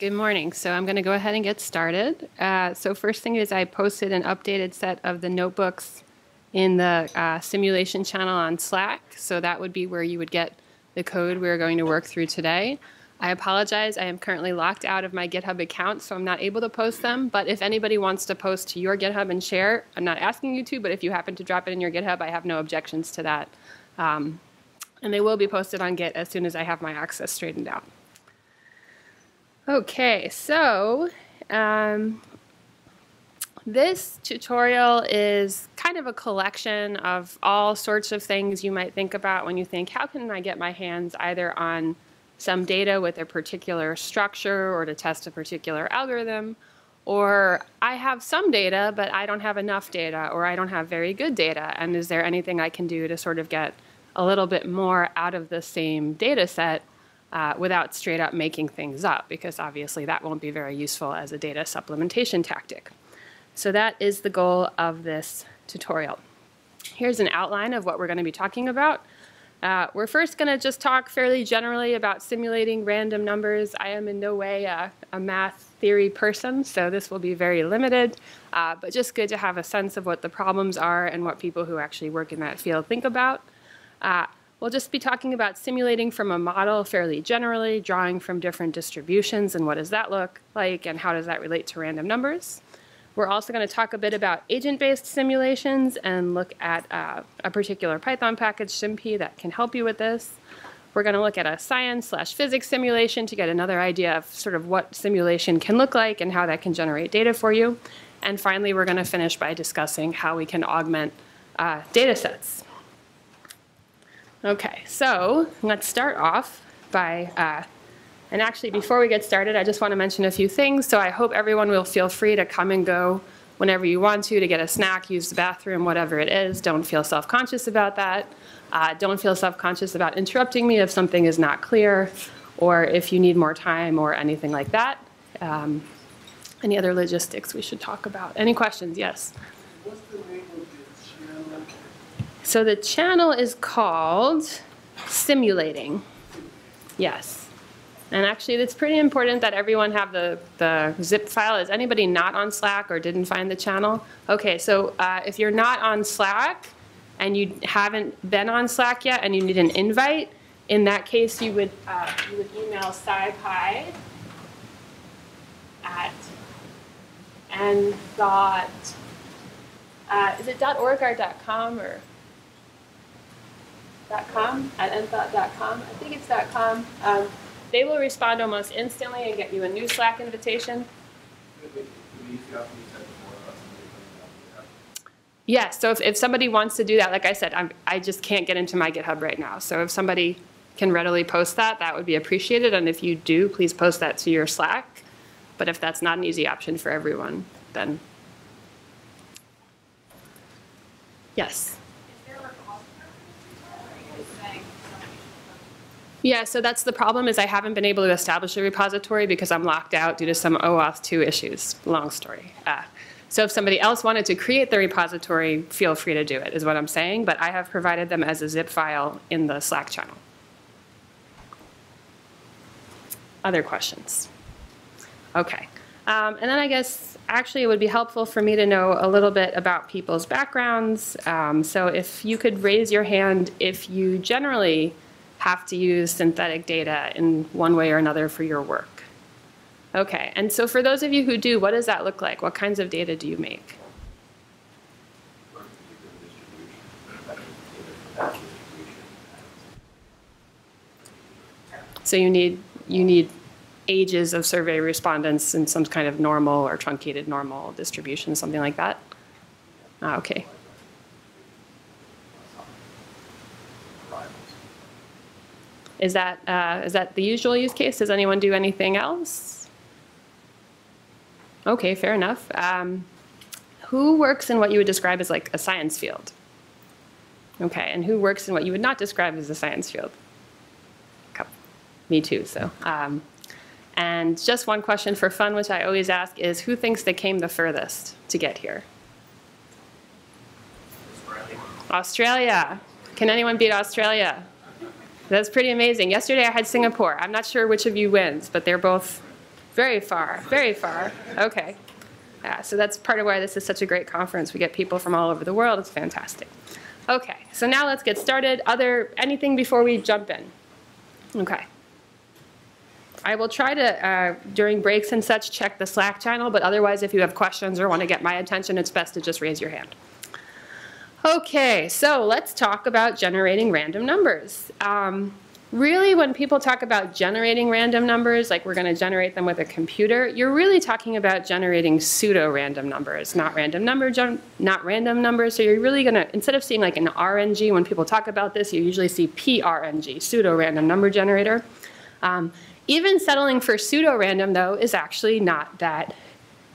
Good morning. So I'm going to go ahead and get started. Uh, so first thing is I posted an updated set of the notebooks in the uh, simulation channel on Slack. So that would be where you would get the code we're going to work through today. I apologize. I am currently locked out of my GitHub account, so I'm not able to post them. But if anybody wants to post to your GitHub and share, I'm not asking you to, but if you happen to drop it in your GitHub, I have no objections to that. Um, and they will be posted on Git as soon as I have my access straightened out. Okay, so um, this tutorial is kind of a collection of all sorts of things you might think about when you think, how can I get my hands either on some data with a particular structure or to test a particular algorithm, or I have some data, but I don't have enough data, or I don't have very good data, and is there anything I can do to sort of get a little bit more out of the same data set uh, without straight up making things up, because obviously that won't be very useful as a data supplementation tactic. So that is the goal of this tutorial. Here's an outline of what we're going to be talking about. Uh, we're first going to just talk fairly generally about simulating random numbers. I am in no way a, a math theory person, so this will be very limited, uh, but just good to have a sense of what the problems are and what people who actually work in that field think about. Uh, We'll just be talking about simulating from a model fairly generally, drawing from different distributions and what does that look like and how does that relate to random numbers. We're also going to talk a bit about agent-based simulations and look at uh, a particular Python package, SimPy, that can help you with this. We're going to look at a science slash physics simulation to get another idea of sort of what simulation can look like and how that can generate data for you. And finally, we're going to finish by discussing how we can augment uh, data sets. Okay, so let's start off by, uh, and actually before we get started, I just want to mention a few things. So I hope everyone will feel free to come and go whenever you want to, to get a snack, use the bathroom, whatever it is. Don't feel self-conscious about that. Uh, don't feel self-conscious about interrupting me if something is not clear or if you need more time or anything like that. Um, any other logistics we should talk about? Any questions? Yes. So the channel is called Simulating. Yes. And actually, it's pretty important that everyone have the, the zip file. Is anybody not on Slack or didn't find the channel? Okay, so uh, if you're not on Slack and you haven't been on Slack yet and you need an invite, in that case, you would, uh, you would email scipy at enthought dot, uh, is it .org or .com or? .com, at enthought.com. I think it's .com. Um, they will respond almost instantly and get you a new Slack invitation. Yes, so if, if somebody wants to do that, like I said, I'm, I just can't get into my GitHub right now. So if somebody can readily post that, that would be appreciated. And if you do, please post that to your Slack. But if that's not an easy option for everyone, then yes. Yeah, so that's the problem is I haven't been able to establish a repository because I'm locked out due to some OAuth 2 issues. Long story. Uh, so if somebody else wanted to create the repository, feel free to do it, is what I'm saying. But I have provided them as a zip file in the Slack channel. Other questions? Okay. Um, and then I guess actually it would be helpful for me to know a little bit about people's backgrounds. Um, so if you could raise your hand if you generally have to use synthetic data in one way or another for your work. Okay, and so for those of you who do, what does that look like? What kinds of data do you make? So you need you need ages of survey respondents in some kind of normal or truncated normal distribution, something like that. Ah, okay. Is that, uh, is that the usual use case? Does anyone do anything else? Okay, fair enough. Um, who works in what you would describe as like a science field? Okay, and who works in what you would not describe as a science field? Me too, so. Um, and just one question for fun, which I always ask, is who thinks they came the furthest to get here? Australia. Australia. Can anyone beat Australia? That's pretty amazing. Yesterday I had Singapore. I'm not sure which of you wins, but they're both Very far, very far. Okay. Yeah, so that's part of why this is such a great conference. We get people from all over the world. It's fantastic. Okay, so now let's get started. Other anything before we jump in? Okay. I will try to, uh, during breaks and such, check the Slack channel, but otherwise, if you have questions or want to get my attention, it's best to just raise your hand. Okay, so let's talk about generating random numbers. Um, really, when people talk about generating random numbers, like we're going to generate them with a computer, you're really talking about generating pseudo-random numbers, not random number, not random numbers. So you're really going to, instead of seeing like an RNG, when people talk about this, you usually see PRNG, pseudo-random number generator. Um, even settling for pseudo-random, though, is actually not that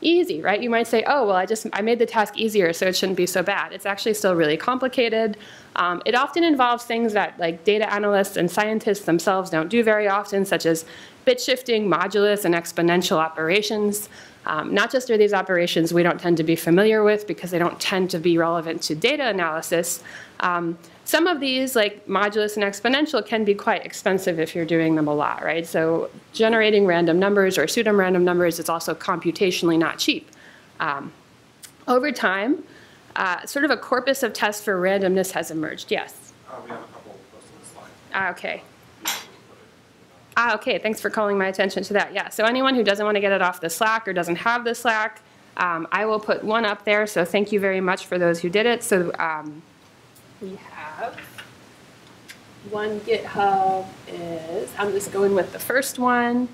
easy, right? You might say, oh, well, I just I made the task easier, so it shouldn't be so bad. It's actually still really complicated. Um, it often involves things that like data analysts and scientists themselves don't do very often, such as bit shifting, modulus, and exponential operations. Um, not just are these operations we don't tend to be familiar with because they don't tend to be relevant to data analysis, um, some of these, like modulus and exponential, can be quite expensive if you're doing them a lot, right? So generating random numbers or pseudo-random numbers is also computationally not cheap. Um, over time, uh, sort of a corpus of tests for randomness has emerged. Yes? Uh, we have a couple posted on the slide. Ah, okay. Ah, okay, thanks for calling my attention to that. Yeah, so anyone who doesn't want to get it off the Slack or doesn't have the Slack, um, I will put one up there, so thank you very much for those who did it. So um, we have one GitHub is, I'm just going with the first one.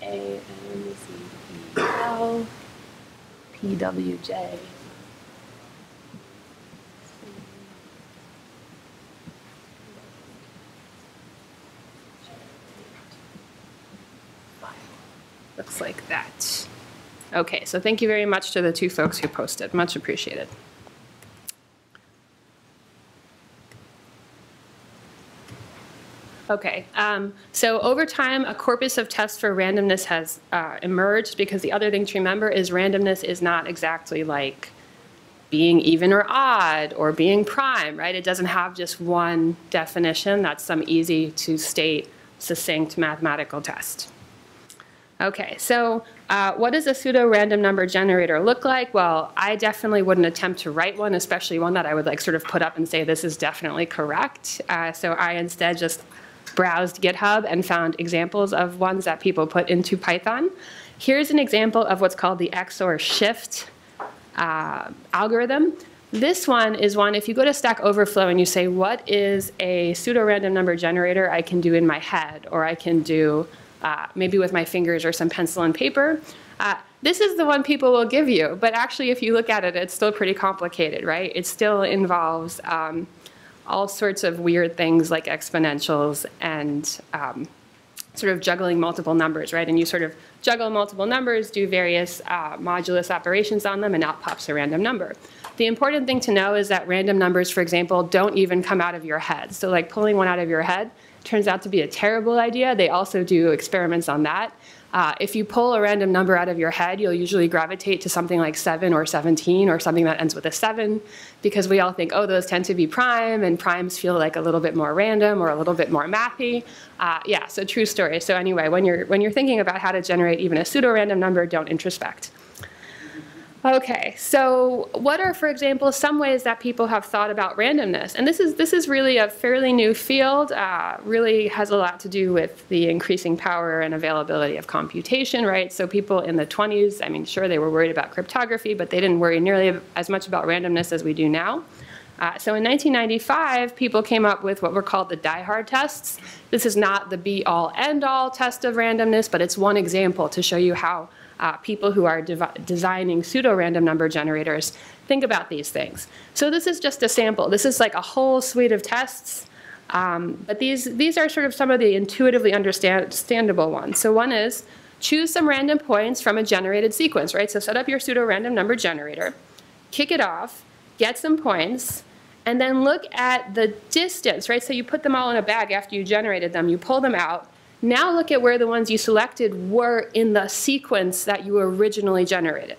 A N Z E L P W J. Looks like that. Okay, so thank you very much to the two folks who posted. Much appreciated. Okay, um, so over time, a corpus of tests for randomness has uh, emerged because the other thing to remember is randomness is not exactly like being even or odd or being prime, right? It doesn't have just one definition. That's some easy to state, succinct mathematical test. Okay, so uh, what does a pseudo-random number generator look like? Well, I definitely wouldn't attempt to write one, especially one that I would like sort of put up and say this is definitely correct. Uh, so I instead just browsed GitHub and found examples of ones that people put into Python. Here's an example of what's called the XOR shift uh, algorithm. This one is one, if you go to Stack Overflow and you say, what is a pseudo-random number generator I can do in my head, or I can do uh, maybe with my fingers or some pencil and paper, uh, this is the one people will give you. But actually, if you look at it, it's still pretty complicated, right? It still involves um, all sorts of weird things like exponentials and um, sort of juggling multiple numbers, right? And you sort of juggle multiple numbers, do various uh, modulus operations on them, and out pops a random number. The important thing to know is that random numbers, for example, don't even come out of your head. So like pulling one out of your head turns out to be a terrible idea. They also do experiments on that. Uh, if you pull a random number out of your head, you'll usually gravitate to something like 7 or 17 or something that ends with a 7 because we all think, oh, those tend to be prime and primes feel like a little bit more random or a little bit more mathy. Uh, yeah, so true story. So anyway, when you're, when you're thinking about how to generate even a pseudo-random number, don't introspect. Okay, so what are, for example, some ways that people have thought about randomness? And this is this is really a fairly new field. Uh, really has a lot to do with the increasing power and availability of computation, right? So people in the 20s, I mean, sure they were worried about cryptography, but they didn't worry nearly as much about randomness as we do now. Uh, so in 1995, people came up with what were called the die-hard tests. This is not the be-all, end-all test of randomness, but it's one example to show you how uh, people who are designing pseudo-random number generators think about these things. So this is just a sample. This is like a whole suite of tests. Um, but these, these are sort of some of the intuitively understandable ones. So one is choose some random points from a generated sequence, right? So set up your pseudo-random number generator, kick it off, get some points, and then look at the distance, right? So you put them all in a bag after you generated them, you pull them out, now look at where the ones you selected were in the sequence that you originally generated.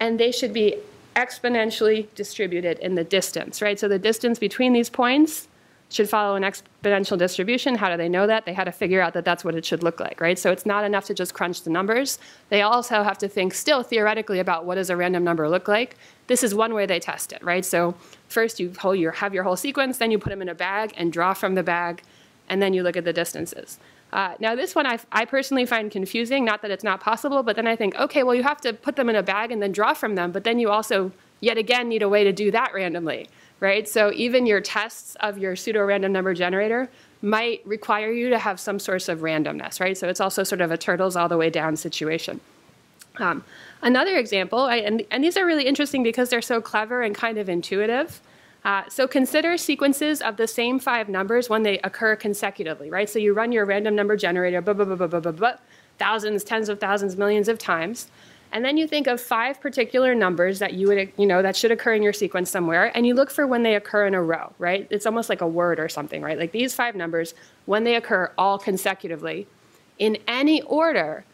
And they should be exponentially distributed in the distance, right? So the distance between these points should follow an exponential distribution. How do they know that? They had to figure out that that's what it should look like, right? So it's not enough to just crunch the numbers. They also have to think still theoretically about what does a random number look like. This is one way they test it, right? So first you your, have your whole sequence, then you put them in a bag and draw from the bag, and then you look at the distances. Uh, now this one I, I personally find confusing, not that it's not possible, but then I think, okay, well you have to put them in a bag and then draw from them, but then you also yet again need a way to do that randomly right? So even your tests of your pseudo-random number generator might require you to have some source of randomness, right? So it's also sort of a turtles all the way down situation. Um, another example, and, and these are really interesting because they're so clever and kind of intuitive. Uh, so consider sequences of the same five numbers when they occur consecutively, right? So you run your random number generator, blah, blah, blah, blah, blah, blah, thousands, tens of thousands, millions of times. And then you think of five particular numbers that you would, you know, that should occur in your sequence somewhere, and you look for when they occur in a row, right? It's almost like a word or something, right? Like these five numbers, when they occur all consecutively, in any order,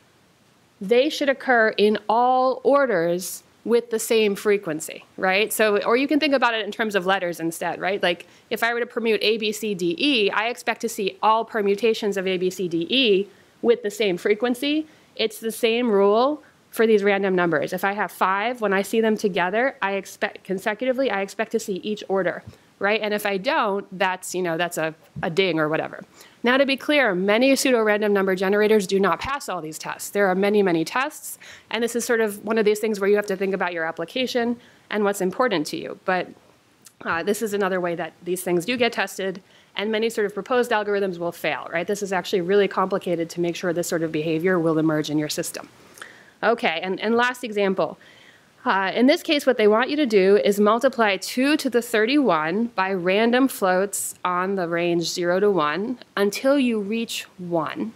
they should occur in all orders with the same frequency, right? So, or you can think about it in terms of letters instead, right? Like if I were to permute A, B, C, D, E, I expect to see all permutations of A, B, C, D, E with the same frequency. It's the same rule for these random numbers. If I have five, when I see them together, I expect consecutively, I expect to see each order, right? And if I don't, that's, you know, that's a, a ding or whatever. Now to be clear, many pseudo-random number generators do not pass all these tests. There are many, many tests, and this is sort of one of these things where you have to think about your application and what's important to you. But uh, this is another way that these things do get tested, and many sort of proposed algorithms will fail, right? This is actually really complicated to make sure this sort of behavior will emerge in your system. Okay, and, and last example. Uh, in this case, what they want you to do is multiply 2 to the 31 by random floats on the range 0 to 1 until you reach 1.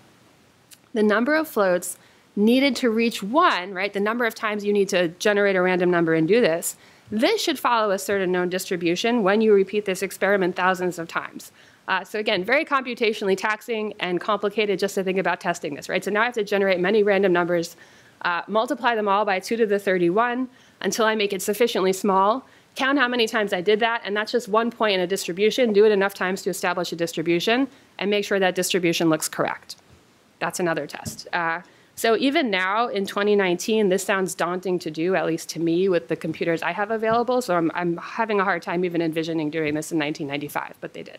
The number of floats needed to reach 1, right, the number of times you need to generate a random number and do this, this should follow a certain known distribution when you repeat this experiment thousands of times. Uh, so again, very computationally taxing and complicated just to think about testing this, right? So now I have to generate many random numbers uh, multiply them all by 2 to the 31 until I make it sufficiently small. Count how many times I did that, and that's just one point in a distribution. Do it enough times to establish a distribution, and make sure that distribution looks correct. That's another test. Uh, so even now in 2019, this sounds daunting to do, at least to me, with the computers I have available. So I'm, I'm having a hard time even envisioning doing this in 1995, but they did.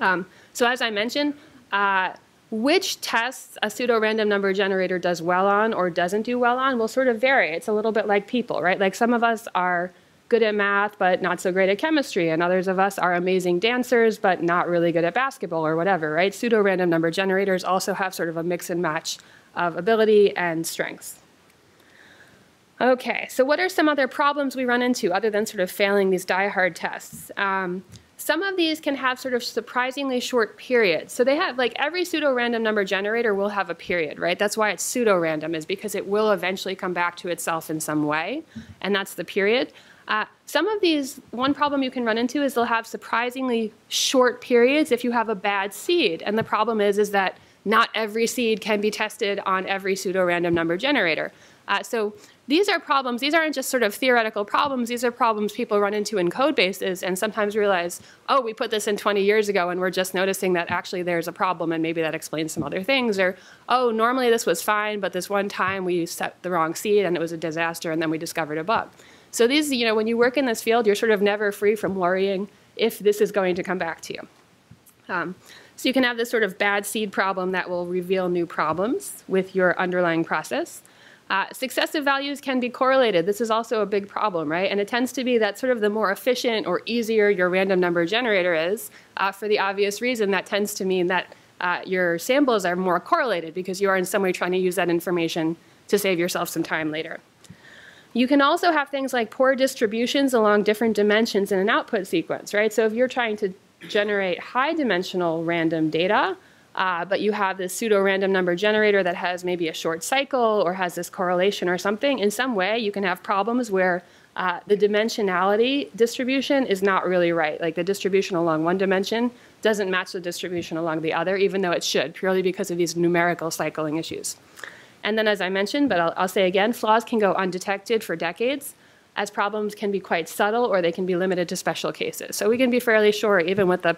Um, so as I mentioned, uh, which tests a pseudo-random number generator does well on or doesn't do well on will sort of vary. It's a little bit like people, right? Like some of us are good at math but not so great at chemistry, and others of us are amazing dancers but not really good at basketball or whatever, right? Pseudo-random number generators also have sort of a mix and match of ability and strengths. Okay, so what are some other problems we run into other than sort of failing these die-hard tests? Um, some of these can have sort of surprisingly short periods. So they have like every pseudo-random number generator will have a period, right? That's why it's pseudo-random is because it will eventually come back to itself in some way, and that's the period. Uh, some of these, one problem you can run into is they'll have surprisingly short periods if you have a bad seed. And the problem is, is that not every seed can be tested on every pseudo-random number generator. Uh, so these are problems, these aren't just sort of theoretical problems, these are problems people run into in code bases and sometimes realize, oh, we put this in 20 years ago and we're just noticing that actually there's a problem and maybe that explains some other things. Or, oh, normally this was fine, but this one time we set the wrong seed and it was a disaster and then we discovered a bug. So these, you know, when you work in this field, you're sort of never free from worrying if this is going to come back to you. Um, so you can have this sort of bad seed problem that will reveal new problems with your underlying process. Uh, successive values can be correlated. This is also a big problem, right? And it tends to be that sort of the more efficient or easier your random number generator is, uh, for the obvious reason that tends to mean that uh, your samples are more correlated because you are in some way trying to use that information to save yourself some time later. You can also have things like poor distributions along different dimensions in an output sequence, right? So if you're trying to generate high dimensional random data, uh, but you have this pseudo random number generator that has maybe a short cycle or has this correlation or something. In some way, you can have problems where uh, the dimensionality distribution is not really right. Like the distribution along one dimension doesn't match the distribution along the other, even though it should, purely because of these numerical cycling issues. And then, as I mentioned, but I'll, I'll say again, flaws can go undetected for decades. as problems can be quite subtle or they can be limited to special cases. So we can be fairly sure, even with the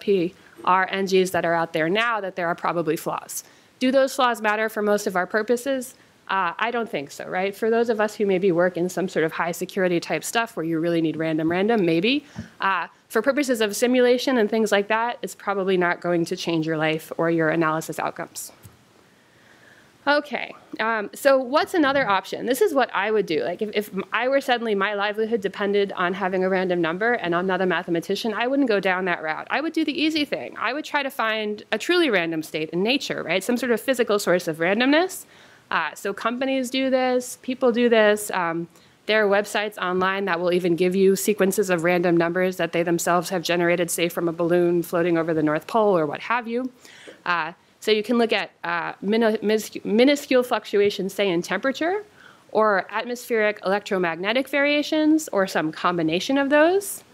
PRNGs that are out there now, that there are probably flaws. Do those flaws matter for most of our purposes? Uh, I don't think so, right? For those of us who maybe work in some sort of high security type stuff where you really need random random, maybe. Uh, for purposes of simulation and things like that, it's probably not going to change your life or your analysis outcomes. Okay, um, so what's another option? This is what I would do. Like if, if I were suddenly my livelihood depended on having a random number and I'm not a mathematician, I wouldn't go down that route. I would do the easy thing. I would try to find a truly random state in nature, right? Some sort of physical source of randomness. Uh, so companies do this, people do this. Um, there are websites online that will even give you sequences of random numbers that they themselves have generated, say from a balloon floating over the North Pole or what have you. Uh, so you can look at uh, minuscule fluctuations, say in temperature, or atmospheric electromagnetic variations, or some combination of those.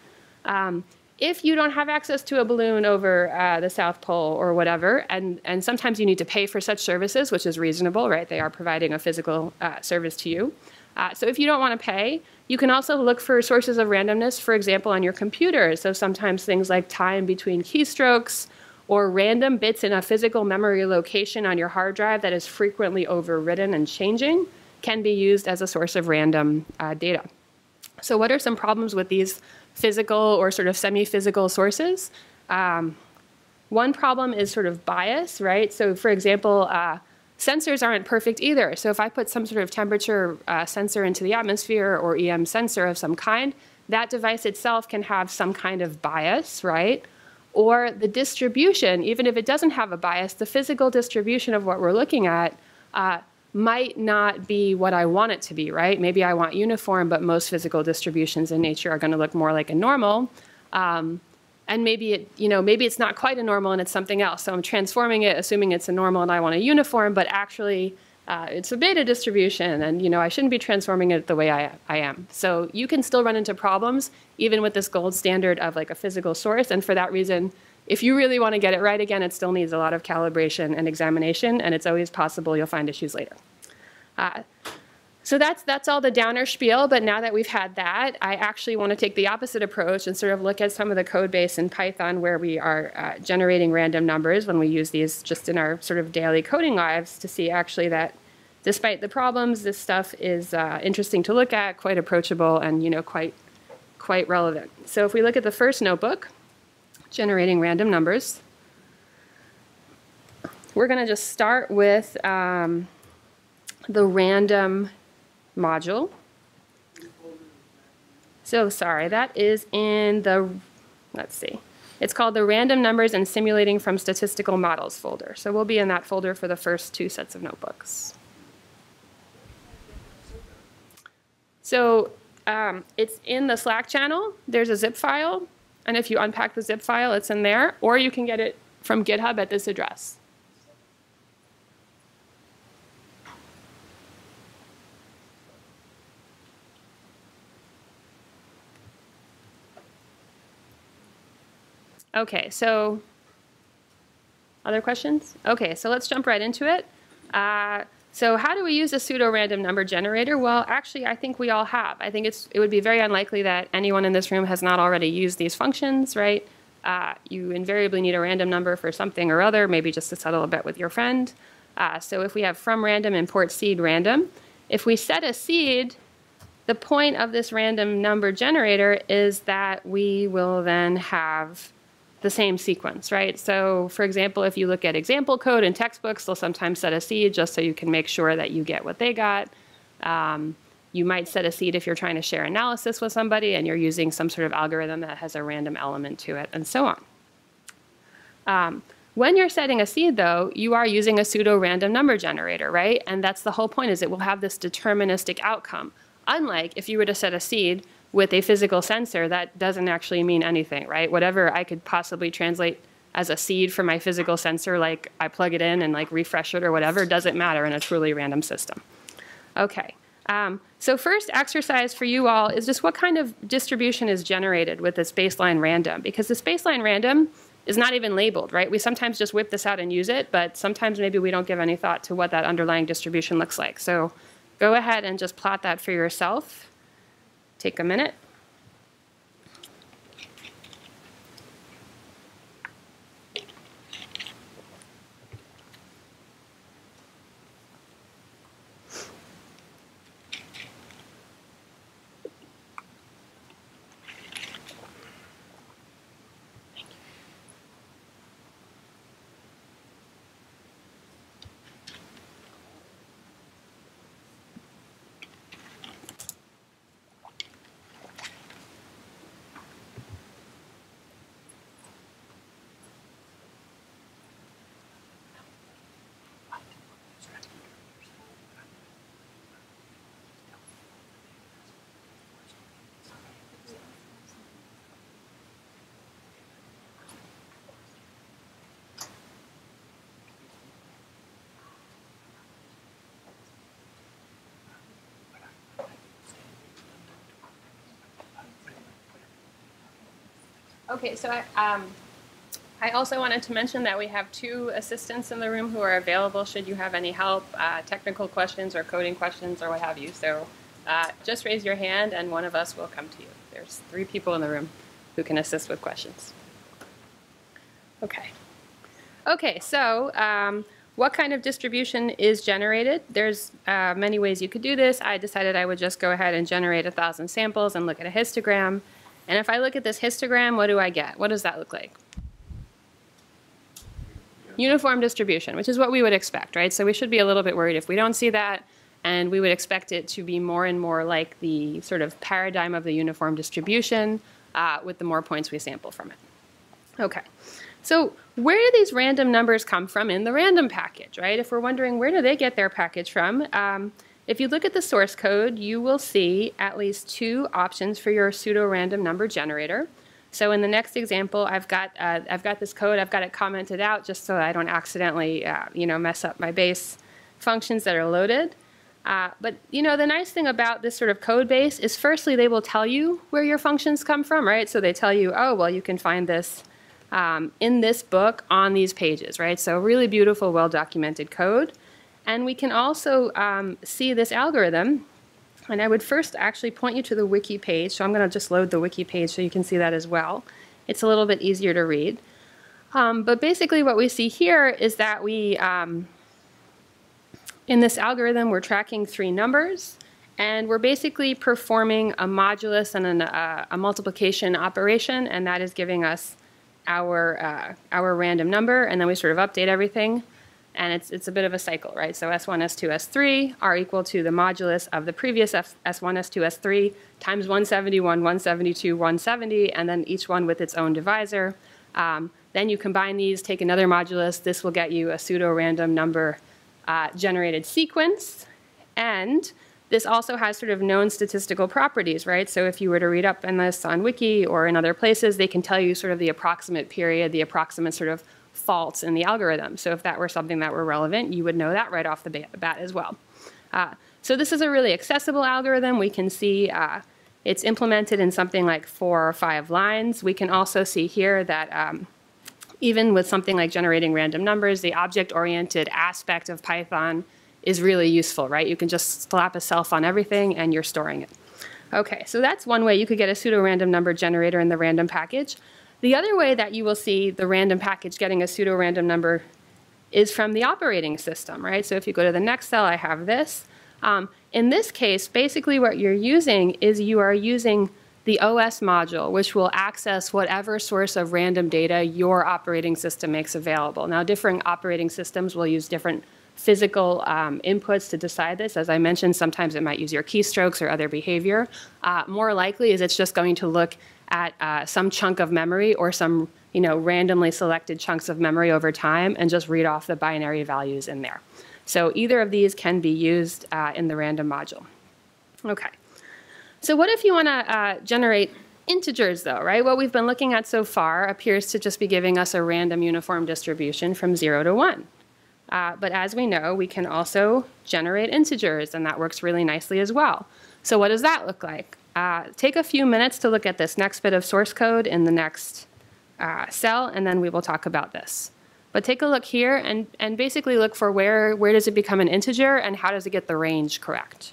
Um, if you don't have access to a balloon over uh, the South Pole or whatever, and, and sometimes you need to pay for such services, which is reasonable, right? They are providing a physical uh, service to you. Uh, so if you don't want to pay, you can also look for sources of randomness, for example, on your computer. So sometimes things like time between keystrokes, or random bits in a physical memory location on your hard drive that is frequently overwritten and changing can be used as a source of random uh, data. So what are some problems with these physical or sort of semi-physical sources? Um, one problem is sort of bias, right? So for example, uh, sensors aren't perfect either. So if I put some sort of temperature uh, sensor into the atmosphere or EM sensor of some kind, that device itself can have some kind of bias, right? Or the distribution, even if it doesn't have a bias, the physical distribution of what we're looking at uh, might not be what I want it to be, right? Maybe I want uniform, but most physical distributions in nature are going to look more like a normal. Um, and maybe it, you know, maybe it's not quite a normal and it's something else. So I'm transforming it, assuming it's a normal and I want a uniform, but actually uh, it's a beta distribution and you know I shouldn't be transforming it the way I, I am. So you can still run into problems even with this gold standard of like a physical source and for that reason if you really want to get it right again it still needs a lot of calibration and examination and it's always possible you'll find issues later. Uh, so that's that's all the downer spiel, but now that we've had that, I actually want to take the opposite approach and sort of look at some of the code base in Python where we are uh, generating random numbers when we use these just in our sort of daily coding lives to see actually that despite the problems, this stuff is uh, interesting to look at, quite approachable, and you know quite quite relevant. So if we look at the first notebook, generating random numbers, we're going to just start with um, the random module. So sorry, that is in the, let's see, it's called the Random Numbers and Simulating from Statistical Models folder. So we'll be in that folder for the first two sets of notebooks. So um, it's in the Slack channel. There's a zip file. And if you unpack the zip file, it's in there. Or you can get it from GitHub at this address. Okay, so other questions? Okay, so let's jump right into it. Uh, so how do we use a pseudo-random number generator? Well, actually, I think we all have. I think it's, it would be very unlikely that anyone in this room has not already used these functions, right? Uh, you invariably need a random number for something or other, maybe just to settle a bet with your friend. Uh, so if we have from random import seed random, if we set a seed, the point of this random number generator is that we will then have the same sequence, right? So for example, if you look at example code in textbooks, they'll sometimes set a seed just so you can make sure that you get what they got. Um, you might set a seed if you're trying to share analysis with somebody and you're using some sort of algorithm that has a random element to it, and so on. Um, when you're setting a seed, though, you are using a pseudo-random number generator, right? And that's the whole point is it will have this deterministic outcome. Unlike if you were to set a seed with a physical sensor, that doesn't actually mean anything, right? Whatever I could possibly translate as a seed for my physical sensor, like I plug it in and like refresh it or whatever, doesn't matter in a truly random system. Okay, um, so first exercise for you all is just what kind of distribution is generated with this baseline random, because this baseline random is not even labeled, right? We sometimes just whip this out and use it, but sometimes maybe we don't give any thought to what that underlying distribution looks like. So go ahead and just plot that for yourself. Take a minute. Okay, so I, um, I also wanted to mention that we have two assistants in the room who are available should you have any help, uh, technical questions or coding questions or what have you. So uh, just raise your hand and one of us will come to you. There's three people in the room who can assist with questions. Okay. Okay, so um, what kind of distribution is generated? There's uh, many ways you could do this. I decided I would just go ahead and generate a thousand samples and look at a histogram. And if I look at this histogram, what do I get? What does that look like? Uniform distribution, which is what we would expect, right? So we should be a little bit worried if we don't see that, and we would expect it to be more and more like the sort of paradigm of the uniform distribution uh, with the more points we sample from it. Okay, so where do these random numbers come from in the random package, right? If we're wondering where do they get their package from, um, if you look at the source code, you will see at least two options for your pseudo-random number generator. So in the next example, I've got uh, I've got this code. I've got it commented out just so I don't accidentally uh, you know mess up my base functions that are loaded. Uh, but you know the nice thing about this sort of code base is firstly they will tell you where your functions come from, right? So they tell you, oh well, you can find this um, in this book on these pages, right? So really beautiful, well documented code. And we can also um, see this algorithm. And I would first actually point you to the wiki page. So I'm going to just load the wiki page so you can see that as well. It's a little bit easier to read. Um, but basically what we see here is that we, um, in this algorithm, we're tracking three numbers. And we're basically performing a modulus and an, uh, a multiplication operation. And that is giving us our, uh, our random number. And then we sort of update everything and it's, it's a bit of a cycle, right? So S1, S2, S3 are equal to the modulus of the previous S1, S2, S3 times 171, 172, 170, and then each one with its own divisor. Um, then you combine these, take another modulus. This will get you a pseudo-random number uh, generated sequence. And this also has sort of known statistical properties, right? So if you were to read up on this on Wiki or in other places, they can tell you sort of the approximate period, the approximate sort of faults in the algorithm. So if that were something that were relevant, you would know that right off the bat as well. Uh, so this is a really accessible algorithm. We can see uh, it's implemented in something like four or five lines. We can also see here that um, even with something like generating random numbers, the object-oriented aspect of Python is really useful, right? You can just slap a self on everything and you're storing it. Okay, so that's one way you could get a pseudo-random number generator in the random package. The other way that you will see the random package getting a pseudo-random number is from the operating system, right? So if you go to the next cell, I have this. Um, in this case, basically what you're using is you are using the OS module, which will access whatever source of random data your operating system makes available. Now, different operating systems will use different physical um, inputs to decide this. As I mentioned, sometimes it might use your keystrokes or other behavior. Uh, more likely is it's just going to look at uh, some chunk of memory or some you know, randomly selected chunks of memory over time and just read off the binary values in there. So either of these can be used uh, in the random module. Okay. So what if you want to uh, generate integers though, right? What we've been looking at so far appears to just be giving us a random uniform distribution from 0 to 1. Uh, but as we know, we can also generate integers, and that works really nicely as well. So what does that look like? Uh, take a few minutes to look at this next bit of source code in the next uh, cell, and then we will talk about this. But take a look here and, and basically look for where, where does it become an integer and how does it get the range correct.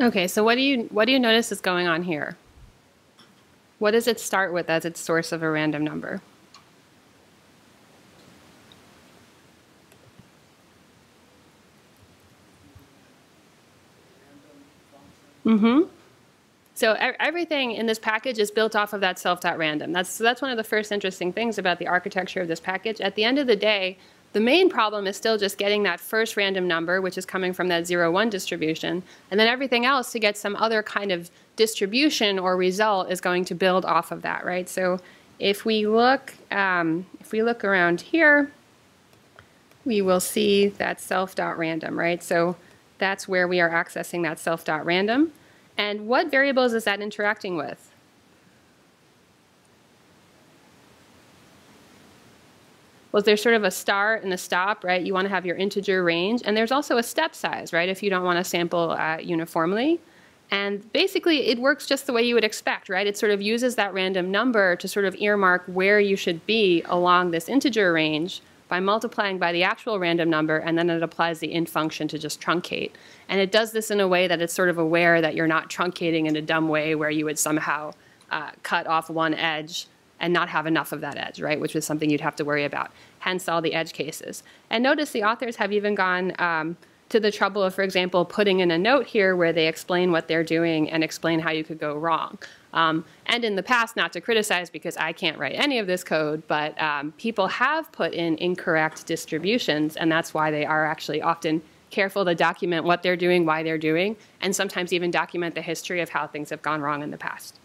Okay, so what do you what do you notice is going on here? What does it start with as its source of a random number? Mm-hmm. So everything in this package is built off of that self.random. That's, so that's one of the first interesting things about the architecture of this package. At the end of the day, the main problem is still just getting that first random number, which is coming from that 0, 1 distribution, and then everything else to get some other kind of distribution or result is going to build off of that, right? So if we look, um, if we look around here, we will see that self.random, right? So that's where we are accessing that self.random. And what variables is that interacting with? Well, there's sort of a start and a stop, right? You want to have your integer range. And there's also a step size, right, if you don't want to sample uh, uniformly. And basically, it works just the way you would expect, right? It sort of uses that random number to sort of earmark where you should be along this integer range by multiplying by the actual random number, and then it applies the int function to just truncate. And it does this in a way that it's sort of aware that you're not truncating in a dumb way where you would somehow uh, cut off one edge and not have enough of that edge, right? Which is something you'd have to worry about. Hence all the edge cases. And notice the authors have even gone um, to the trouble of, for example, putting in a note here where they explain what they're doing and explain how you could go wrong. Um, and in the past, not to criticize because I can't write any of this code, but um, people have put in incorrect distributions, and that's why they are actually often careful to document what they're doing, why they're doing, and sometimes even document the history of how things have gone wrong in the past.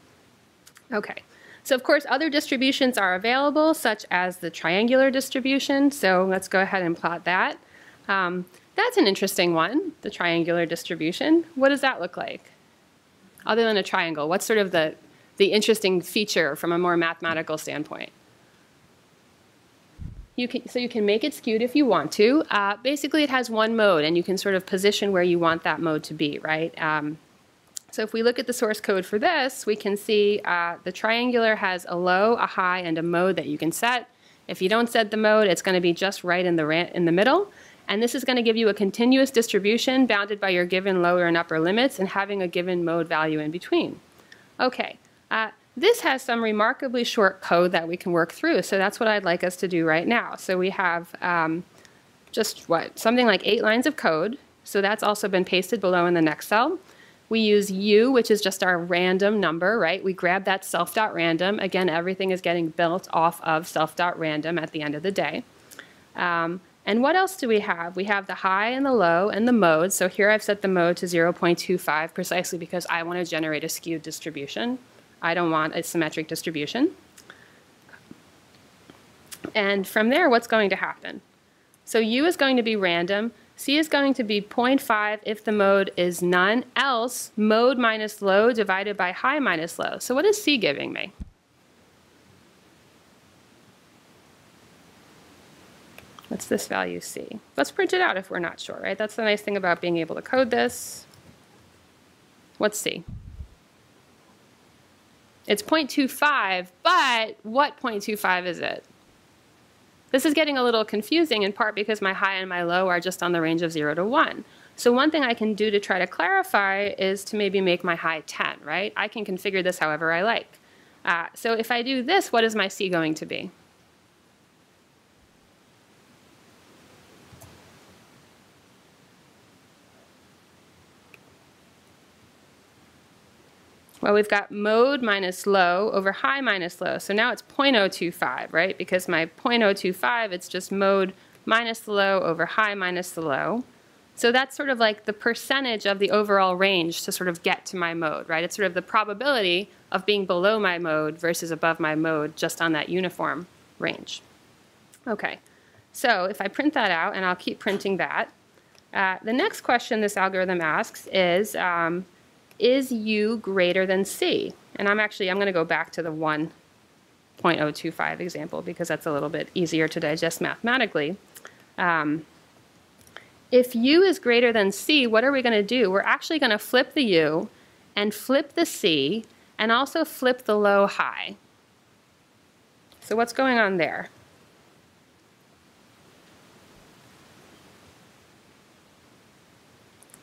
Okay, so of course other distributions are available, such as the triangular distribution, so let's go ahead and plot that. Um, that's an interesting one, the triangular distribution. What does that look like? Other than a triangle, what's sort of the, the interesting feature from a more mathematical standpoint? You can, so you can make it skewed if you want to. Uh, basically, it has one mode, and you can sort of position where you want that mode to be, right? Um, so if we look at the source code for this, we can see uh, the triangular has a low, a high, and a mode that you can set. If you don't set the mode, it's going to be just right in the, in the middle. And this is going to give you a continuous distribution bounded by your given lower and upper limits and having a given mode value in between. Okay, uh, this has some remarkably short code that we can work through, so that's what I'd like us to do right now. So we have um, just what, something like eight lines of code, so that's also been pasted below in the next cell. We use u, which is just our random number, right? We grab that self.random. Again, everything is getting built off of self.random at the end of the day. Um, and what else do we have? We have the high and the low and the mode. So here I've set the mode to 0.25 precisely because I want to generate a skewed distribution. I don't want a symmetric distribution. And from there, what's going to happen? So U is going to be random. C is going to be 0.5 if the mode is none, else mode minus low divided by high minus low. So what is C giving me? What's this value C? Let's print it out if we're not sure, right? That's the nice thing about being able to code this. What's C? It's 0.25, but what 0.25 is it? This is getting a little confusing in part because my high and my low are just on the range of 0 to 1. So one thing I can do to try to clarify is to maybe make my high 10, right? I can configure this however I like. Uh, so if I do this, what is my C going to be? Well, we've got mode minus low over high minus low. So now it's 0.025, right? Because my 0.025, it's just mode minus the low over high minus the low. So that's sort of like the percentage of the overall range to sort of get to my mode, right? It's sort of the probability of being below my mode versus above my mode just on that uniform range. Okay, so if I print that out, and I'll keep printing that, uh, the next question this algorithm asks is, um, is u greater than c? And I'm actually, I'm going to go back to the 1.025 example because that's a little bit easier to digest mathematically. Um, if u is greater than c, what are we going to do? We're actually going to flip the u and flip the c and also flip the low high. So what's going on there?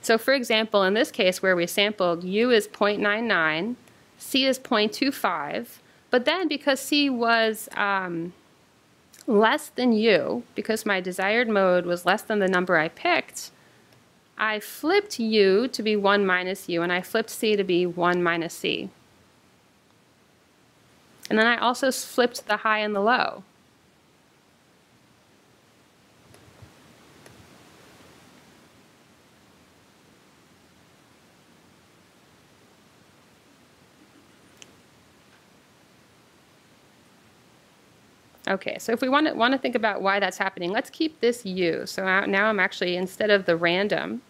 So for example, in this case where we sampled, U is 0.99, C is 0.25, but then because C was um, less than U, because my desired mode was less than the number I picked, I flipped U to be 1 minus U, and I flipped C to be 1 minus C. And then I also flipped the high and the low. Okay, so if we want to, want to think about why that's happening, let's keep this u. So now I'm actually, instead of the random,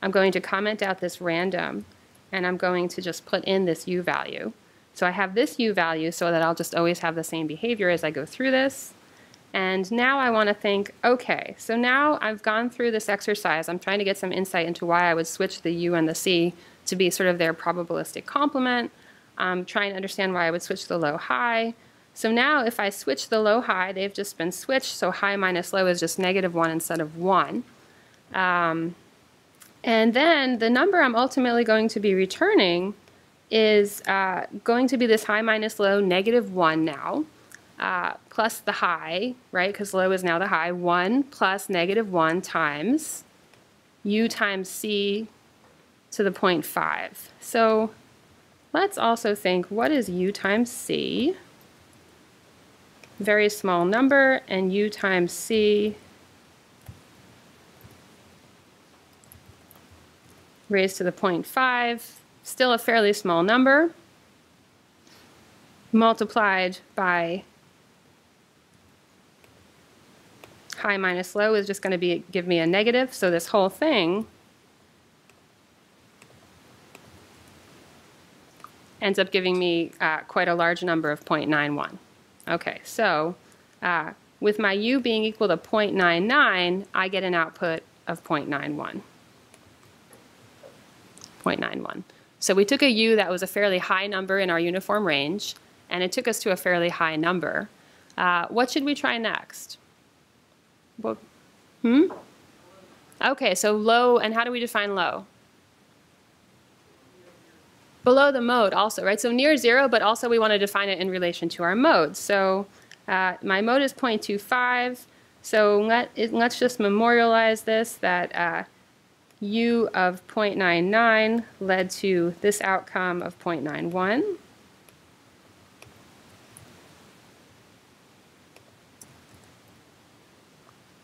I'm going to comment out this random, and I'm going to just put in this u value. So I have this u value so that I'll just always have the same behavior as I go through this. And now I want to think, okay, so now I've gone through this exercise. I'm trying to get some insight into why I would switch the u and the c to be sort of their probabilistic complement. I'm trying to understand why I would switch the low high. So now if I switch the low high, they've just been switched, so high minus low is just negative 1 instead of 1. Um, and then the number I'm ultimately going to be returning is uh, going to be this high minus low, negative 1 now, uh, plus the high, right, because low is now the high, 1 plus negative 1 times u times c to the 0.5. So let's also think, what is u times c? Very small number, and u times c raised to the 0.5, still a fairly small number, multiplied by high minus low is just going to be give me a negative, so this whole thing ends up giving me uh, quite a large number of 0.91. Okay, so uh, with my u being equal to 0.99, I get an output of 0.91. 0.91. So we took a u that was a fairly high number in our uniform range, and it took us to a fairly high number. Uh, what should we try next? Hmm? Okay, so low, and how do we define low? Below the mode also, right? So near zero, but also we want to define it in relation to our mode. So uh, my mode is 0.25. So let, let's just memorialize this, that uh, u of 0.99 led to this outcome of 0.91.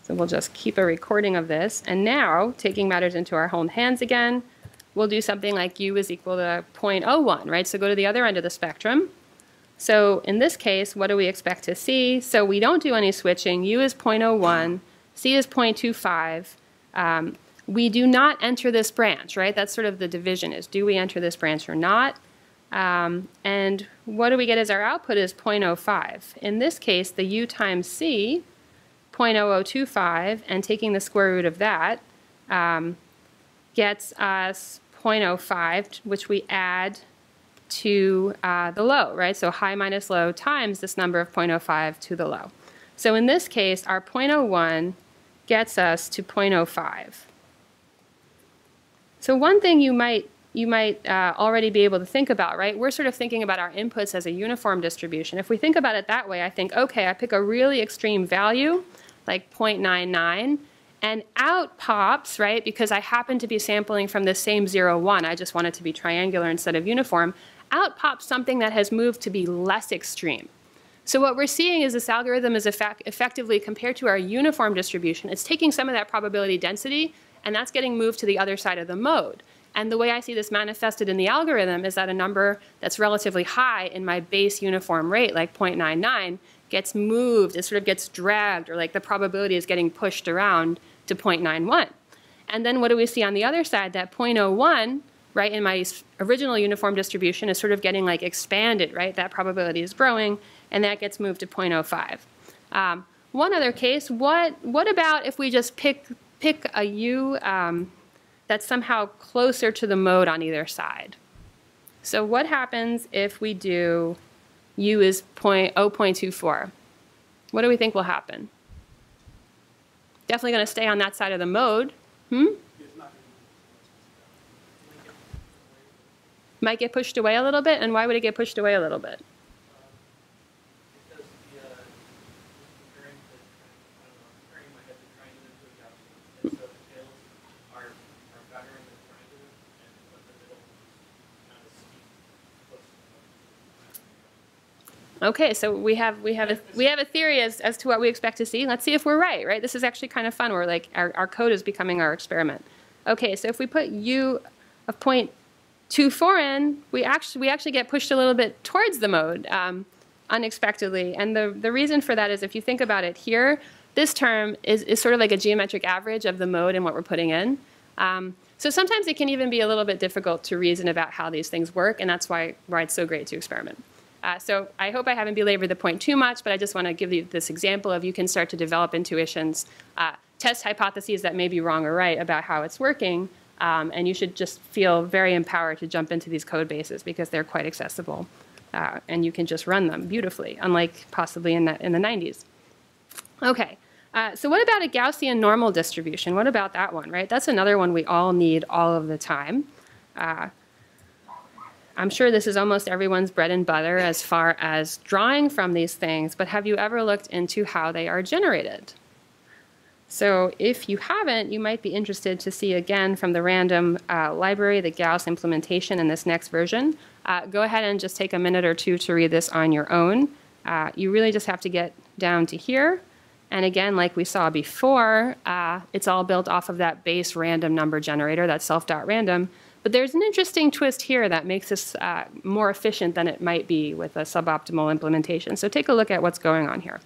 So we'll just keep a recording of this. And now, taking matters into our own hands again, we'll do something like u is equal to 0.01, right? So go to the other end of the spectrum. So in this case, what do we expect to see? So we don't do any switching. u is 0.01, c is 0.25. Um, we do not enter this branch, right? That's sort of the division is, do we enter this branch or not? Um, and what do we get as our output is 0.05. In this case, the u times c, 0.0025, and taking the square root of that, um, gets us 0.05, which we add to uh, the low, right? So high minus low times this number of 0.05 to the low. So in this case, our 0.01 gets us to 0.05. So one thing you might you might uh, already be able to think about, right? We're sort of thinking about our inputs as a uniform distribution. If we think about it that way, I think, okay, I pick a really extreme value, like 0.99, and out pops, right, because I happen to be sampling from the same 0, 1, I just want it to be triangular instead of uniform, out pops something that has moved to be less extreme. So what we're seeing is this algorithm is effect effectively, compared to our uniform distribution, it's taking some of that probability density, and that's getting moved to the other side of the mode. And the way I see this manifested in the algorithm is that a number that's relatively high in my base uniform rate, like 0.99, gets moved, it sort of gets dragged, or like the probability is getting pushed around to 0.91. And then what do we see on the other side? That 0.01, right, in my original uniform distribution is sort of getting like expanded, right? That probability is growing, and that gets moved to 0.05. Um, one other case, what, what about if we just pick, pick a u um, that's somehow closer to the mode on either side? So what happens if we do u is 0.024? What do we think will happen? definitely going to stay on that side of the mode. Hmm? Might get pushed away a little bit, and why would it get pushed away a little bit? Okay, so we have we have a we have a theory as, as to what we expect to see. Let's see if we're right. Right, this is actually kind of fun. We're like our, our code is becoming our experiment. Okay, so if we put u of point two four in, we actually we actually get pushed a little bit towards the mode um, unexpectedly. And the the reason for that is if you think about it here, this term is is sort of like a geometric average of the mode and what we're putting in. Um, so sometimes it can even be a little bit difficult to reason about how these things work, and that's why why it's so great to experiment. Uh, so I hope I haven't belabored the point too much, but I just want to give you this example of you can start to develop intuitions, uh, test hypotheses that may be wrong or right about how it's working, um, and you should just feel very empowered to jump into these code bases because they're quite accessible, uh, and you can just run them beautifully, unlike possibly in the, in the 90s. Okay, uh, so what about a Gaussian normal distribution? What about that one, right? That's another one we all need all of the time. I'm sure this is almost everyone's bread and butter as far as drawing from these things, but have you ever looked into how they are generated? So if you haven't, you might be interested to see again from the random uh, library the Gauss implementation in this next version. Uh, go ahead and just take a minute or two to read this on your own. Uh, you really just have to get down to here. And again, like we saw before, uh, it's all built off of that base random number generator, that self.random. But there's an interesting twist here that makes this uh, more efficient than it might be with a suboptimal implementation. So take a look at what's going on here.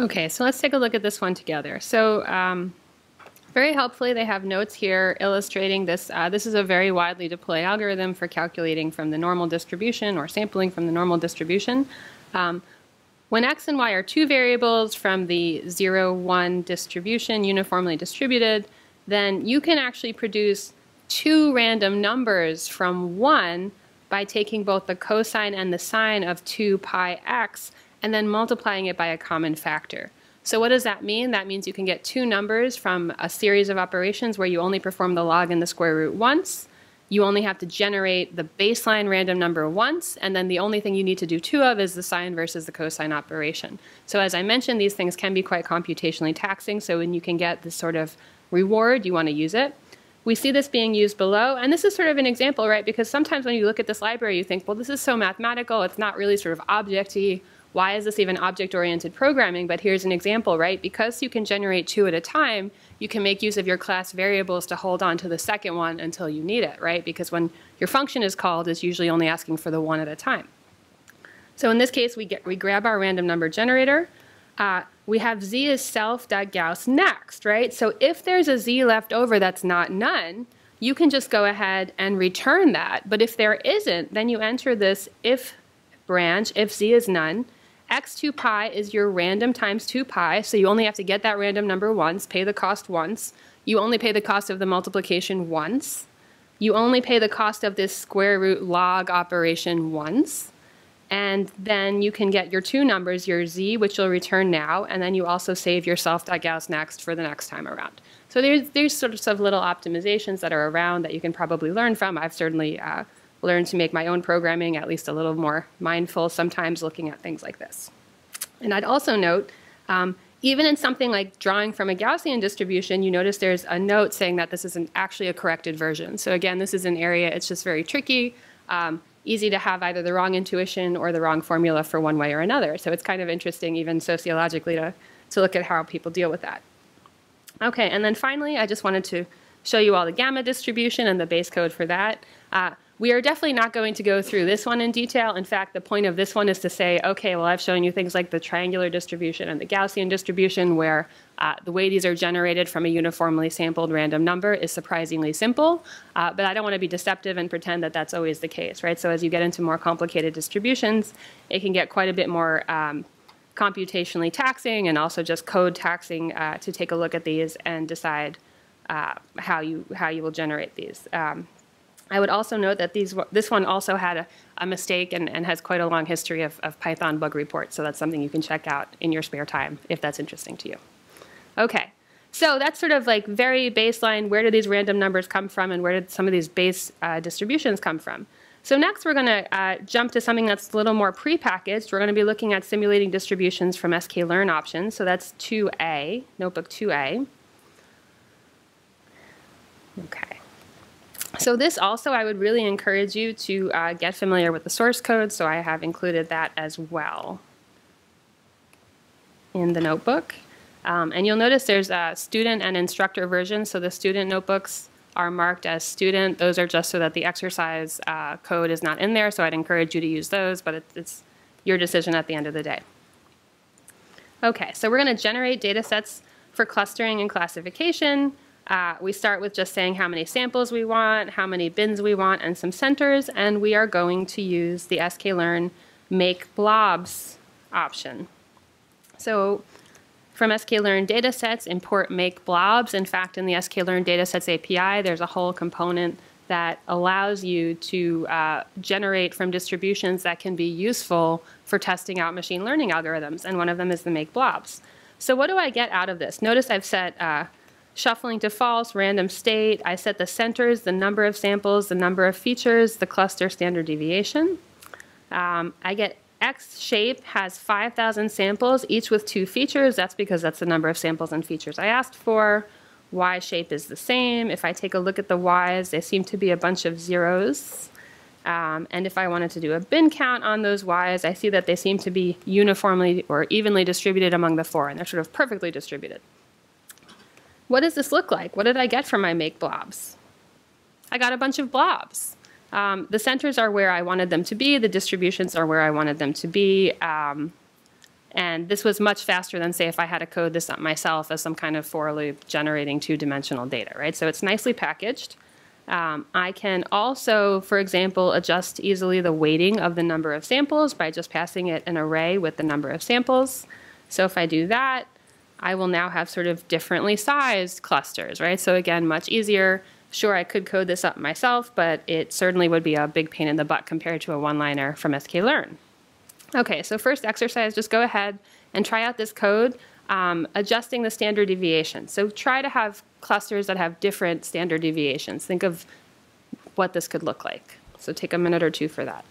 Okay, so let's take a look at this one together. So um, very helpfully, they have notes here illustrating this. Uh, this is a very widely deployed algorithm for calculating from the normal distribution or sampling from the normal distribution. Um, when x and y are two variables from the 0, 1 distribution uniformly distributed, then you can actually produce two random numbers from 1 by taking both the cosine and the sine of 2 pi x and then multiplying it by a common factor. So what does that mean? That means you can get two numbers from a series of operations where you only perform the log and the square root once. You only have to generate the baseline random number once, and then the only thing you need to do two of is the sine versus the cosine operation. So as I mentioned, these things can be quite computationally taxing, so when you can get this sort of reward, you want to use it. We see this being used below, and this is sort of an example, right? Because sometimes when you look at this library, you think, well, this is so mathematical, it's not really sort of objecty why is this even object-oriented programming? But here's an example, right? Because you can generate two at a time, you can make use of your class variables to hold on to the second one until you need it, right? Because when your function is called, it's usually only asking for the one at a time. So in this case, we, get, we grab our random number generator. Uh, we have z is self.gauss next, right? So if there's a z left over that's not none, you can just go ahead and return that. But if there isn't, then you enter this if branch, if z is none, x2 pi is your random times 2 pi, so you only have to get that random number once, pay the cost once. You only pay the cost of the multiplication once. You only pay the cost of this square root log operation once. And then you can get your two numbers, your z, which you'll return now, and then you also save yourself self.gauss next for the next time around. So there's, there's sort of little optimizations that are around that you can probably learn from. I've certainly uh, learned to make my own programming at least a little more mindful sometimes looking at things like this. And I'd also note, um, even in something like drawing from a Gaussian distribution, you notice there's a note saying that this is not actually a corrected version. So again, this is an area, it's just very tricky, um, easy to have either the wrong intuition or the wrong formula for one way or another. So it's kind of interesting, even sociologically, to, to look at how people deal with that. Okay, and then finally, I just wanted to show you all the gamma distribution and the base code for that. Uh, we are definitely not going to go through this one in detail. In fact, the point of this one is to say, okay, well, I've shown you things like the triangular distribution and the Gaussian distribution, where uh, the way these are generated from a uniformly sampled random number is surprisingly simple. Uh, but I don't want to be deceptive and pretend that that's always the case, right? So as you get into more complicated distributions, it can get quite a bit more um, computationally taxing and also just code taxing uh, to take a look at these and decide uh, how you how you will generate these. Um, I would also note that these, this one also had a, a mistake and, and, has quite a long history of, of, Python bug reports, so that's something you can check out in your spare time if that's interesting to you. Okay, so that's sort of like very baseline, where do these random numbers come from and where did some of these base uh, distributions come from? So next we're going to uh, jump to something that's a little more prepackaged. We're going to be looking at simulating distributions from sklearn options, so that's 2A, notebook 2A. Okay. So this also, I would really encourage you to uh, get familiar with the source code, so I have included that as well in the notebook. Um, and you'll notice there's a student and instructor version, so the student notebooks are marked as student. Those are just so that the exercise uh, code is not in there, so I'd encourage you to use those, but it's your decision at the end of the day. Okay, so we're going to generate data sets for clustering and classification. Uh, we start with just saying how many samples we want, how many bins we want, and some centers, and we are going to use the sklearn make blobs option. So from sklearn datasets, import make blobs. In fact, in the sklearn datasets API, there's a whole component that allows you to uh, generate from distributions that can be useful for testing out machine learning algorithms, and one of them is the make blobs. So what do I get out of this? Notice I've set uh, shuffling to false, random state. I set the centers, the number of samples, the number of features, the cluster standard deviation. Um, I get X shape has 5,000 samples, each with two features. That's because that's the number of samples and features I asked for. Y shape is the same. If I take a look at the Ys, they seem to be a bunch of zeros. Um, and if I wanted to do a bin count on those Ys, I see that they seem to be uniformly or evenly distributed among the four, and they're sort of perfectly distributed. What does this look like? What did I get from my make blobs? I got a bunch of blobs. Um, the centers are where I wanted them to be. The distributions are where I wanted them to be. Um, and this was much faster than, say, if I had to code this up myself as some kind of for loop generating two-dimensional data, right? So it's nicely packaged. Um, I can also, for example, adjust easily the weighting of the number of samples by just passing it an array with the number of samples. So if I do that, I will now have sort of differently sized clusters, right? So again, much easier. Sure, I could code this up myself, but it certainly would be a big pain in the butt compared to a one-liner from sklearn. Okay, so first exercise, just go ahead and try out this code, um, adjusting the standard deviation. So try to have clusters that have different standard deviations. Think of what this could look like. So take a minute or two for that.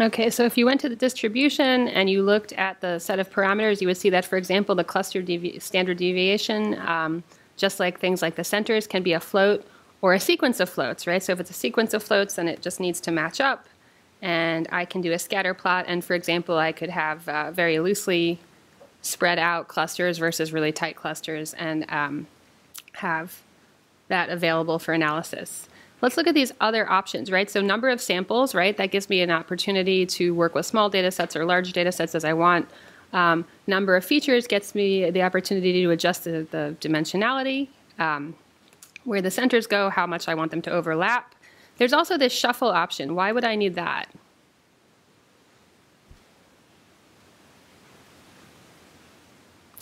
Okay, so if you went to the distribution and you looked at the set of parameters, you would see that, for example, the cluster devi standard deviation, um, just like things like the centers, can be a float or a sequence of floats, right? So if it's a sequence of floats, then it just needs to match up. And I can do a scatter plot, and for example, I could have uh, very loosely spread out clusters versus really tight clusters and um, have that available for analysis. Let's look at these other options, right? So number of samples, right? That gives me an opportunity to work with small data sets or large data sets as I want. Um, number of features gets me the opportunity to adjust the, the dimensionality, um, where the centers go, how much I want them to overlap. There's also this shuffle option. Why would I need that?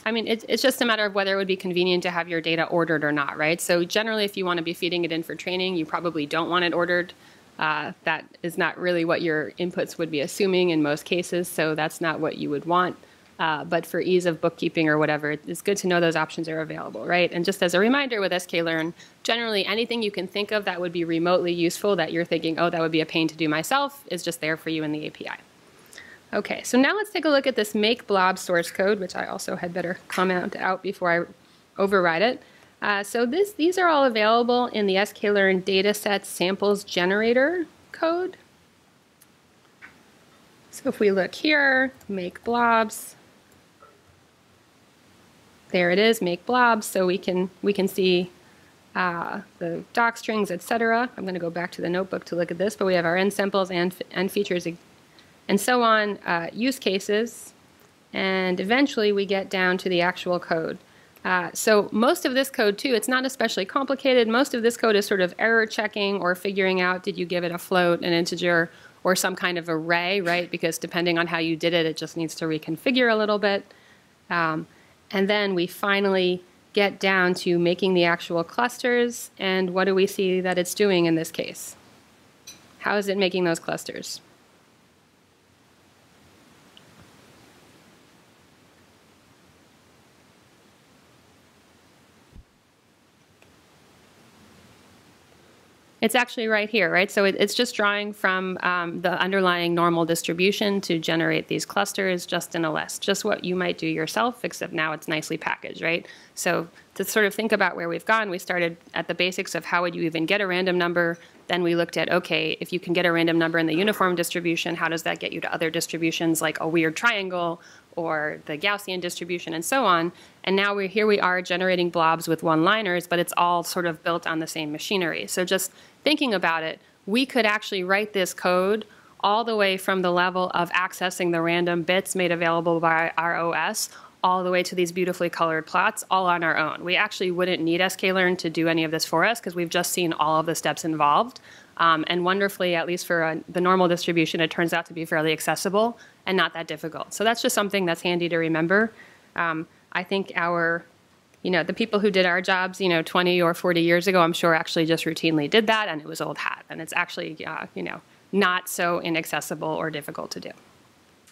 I mean, it's, it's just a matter of whether it would be convenient to have your data ordered or not, right? So generally, if you want to be feeding it in for training, you probably don't want it ordered. Uh, that is not really what your inputs would be assuming in most cases, so that's not what you would want. Uh, but for ease of bookkeeping or whatever, it's good to know those options are available, right? And just as a reminder with sklearn, generally anything you can think of that would be remotely useful that you're thinking, oh, that would be a pain to do myself, is just there for you in the API. Okay, so now let's take a look at this make blob source code, which I also had better comment out before I override it. Uh, so this, these are all available in the sklearn dataset samples generator code. So if we look here, make blobs, there it is, make blobs, so we can, we can see uh, the doc strings, etc. I'm going to go back to the notebook to look at this, but we have our n samples and, and features and so on uh, use cases, and eventually we get down to the actual code. Uh, so most of this code too, it's not especially complicated. Most of this code is sort of error checking or figuring out did you give it a float, an integer, or some kind of array, right? Because depending on how you did it, it just needs to reconfigure a little bit. Um, and then we finally get down to making the actual clusters. And what do we see that it's doing in this case? How is it making those clusters? It's actually right here, right? So it, it's just drawing from um, the underlying normal distribution to generate these clusters just in a list, just what you might do yourself, except now it's nicely packaged, right? So to sort of think about where we've gone, we started at the basics of how would you even get a random number. Then we looked at, okay, if you can get a random number in the uniform distribution, how does that get you to other distributions like a weird triangle or the Gaussian distribution and so on. And now we're here we are generating blobs with one-liners, but it's all sort of built on the same machinery. So just thinking about it, we could actually write this code all the way from the level of accessing the random bits made available by our OS all the way to these beautifully colored plots all on our own. We actually wouldn't need sklearn to do any of this for us because we've just seen all of the steps involved. Um, and wonderfully, at least for uh, the normal distribution, it turns out to be fairly accessible and not that difficult. So that's just something that's handy to remember. Um, I think our you know, the people who did our jobs, you know, 20 or 40 years ago, I'm sure actually just routinely did that, and it was old hat. And it's actually, uh, you know, not so inaccessible or difficult to do.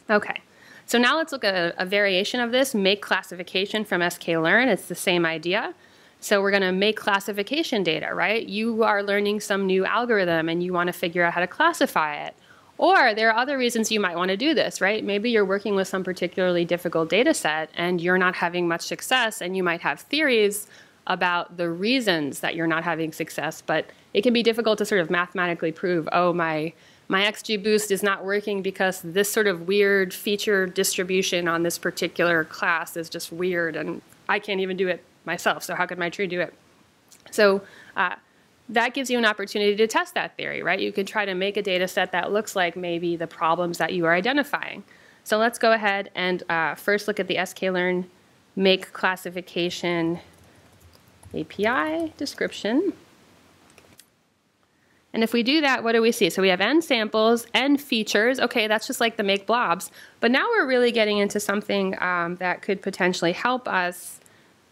Okay, so now let's look at a, a variation of this, make classification from sklearn. It's the same idea. So we're going to make classification data, right? You are learning some new algorithm and you want to figure out how to classify it. Or there are other reasons you might want to do this, right? Maybe you're working with some particularly difficult data set and you're not having much success, and you might have theories about the reasons that you're not having success, but it can be difficult to sort of mathematically prove, oh, my my XGBoost is not working because this sort of weird feature distribution on this particular class is just weird and I can't even do it myself, so how could my tree do it? So uh, that gives you an opportunity to test that theory, right? You could try to make a data set that looks like maybe the problems that you are identifying. So let's go ahead and uh, first look at the sklearn make classification API description. And if we do that, what do we see? So we have n samples, n features. Okay, that's just like the make blobs. But now we're really getting into something um, that could potentially help us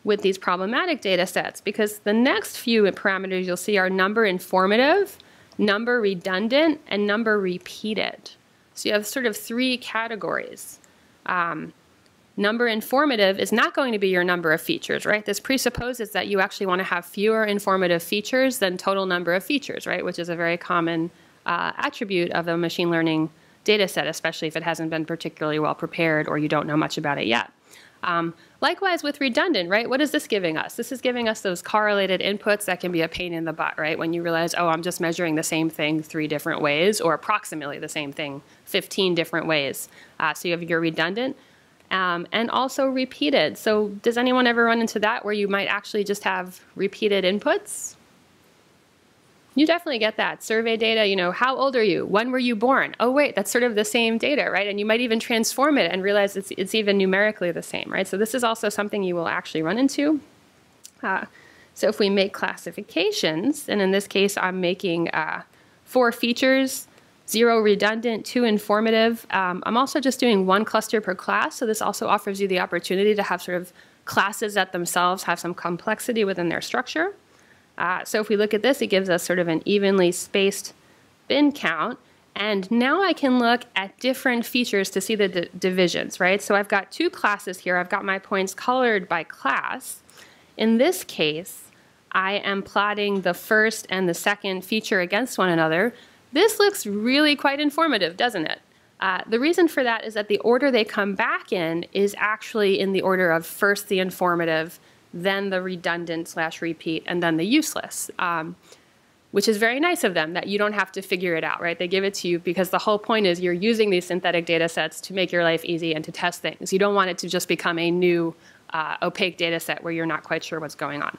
with these problematic data sets because the next few parameters you'll see are number informative, number redundant, and number repeated. So you have sort of three categories. Um, number informative is not going to be your number of features, right? This presupposes that you actually want to have fewer informative features than total number of features, right? Which is a very common uh, attribute of a machine learning data set, especially if it hasn't been particularly well prepared or you don't know much about it yet. Um, likewise with redundant, right? What is this giving us? This is giving us those correlated inputs that can be a pain in the butt, right? When you realize, oh, I'm just measuring the same thing three different ways or approximately the same thing 15 different ways. Uh, so you have your redundant um, and also repeated. So does anyone ever run into that where you might actually just have repeated inputs? You definitely get that. Survey data, you know, how old are you? When were you born? Oh, wait, that's sort of the same data, right? And you might even transform it and realize it's, it's even numerically the same, right? So this is also something you will actually run into. Uh, so if we make classifications, and in this case, I'm making uh, four features, zero redundant, two informative. Um, I'm also just doing one cluster per class, so this also offers you the opportunity to have sort of classes that themselves have some complexity within their structure. Uh, so if we look at this, it gives us sort of an evenly spaced bin count. And now I can look at different features to see the divisions, right? So I've got two classes here. I've got my points colored by class. In this case, I am plotting the first and the second feature against one another. This looks really quite informative, doesn't it? Uh, the reason for that is that the order they come back in is actually in the order of first the informative, then the redundant slash repeat, and then the useless. Um, which is very nice of them that you don't have to figure it out, right? They give it to you because the whole point is you're using these synthetic data sets to make your life easy and to test things. You don't want it to just become a new uh, opaque data set where you're not quite sure what's going on.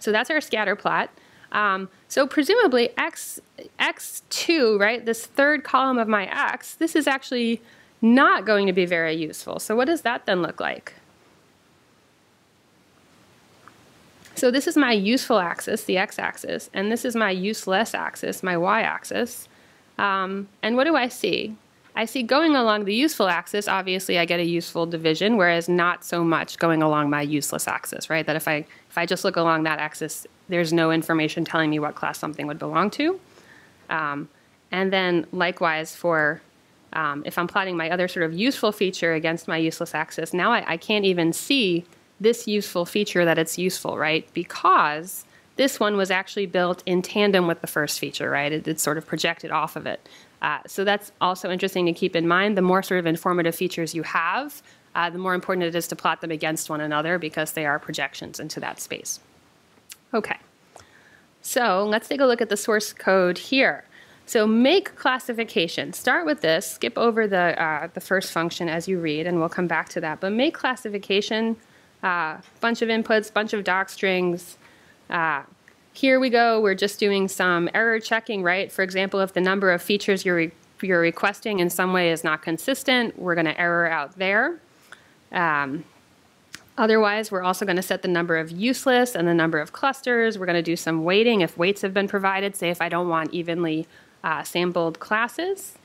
So that's our scatter plot. Um, so presumably x, x2, right, this third column of my x, this is actually not going to be very useful. So what does that then look like? So this is my useful axis, the x-axis, and this is my useless axis, my y-axis. Um, and what do I see? I see going along the useful axis, obviously I get a useful division, whereas not so much going along my useless axis, right? That if I, if I just look along that axis, there's no information telling me what class something would belong to. Um, and then likewise for um, if I'm plotting my other sort of useful feature against my useless axis, now I, I can't even see this useful feature that it's useful, right? Because this one was actually built in tandem with the first feature, right? It, it's sort of projected off of it. Uh, so that's also interesting to keep in mind. The more sort of informative features you have, uh, the more important it is to plot them against one another because they are projections into that space. Okay, so let's take a look at the source code here. So make classification. Start with this, skip over the, uh, the first function as you read, and we'll come back to that. But make classification uh, bunch of inputs, bunch of doc strings. Uh, here we go, we're just doing some error checking, right? For example, if the number of features you're, re you're requesting in some way is not consistent, we're gonna error out there. Um, otherwise, we're also gonna set the number of useless and the number of clusters. We're gonna do some weighting if weights have been provided, say if I don't want evenly uh, sampled classes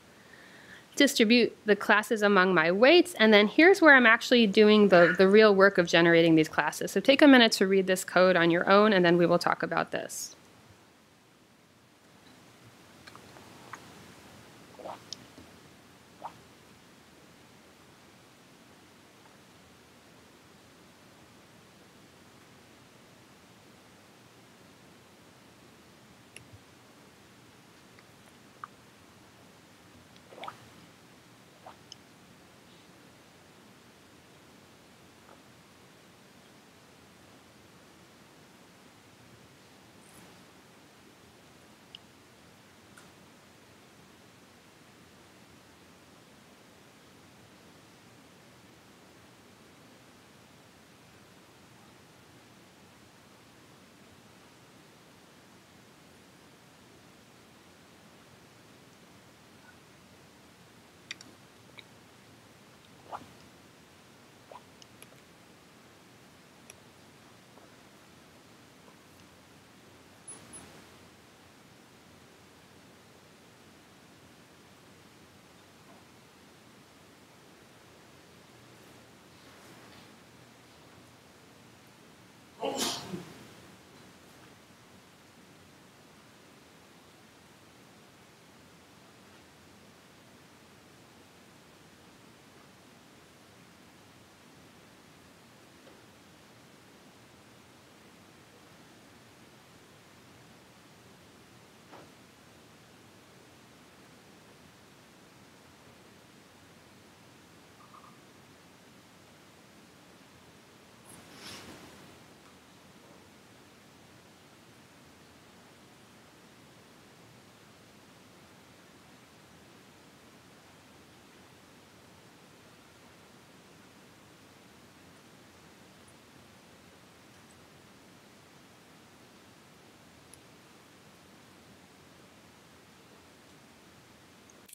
distribute the classes among my weights, and then here's where I'm actually doing the, the real work of generating these classes. So take a minute to read this code on your own, and then we will talk about this.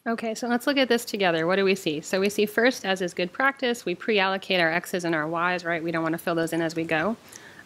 Okay, so let's look at this together. What do we see? So we see first, as is good practice, we pre-allocate our x's and our y's, right? We don't want to fill those in as we go.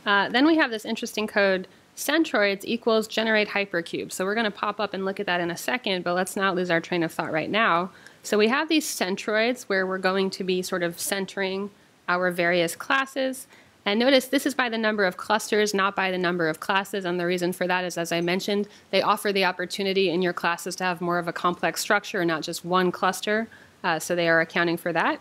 Uh, then we have this interesting code, centroids equals generate hypercubes. So we're going to pop up and look at that in a second, but let's not lose our train of thought right now. So we have these centroids where we're going to be sort of centering our various classes. And notice this is by the number of clusters, not by the number of classes. And the reason for that is, as I mentioned, they offer the opportunity in your classes to have more of a complex structure, not just one cluster. Uh, so they are accounting for that.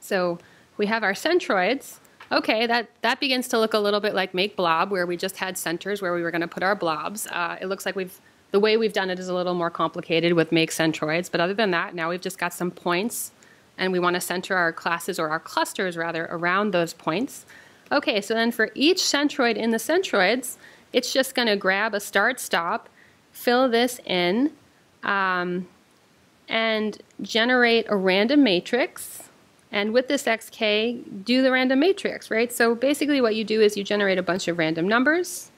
So we have our centroids. Okay, that, that begins to look a little bit like make blob, where we just had centers where we were going to put our blobs. Uh, it looks like we've the way we've done it is a little more complicated with make centroids, but other than that, now we've just got some points, and we want to center our classes or our clusters rather around those points. Okay, so then for each centroid in the centroids, it's just going to grab a start stop, fill this in, um, and generate a random matrix. And with this xk, do the random matrix, right? So basically what you do is you generate a bunch of random numbers,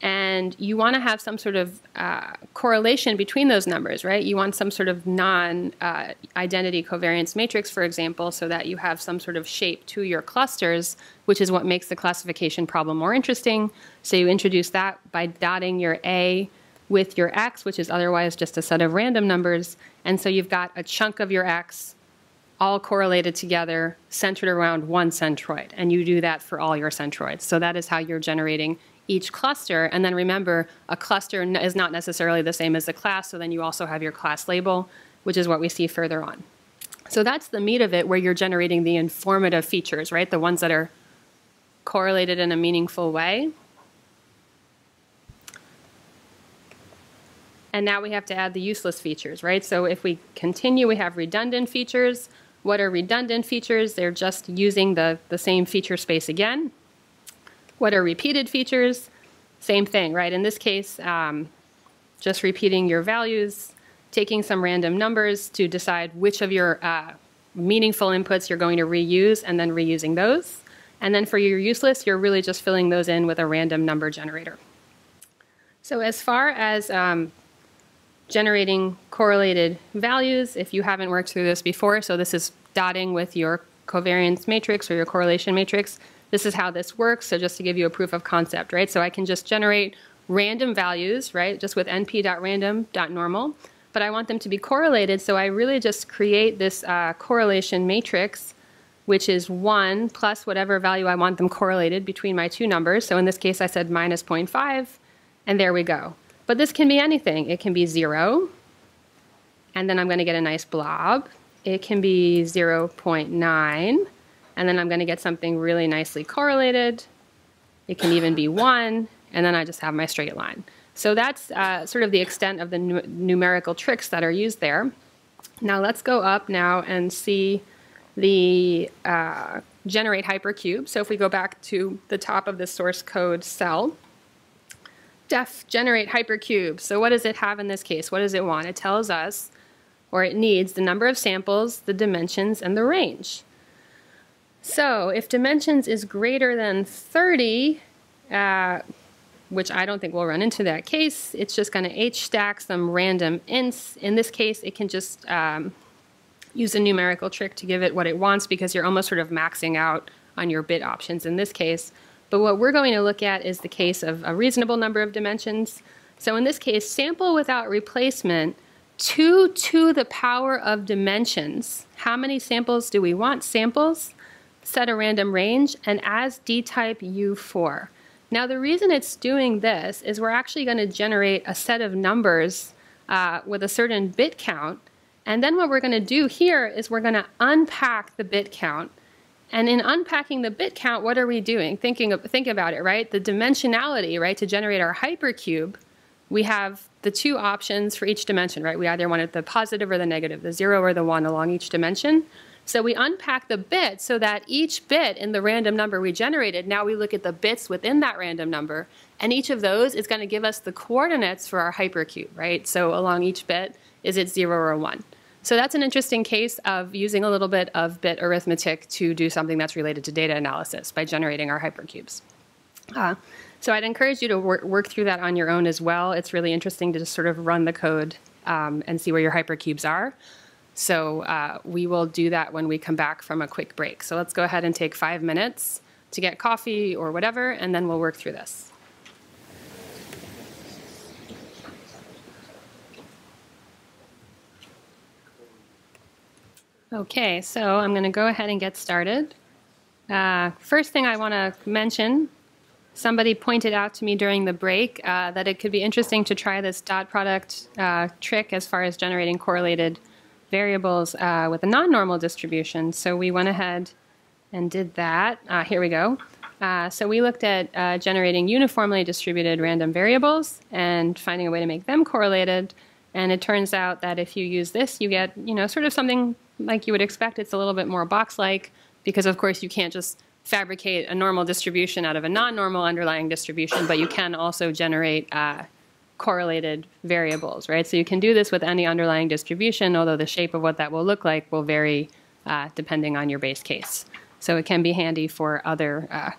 and you want to have some sort of uh, correlation between those numbers, right? You want some sort of non-identity uh, covariance matrix, for example, so that you have some sort of shape to your clusters, which is what makes the classification problem more interesting. So you introduce that by dotting your A with your X, which is otherwise just a set of random numbers. And so you've got a chunk of your X all correlated together, centered around one centroid. And you do that for all your centroids. So that is how you're generating each cluster. And then remember, a cluster is not necessarily the same as a class, so then you also have your class label, which is what we see further on. So that's the meat of it, where you're generating the informative features, right? The ones that are correlated in a meaningful way. And now we have to add the useless features, right? So if we continue, we have redundant features. What are redundant features? They're just using the, the same feature space again. What are repeated features? Same thing, right? In this case, um, just repeating your values, taking some random numbers to decide which of your uh, meaningful inputs you're going to reuse and then reusing those. And then for your useless, you're really just filling those in with a random number generator. So as far as um, generating correlated values, if you haven't worked through this before, so this is dotting with your covariance matrix or your correlation matrix, this is how this works. So just to give you a proof of concept, right? So I can just generate random values, right? Just with np.random.normal. But I want them to be correlated, so I really just create this uh, correlation matrix, which is 1 plus whatever value I want them correlated between my two numbers. So in this case, I said minus 0.5, and there we go. But this can be anything. It can be 0, and then I'm going to get a nice blob. It can be 0.9, and then I'm going to get something really nicely correlated. It can even be 1, and then I just have my straight line. So that's uh, sort of the extent of the nu numerical tricks that are used there. Now let's go up now and see the uh, generate hypercube. So if we go back to the top of the source code cell, def generate hypercube. So what does it have in this case? What does it want? It tells us, or it needs, the number of samples, the dimensions, and the range. So if dimensions is greater than 30, uh, which I don't think we'll run into that case, it's just going to h stack some random ints. In this case, it can just um, use a numerical trick to give it what it wants because you're almost sort of maxing out on your bit options in this case. But what we're going to look at is the case of a reasonable number of dimensions. So in this case, sample without replacement, 2 to the power of dimensions. How many samples do we want? Samples set a random range, and as dtype u4. Now the reason it's doing this is we're actually going to generate a set of numbers uh, with a certain bit count, and then what we're going to do here is we're going to unpack the bit count. And in unpacking the bit count, what are we doing? Thinking of, think about it, right? The dimensionality, right, to generate our hypercube, we have the two options for each dimension, right? We either wanted the positive or the negative, the zero or the one along each dimension. So we unpack the bit so that each bit in the random number we generated, now we look at the bits within that random number, and each of those is going to give us the coordinates for our hypercube, right? So along each bit, is it 0 or 1? So that's an interesting case of using a little bit of bit arithmetic to do something that's related to data analysis by generating our hypercubes. Uh, so I'd encourage you to work, work through that on your own as well. It's really interesting to just sort of run the code um, and see where your hypercubes are. So uh, we will do that when we come back from a quick break. So let's go ahead and take five minutes to get coffee or whatever, and then we'll work through this. Okay, so I'm going to go ahead and get started. Uh, first thing I want to mention somebody pointed out to me during the break uh, that it could be interesting to try this dot product uh, trick as far as generating correlated variables uh, with a non-normal distribution. So we went ahead and did that. Uh, here we go. Uh, so we looked at uh, generating uniformly distributed random variables and finding a way to make them correlated. And it turns out that if you use this, you get, you know, sort of something like you would expect. It's a little bit more box-like because, of course, you can't just fabricate a normal distribution out of a non-normal underlying distribution, but you can also generate uh, correlated variables, right? So you can do this with any underlying distribution, although the shape of what that will look like will vary uh, depending on your base case. So it can be handy for other uh,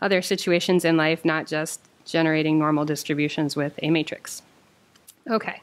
other situations in life, not just generating normal distributions with a matrix. Okay,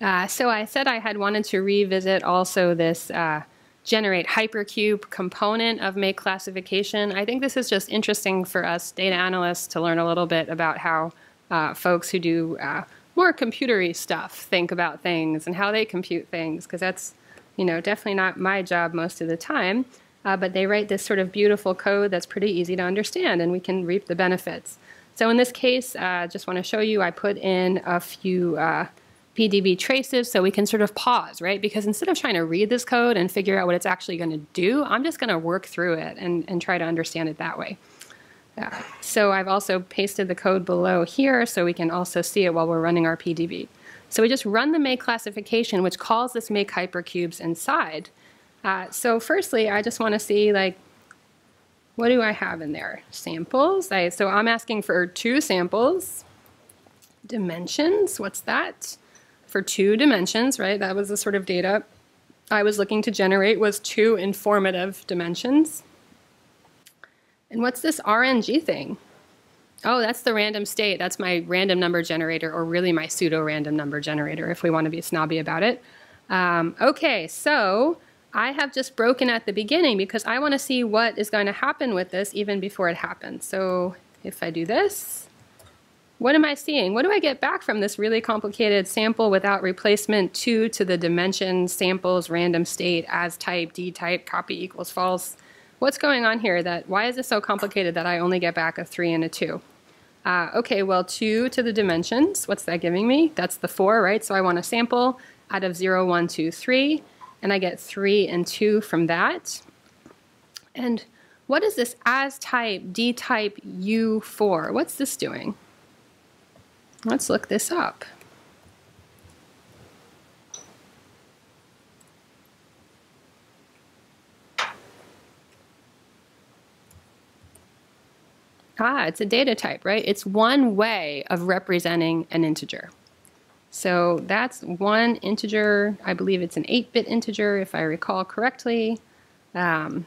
uh, so I said I had wanted to revisit also this uh, generate hypercube component of make classification. I think this is just interesting for us data analysts to learn a little bit about how uh, folks who do uh, more computery stuff think about things and how they compute things, because that's, you know, definitely not my job most of the time. Uh, but they write this sort of beautiful code that's pretty easy to understand, and we can reap the benefits. So in this case, I uh, just want to show you, I put in a few uh, PDB traces so we can sort of pause, right? Because instead of trying to read this code and figure out what it's actually going to do, I'm just going to work through it and, and try to understand it that way. Uh, so I've also pasted the code below here so we can also see it while we're running our PDB. So we just run the make classification, which calls this make hypercubes inside. Uh, so firstly, I just want to see like, what do I have in there? Samples. I, so I'm asking for two samples. Dimensions, what's that? for two dimensions, right? That was the sort of data I was looking to generate was two informative dimensions. And what's this RNG thing? Oh, that's the random state. That's my random number generator, or really my pseudo-random number generator, if we want to be snobby about it. Um, okay, so I have just broken at the beginning because I want to see what is going to happen with this even before it happens. So if I do this, what am I seeing? What do I get back from this really complicated sample without replacement 2 to the dimension, samples, random state, as type, d type, copy equals false? What's going on here? That Why is this so complicated that I only get back a 3 and a 2? Uh, okay, well, 2 to the dimensions, what's that giving me? That's the 4, right? So I want a sample out of 0, 1, 2, 3, and I get 3 and 2 from that. And what is this as type, d type, u4? What's this doing? Let's look this up. Ah, it's a data type, right? It's one way of representing an integer. So that's one integer. I believe it's an 8-bit integer, if I recall correctly. Um,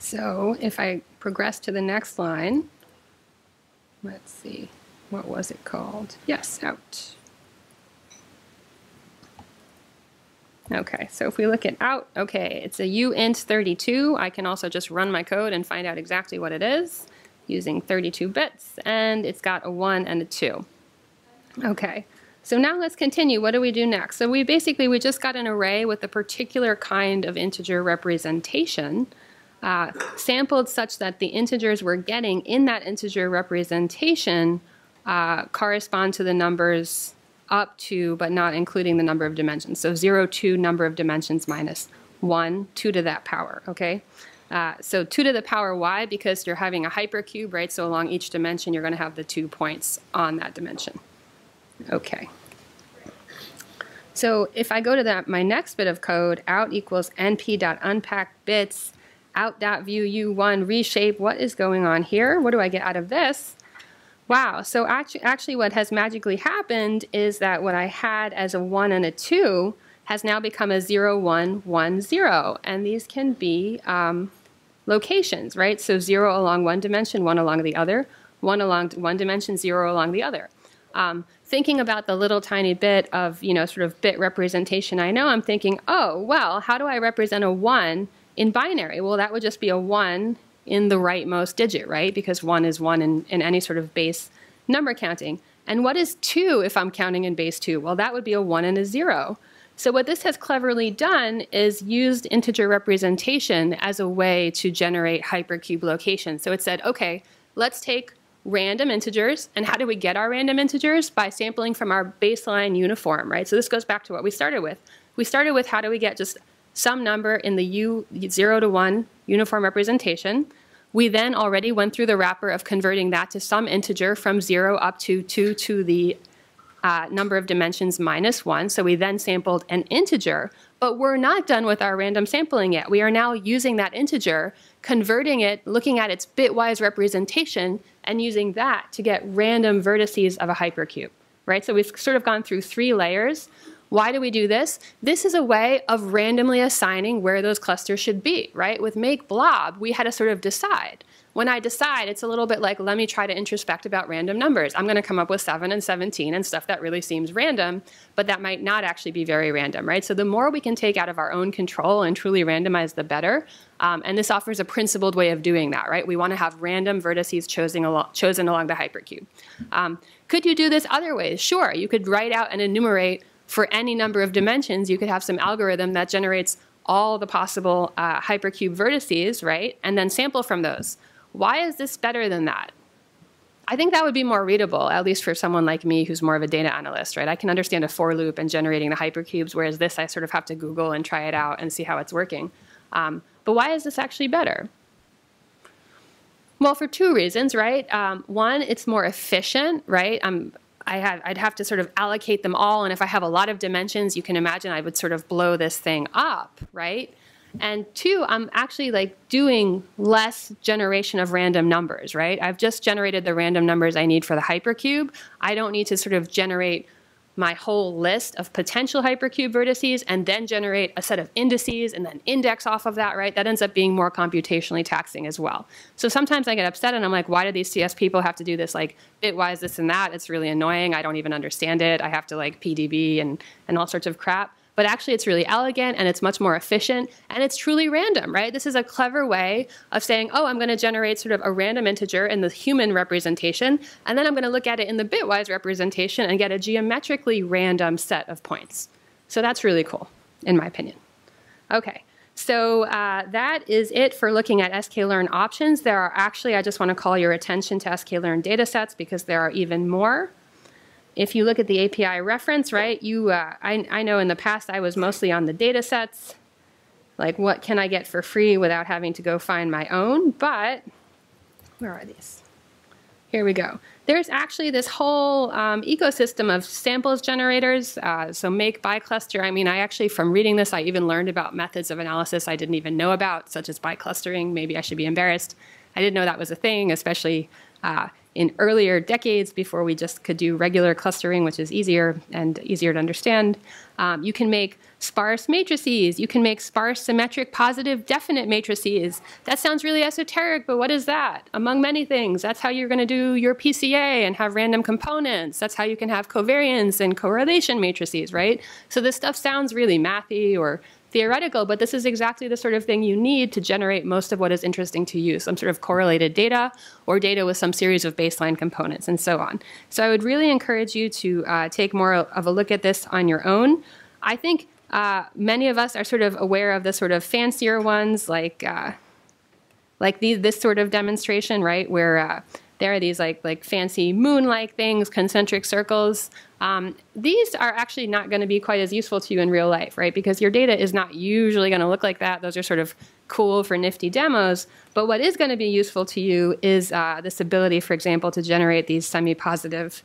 so if I progress to the next line, let's see what was it called? Yes, out. Okay, so if we look at out, okay, it's a uint 32. I can also just run my code and find out exactly what it is using 32 bits, and it's got a 1 and a 2. Okay, so now let's continue. What do we do next? So we basically, we just got an array with a particular kind of integer representation uh, sampled such that the integers we're getting in that integer representation uh, correspond to the numbers up to, but not including the number of dimensions. So 0, 2, number of dimensions minus 1, 2 to that power, okay? Uh, so 2 to the power why because you're having a hypercube, right? So along each dimension, you're going to have the two points on that dimension. Okay. So if I go to that, my next bit of code, out equals np.unpack bits, out.view u1 reshape, what is going on here? What do I get out of this? Wow, so actually, actually what has magically happened is that what I had as a 1 and a 2 has now become a 0, 1, 1, 0. And these can be um, locations, right? So 0 along one dimension, 1 along the other, 1 along one dimension, 0 along the other. Um, thinking about the little tiny bit of, you know, sort of bit representation I know, I'm thinking, oh, well, how do I represent a 1 in binary? Well, that would just be a 1 in the rightmost digit, right? Because 1 is 1 in, in any sort of base number counting. And what is 2 if I'm counting in base 2? Well, that would be a 1 and a 0. So what this has cleverly done is used integer representation as a way to generate hypercube locations. So it said, okay, let's take random integers. And how do we get our random integers? By sampling from our baseline uniform, right? So this goes back to what we started with. We started with how do we get just some number in the U 0 to 1 uniform representation. We then already went through the wrapper of converting that to some integer from 0 up to 2 to the uh, number of dimensions minus 1. So we then sampled an integer, but we're not done with our random sampling yet. We are now using that integer, converting it, looking at its bitwise representation, and using that to get random vertices of a hypercube, right? So we've sort of gone through three layers. Why do we do this? This is a way of randomly assigning where those clusters should be, right? With make blob, we had to sort of decide. When I decide, it's a little bit like, let me try to introspect about random numbers. I'm going to come up with 7 and 17 and stuff that really seems random, but that might not actually be very random, right? So the more we can take out of our own control and truly randomize, the better. Um, and this offers a principled way of doing that, right? We want to have random vertices chosen along, chosen along the hypercube. Um, could you do this other ways? Sure, you could write out and enumerate for any number of dimensions. You could have some algorithm that generates all the possible uh, hypercube vertices, right? And then sample from those. Why is this better than that? I think that would be more readable, at least for someone like me who's more of a data analyst, right? I can understand a for loop and generating the hypercubes, whereas this I sort of have to Google and try it out and see how it's working. Um, but why is this actually better? Well, for two reasons, right? Um, one, it's more efficient, right? Um, I have, I'd have to sort of allocate them all, and if I have a lot of dimensions, you can imagine I would sort of blow this thing up, right? And two, I'm actually like doing less generation of random numbers, right? I've just generated the random numbers I need for the hypercube. I don't need to sort of generate my whole list of potential hypercube vertices and then generate a set of indices and then index off of that, right? That ends up being more computationally taxing as well. So sometimes I get upset and I'm like, why do these CS people have to do this like bitwise this and that? It's really annoying. I don't even understand it. I have to like PDB and, and all sorts of crap but actually it's really elegant and it's much more efficient and it's truly random, right? This is a clever way of saying, oh, I'm going to generate sort of a random integer in the human representation, and then I'm going to look at it in the bitwise representation and get a geometrically random set of points. So that's really cool, in my opinion. Okay. So uh, that is it for looking at sklearn options. There are actually, I just want to call your attention to sklearn datasets because there are even more if you look at the API reference, right, you, uh, I, I know in the past I was mostly on the data sets, like what can I get for free without having to go find my own, but where are these? Here we go. There's actually this whole um, ecosystem of samples generators. Uh, so make bicluster. I mean, I actually, from reading this, I even learned about methods of analysis I didn't even know about, such as biclustering. Maybe I should be embarrassed. I didn't know that was a thing, especially uh, in earlier decades before we just could do regular clustering, which is easier and easier to understand. Um, you can make sparse matrices. You can make sparse, symmetric, positive, definite matrices. That sounds really esoteric, but what is that? Among many things, that's how you're going to do your PCA and have random components. That's how you can have covariance and correlation matrices, right? So this stuff sounds really mathy or theoretical, but this is exactly the sort of thing you need to generate most of what is interesting to you, some sort of correlated data or data with some series of baseline components and so on. So I would really encourage you to uh, take more of a look at this on your own. I think uh, many of us are sort of aware of the sort of fancier ones like uh, like these, this sort of demonstration, right, where uh, there are these like like fancy moon-like things, concentric circles. Um, these are actually not going to be quite as useful to you in real life, right? Because your data is not usually going to look like that. Those are sort of cool for nifty demos. But what is going to be useful to you is uh, this ability, for example, to generate these semi-positive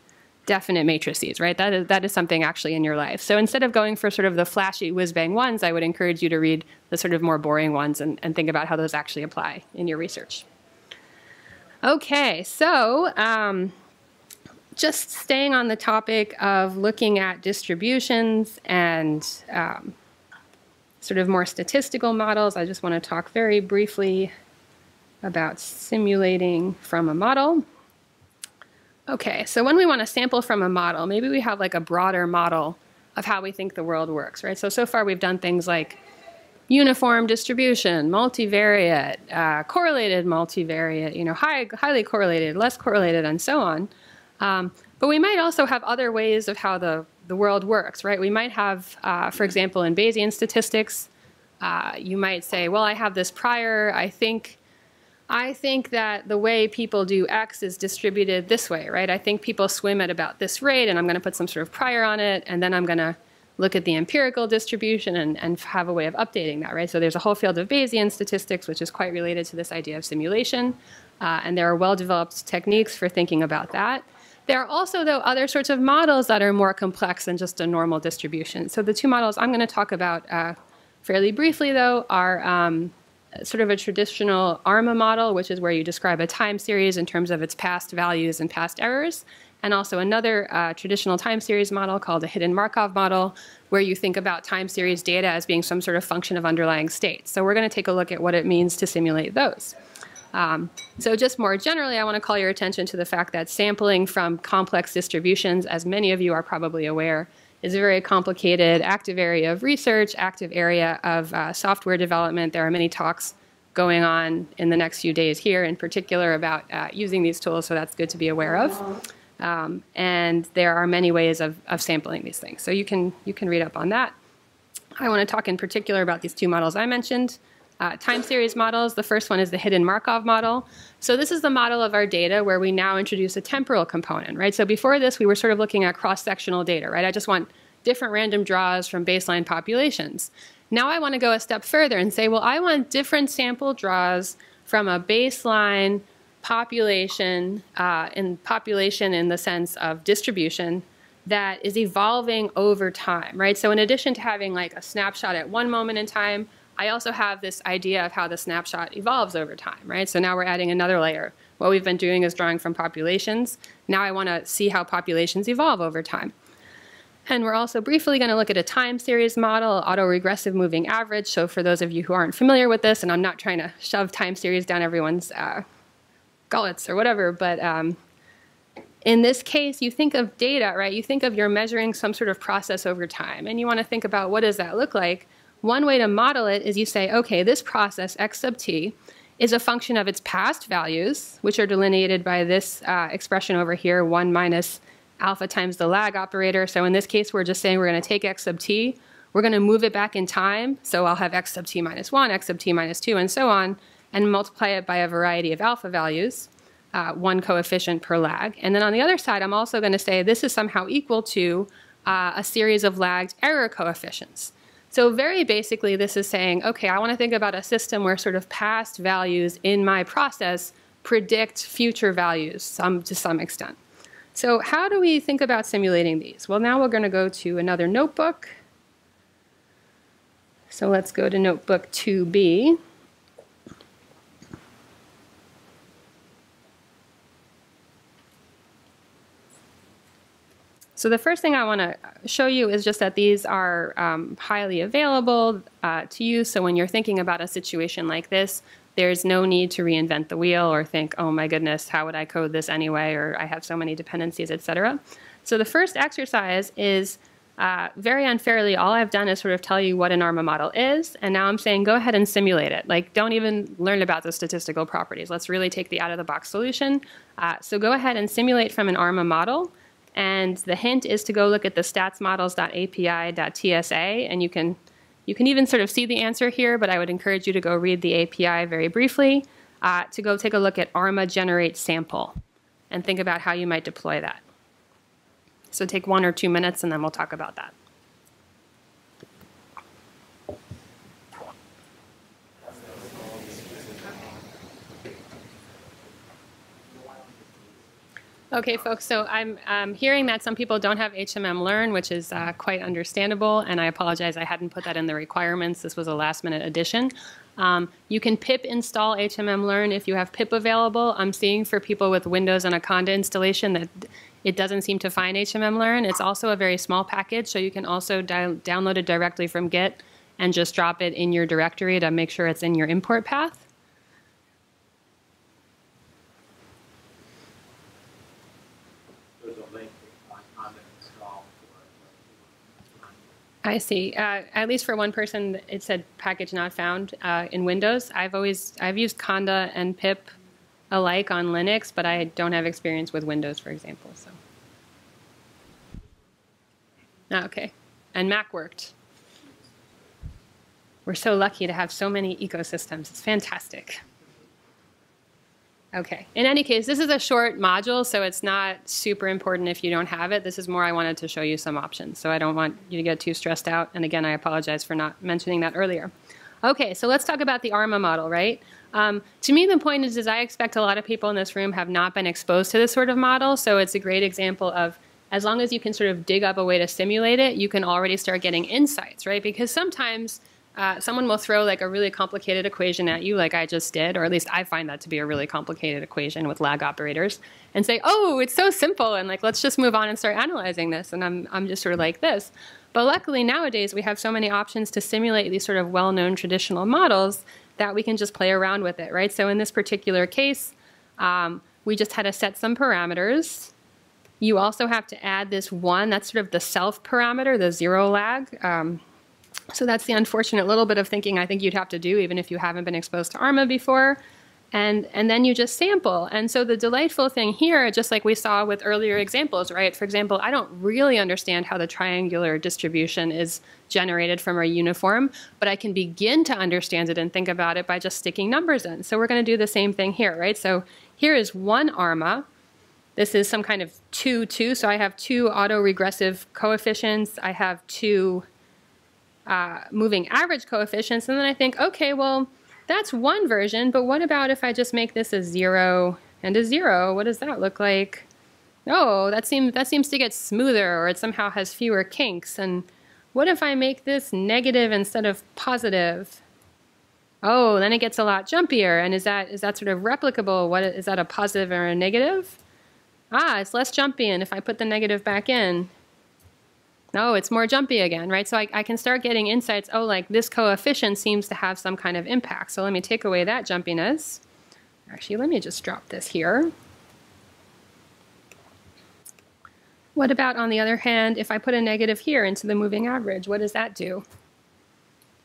definite matrices, right? That is, that is something actually in your life. So instead of going for sort of the flashy whiz-bang ones, I would encourage you to read the sort of more boring ones and, and think about how those actually apply in your research. Okay, so um, just staying on the topic of looking at distributions and um, sort of more statistical models, I just want to talk very briefly about simulating from a model. Okay, so when we want to sample from a model, maybe we have like a broader model of how we think the world works, right? So, so far we've done things like uniform distribution, multivariate, uh, correlated multivariate, you know, high, highly correlated, less correlated, and so on. Um, but we might also have other ways of how the, the world works, right? We might have, uh, for example, in Bayesian statistics, uh, you might say, well, I have this prior, I think I think that the way people do X is distributed this way, right? I think people swim at about this rate, and I'm going to put some sort of prior on it, and then I'm going to look at the empirical distribution and, and have a way of updating that, right? So there's a whole field of Bayesian statistics, which is quite related to this idea of simulation, uh, and there are well-developed techniques for thinking about that. There are also, though, other sorts of models that are more complex than just a normal distribution. So the two models I'm going to talk about uh, fairly briefly, though, are um, sort of a traditional ARMA model, which is where you describe a time series in terms of its past values and past errors, and also another uh, traditional time series model called a hidden Markov model, where you think about time series data as being some sort of function of underlying states. So we're going to take a look at what it means to simulate those. Um, so just more generally, I want to call your attention to the fact that sampling from complex distributions, as many of you are probably aware, is a very complicated, active area of research, active area of uh, software development. There are many talks going on in the next few days here, in particular, about uh, using these tools, so that's good to be aware of. Um, and there are many ways of, of sampling these things. So you can, you can read up on that. I want to talk in particular about these two models I mentioned. Uh, time series models. The first one is the hidden Markov model. So this is the model of our data where we now introduce a temporal component, right? So before this, we were sort of looking at cross-sectional data, right? I just want different random draws from baseline populations. Now I want to go a step further and say, well, I want different sample draws from a baseline population, uh, in population in the sense of distribution that is evolving over time, right? So in addition to having like a snapshot at one moment in time, I also have this idea of how the snapshot evolves over time, right? So now we're adding another layer. What we've been doing is drawing from populations. Now I want to see how populations evolve over time. And we're also briefly going to look at a time series model, autoregressive moving average. So for those of you who aren't familiar with this, and I'm not trying to shove time series down everyone's uh, gullets or whatever, but um, in this case, you think of data, right? You think of you're measuring some sort of process over time, and you want to think about what does that look like. One way to model it is you say, okay, this process, x sub t, is a function of its past values, which are delineated by this uh, expression over here, 1 minus alpha times the lag operator. So in this case, we're just saying we're going to take x sub t, we're going to move it back in time. So I'll have x sub t minus 1, x sub t minus 2, and so on, and multiply it by a variety of alpha values, uh, one coefficient per lag. And then on the other side, I'm also going to say this is somehow equal to uh, a series of lagged error coefficients. So very basically, this is saying, okay, I want to think about a system where sort of past values in my process predict future values some, to some extent. So how do we think about simulating these? Well, now we're going to go to another notebook. So let's go to notebook 2B. So the first thing I want to show you is just that these are um, highly available uh, to you. So when you're thinking about a situation like this, there's no need to reinvent the wheel or think, oh my goodness, how would I code this anyway? Or I have so many dependencies, etc. So the first exercise is uh, very unfairly, all I've done is sort of tell you what an ARMA model is, and now I'm saying go ahead and simulate it. Like, don't even learn about the statistical properties. Let's really take the out-of-the-box solution. Uh, so go ahead and simulate from an ARMA model. And the hint is to go look at the statsmodels.api.tsa, and you can you can even sort of see the answer here, but I would encourage you to go read the API very briefly uh, to go take a look at ARMA generate sample and think about how you might deploy that. So take one or two minutes, and then we'll talk about that. Okay, folks, so I'm um, hearing that some people don't have HMM Learn, which is uh, quite understandable, and I apologize I hadn't put that in the requirements. This was a last minute addition. Um, you can pip install HMM Learn if you have pip available. I'm seeing for people with Windows and a Conda installation that it doesn't seem to find HMM Learn. It's also a very small package, so you can also download it directly from Git and just drop it in your directory to make sure it's in your import path. I see. Uh, at least for one person, it said package not found uh, in Windows. I've always I've used Conda and pip alike on Linux, but I don't have experience with Windows, for example. So, ah, okay, and Mac worked. We're so lucky to have so many ecosystems. It's fantastic. Okay. In any case, this is a short module, so it's not super important if you don't have it. This is more I wanted to show you some options, so I don't want you to get too stressed out. And again, I apologize for not mentioning that earlier. Okay, so let's talk about the ARMA model, right? Um, to me, the point is, is I expect a lot of people in this room have not been exposed to this sort of model, so it's a great example of as long as you can sort of dig up a way to simulate it, you can already start getting insights, right? Because sometimes uh, someone will throw like a really complicated equation at you, like I just did, or at least I find that to be a really complicated equation with lag operators, and say, "Oh, it's so simple," and like let's just move on and start analyzing this. And I'm I'm just sort of like this. But luckily nowadays we have so many options to simulate these sort of well-known traditional models that we can just play around with it, right? So in this particular case, um, we just had to set some parameters. You also have to add this one, that's sort of the self parameter, the zero lag. Um, so that's the unfortunate little bit of thinking I think you'd have to do even if you haven't been exposed to ARMA before. And, and then you just sample. And so the delightful thing here, just like we saw with earlier examples, right? For example, I don't really understand how the triangular distribution is generated from a uniform, but I can begin to understand it and think about it by just sticking numbers in. So we're going to do the same thing here, right? So here is one ARMA. This is some kind of 2, 2. So I have two autoregressive coefficients. I have two uh, moving average coefficients. And then I think, okay, well, that's one version, but what about if I just make this a zero and a zero? What does that look like? Oh, that seems, that seems to get smoother or it somehow has fewer kinks. And what if I make this negative instead of positive? Oh, then it gets a lot jumpier. And is that, is that sort of replicable? What, is that a positive or a negative? Ah, it's less jumpy. And if I put the negative back in, oh, it's more jumpy again, right? So I, I, can start getting insights, oh, like this coefficient seems to have some kind of impact. So let me take away that jumpiness. Actually, let me just drop this here. What about, on the other hand, if I put a negative here into the moving average, what does that do?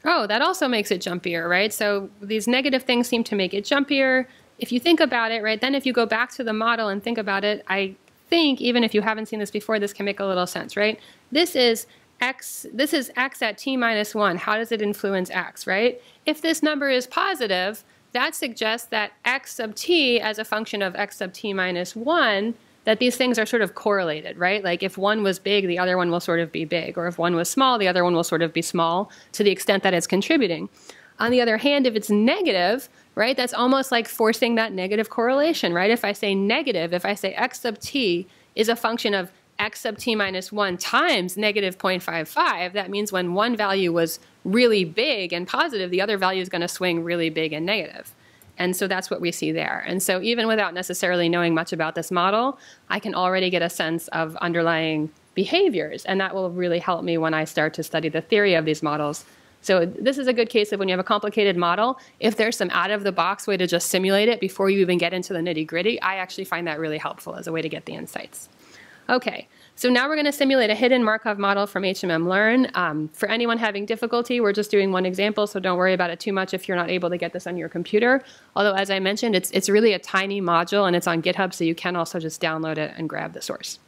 Oh, that also makes it jumpier, right? So these negative things seem to make it jumpier. If you think about it, right, then if you go back to the model and think about it, I think, even if you haven't seen this before, this can make a little sense, right? This is x, this is x at t minus 1. How does it influence x, right? If this number is positive, that suggests that x sub t as a function of x sub t minus 1, that these things are sort of correlated, right? Like if one was big, the other one will sort of be big. Or if one was small, the other one will sort of be small to the extent that it's contributing. On the other hand, if it's negative, right? That's almost like forcing that negative correlation, right? If I say negative, if I say x sub t is a function of x sub t minus 1 times negative 0.55, that means when one value was really big and positive, the other value is going to swing really big and negative. And so that's what we see there. And so even without necessarily knowing much about this model, I can already get a sense of underlying behaviors. And that will really help me when I start to study the theory of these models so this is a good case of when you have a complicated model, if there's some out of the box way to just simulate it before you even get into the nitty gritty, I actually find that really helpful as a way to get the insights. Okay, so now we're going to simulate a hidden Markov model from HMM Learn. Um, for anyone having difficulty, we're just doing one example, so don't worry about it too much if you're not able to get this on your computer. Although, as I mentioned, it's, it's really a tiny module and it's on GitHub, so you can also just download it and grab the source.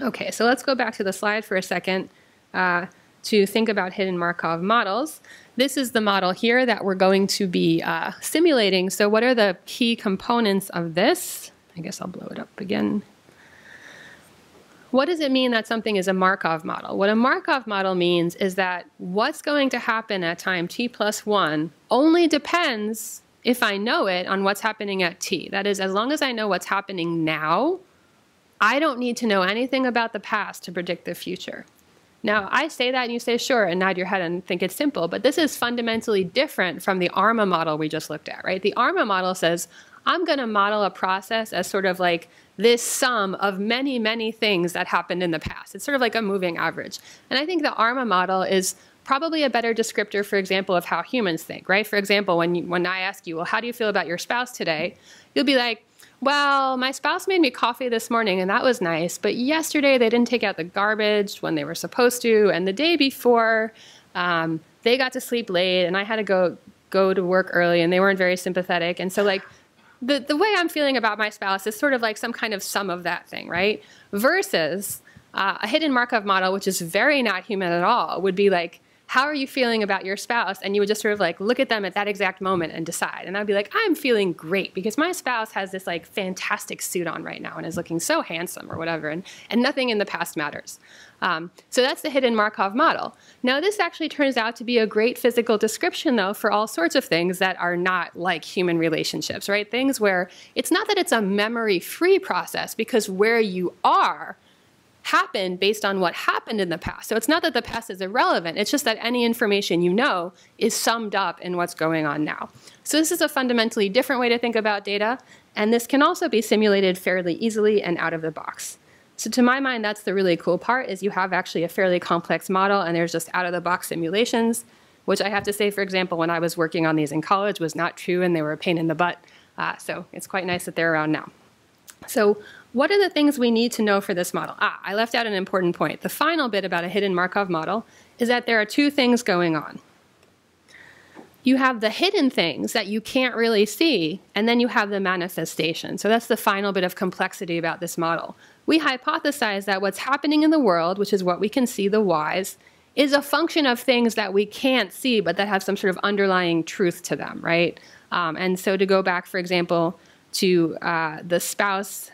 Okay, so let's go back to the slide for a second. Uh, to think about hidden Markov models. This is the model here that we're going to be uh, simulating. So what are the key components of this? I guess I'll blow it up again. What does it mean that something is a Markov model? What a Markov model means is that what's going to happen at time t plus 1 only depends, if I know it, on what's happening at t. That is, as long as I know what's happening now, I don't need to know anything about the past to predict the future. Now, I say that and you say, sure, and nod your head and think it's simple, but this is fundamentally different from the ARMA model we just looked at, right? The ARMA model says, I'm going to model a process as sort of like this sum of many, many things that happened in the past. It's sort of like a moving average. And I think the ARMA model is probably a better descriptor, for example, of how humans think, right? For example, when, you, when I ask you, well, how do you feel about your spouse today? You'll be like, Well, my spouse made me coffee this morning and that was nice, but yesterday they didn't take out the garbage when they were supposed to, and the day before um, they got to sleep late and I had to go go to work early and they weren't very sympathetic. And so like the, the way I'm feeling about my spouse is sort of like some kind of sum of that thing, right? Versus uh, a hidden Markov model, which is very not human at all, would be like, how are you feeling about your spouse? And you would just sort of like look at them at that exact moment and decide. And I'd be like, I'm feeling great because my spouse has this like fantastic suit on right now and is looking so handsome or whatever, and, and nothing in the past matters. Um, so that's the hidden Markov model. Now, this actually turns out to be a great physical description, though, for all sorts of things that are not like human relationships, right? Things where it's not that it's a memory free process because where you are happened based on what happened in the past. So it's not that the past is irrelevant, it's just that any information you know is summed up in what's going on now. So this is a fundamentally different way to think about data, and this can also be simulated fairly easily and out of the box. So to my mind, that's the really cool part is you have actually a fairly complex model and there's just out of the box simulations, which I have to say, for example, when I was working on these in college was not true and they were a pain in the butt. Uh, so it's quite nice that they're around now. So what are the things we need to know for this model? Ah, I left out an important point. The final bit about a hidden Markov model is that there are two things going on. You have the hidden things that you can't really see, and then you have the manifestation. So that's the final bit of complexity about this model. We hypothesize that what's happening in the world, which is what we can see, the y's, is a function of things that we can't see, but that have some sort of underlying truth to them, right? Um, and so to go back, for example, to uh, the spouse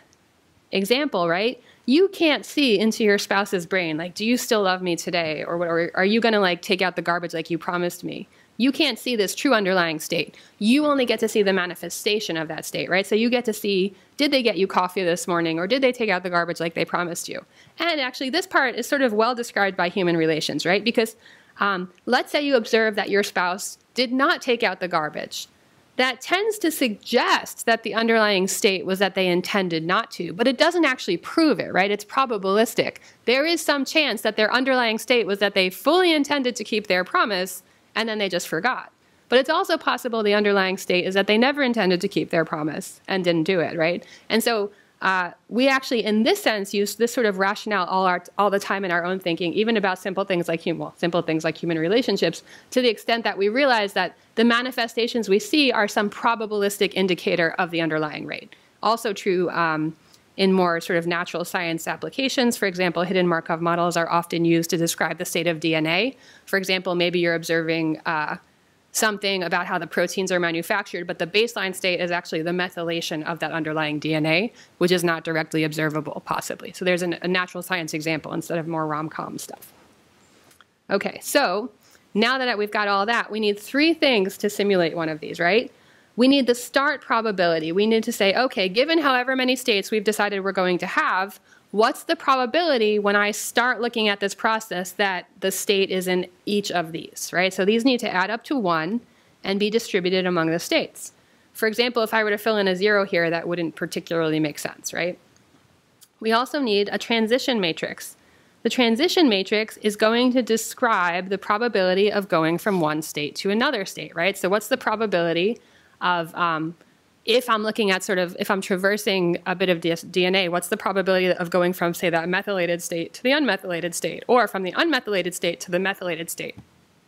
example, right? You can't see into your spouse's brain, like, do you still love me today? Or, or are you going to like take out the garbage like you promised me? You can't see this true underlying state. You only get to see the manifestation of that state, right? So you get to see did they get you coffee this morning or did they take out the garbage like they promised you? And actually, this part is sort of well described by human relations, right? Because um, let's say you observe that your spouse did not take out the garbage that tends to suggest that the underlying state was that they intended not to, but it doesn't actually prove it, right? It's probabilistic. There is some chance that their underlying state was that they fully intended to keep their promise and then they just forgot. But it's also possible the underlying state is that they never intended to keep their promise and didn't do it, right? And so uh, we actually, in this sense, use this sort of rationale all, our, all the time in our own thinking, even about simple things like human, well, simple things like human relationships, to the extent that we realize that the manifestations we see are some probabilistic indicator of the underlying rate. Also true um, in more sort of natural science applications. For example, hidden Markov models are often used to describe the state of DNA. For example, maybe you're observing uh, something about how the proteins are manufactured, but the baseline state is actually the methylation of that underlying DNA, which is not directly observable, possibly. So there's an, a natural science example instead of more rom com stuff. Okay, so now that we've got all that, we need three things to simulate one of these, right? We need the start probability. We need to say, okay, given however many states we've decided we're going to have, what's the probability when I start looking at this process that the state is in each of these, right? So these need to add up to one and be distributed among the states. For example, if I were to fill in a zero here, that wouldn't particularly make sense, right? We also need a transition matrix. The transition matrix is going to describe the probability of going from one state to another state, right? So what's the probability of um, if I'm looking at sort of, if I'm traversing a bit of DNA, what's the probability of going from, say, that methylated state to the unmethylated state, or from the unmethylated state to the methylated state?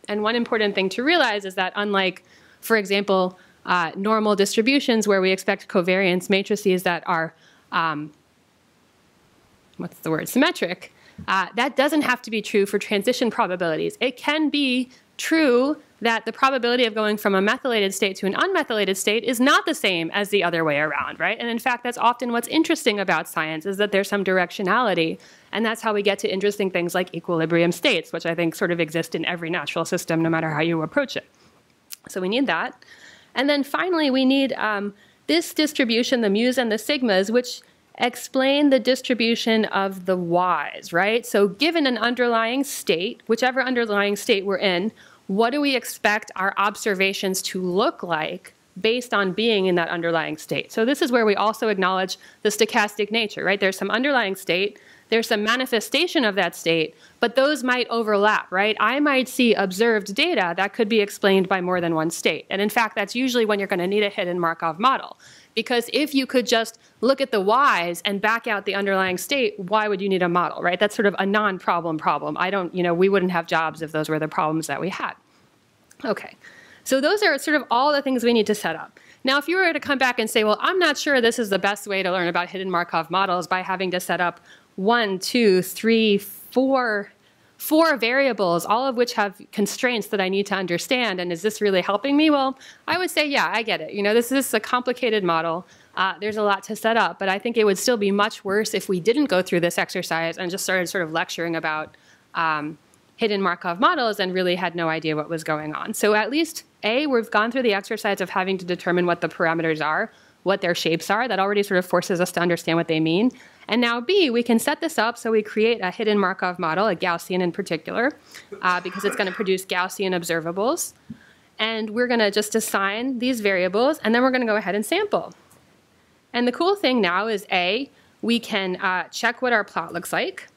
And one important thing to realize is that unlike, for example, uh, normal distributions where we expect covariance matrices that are, um, what's the word, symmetric, uh, that doesn't have to be true for transition probabilities. It can be true that the probability of going from a methylated state to an unmethylated state is not the same as the other way around, right? And in fact, that's often what's interesting about science is that there's some directionality. And that's how we get to interesting things like equilibrium states, which I think sort of exist in every natural system, no matter how you approach it. So we need that. And then finally, we need um, this distribution, the mu's and the sigmas, which explain the distribution of the y's, right? So given an underlying state, whichever underlying state we're in, what do we expect our observations to look like based on being in that underlying state? So this is where we also acknowledge the stochastic nature, right? There's some underlying state there's some manifestation of that state, but those might overlap, right? I might see observed data that could be explained by more than one state. And in fact, that's usually when you're going to need a hidden Markov model. Because if you could just look at the y's and back out the underlying state, why would you need a model, right? That's sort of a non-problem problem. I don't, you know, we wouldn't have jobs if those were the problems that we had. Okay, so those are sort of all the things we need to set up. Now, if you were to come back and say, well, I'm not sure this is the best way to learn about hidden Markov models by having to set up one, two, three, four, four variables, all of which have constraints that I need to understand, and is this really helping me? Well, I would say, yeah, I get it. You know, this is a complicated model. Uh, there's a lot to set up, but I think it would still be much worse if we didn't go through this exercise and just started sort of lecturing about um, hidden Markov models and really had no idea what was going on. So at least A, we've gone through the exercise of having to determine what the parameters are, what their shapes are. That already sort of forces us to understand what they mean. And now B, we can set this up so we create a hidden Markov model, a Gaussian in particular, uh, because it's going to produce Gaussian observables. And we're going to just assign these variables, and then we're going to go ahead and sample. And the cool thing now is A, we can uh, check what our plot looks like.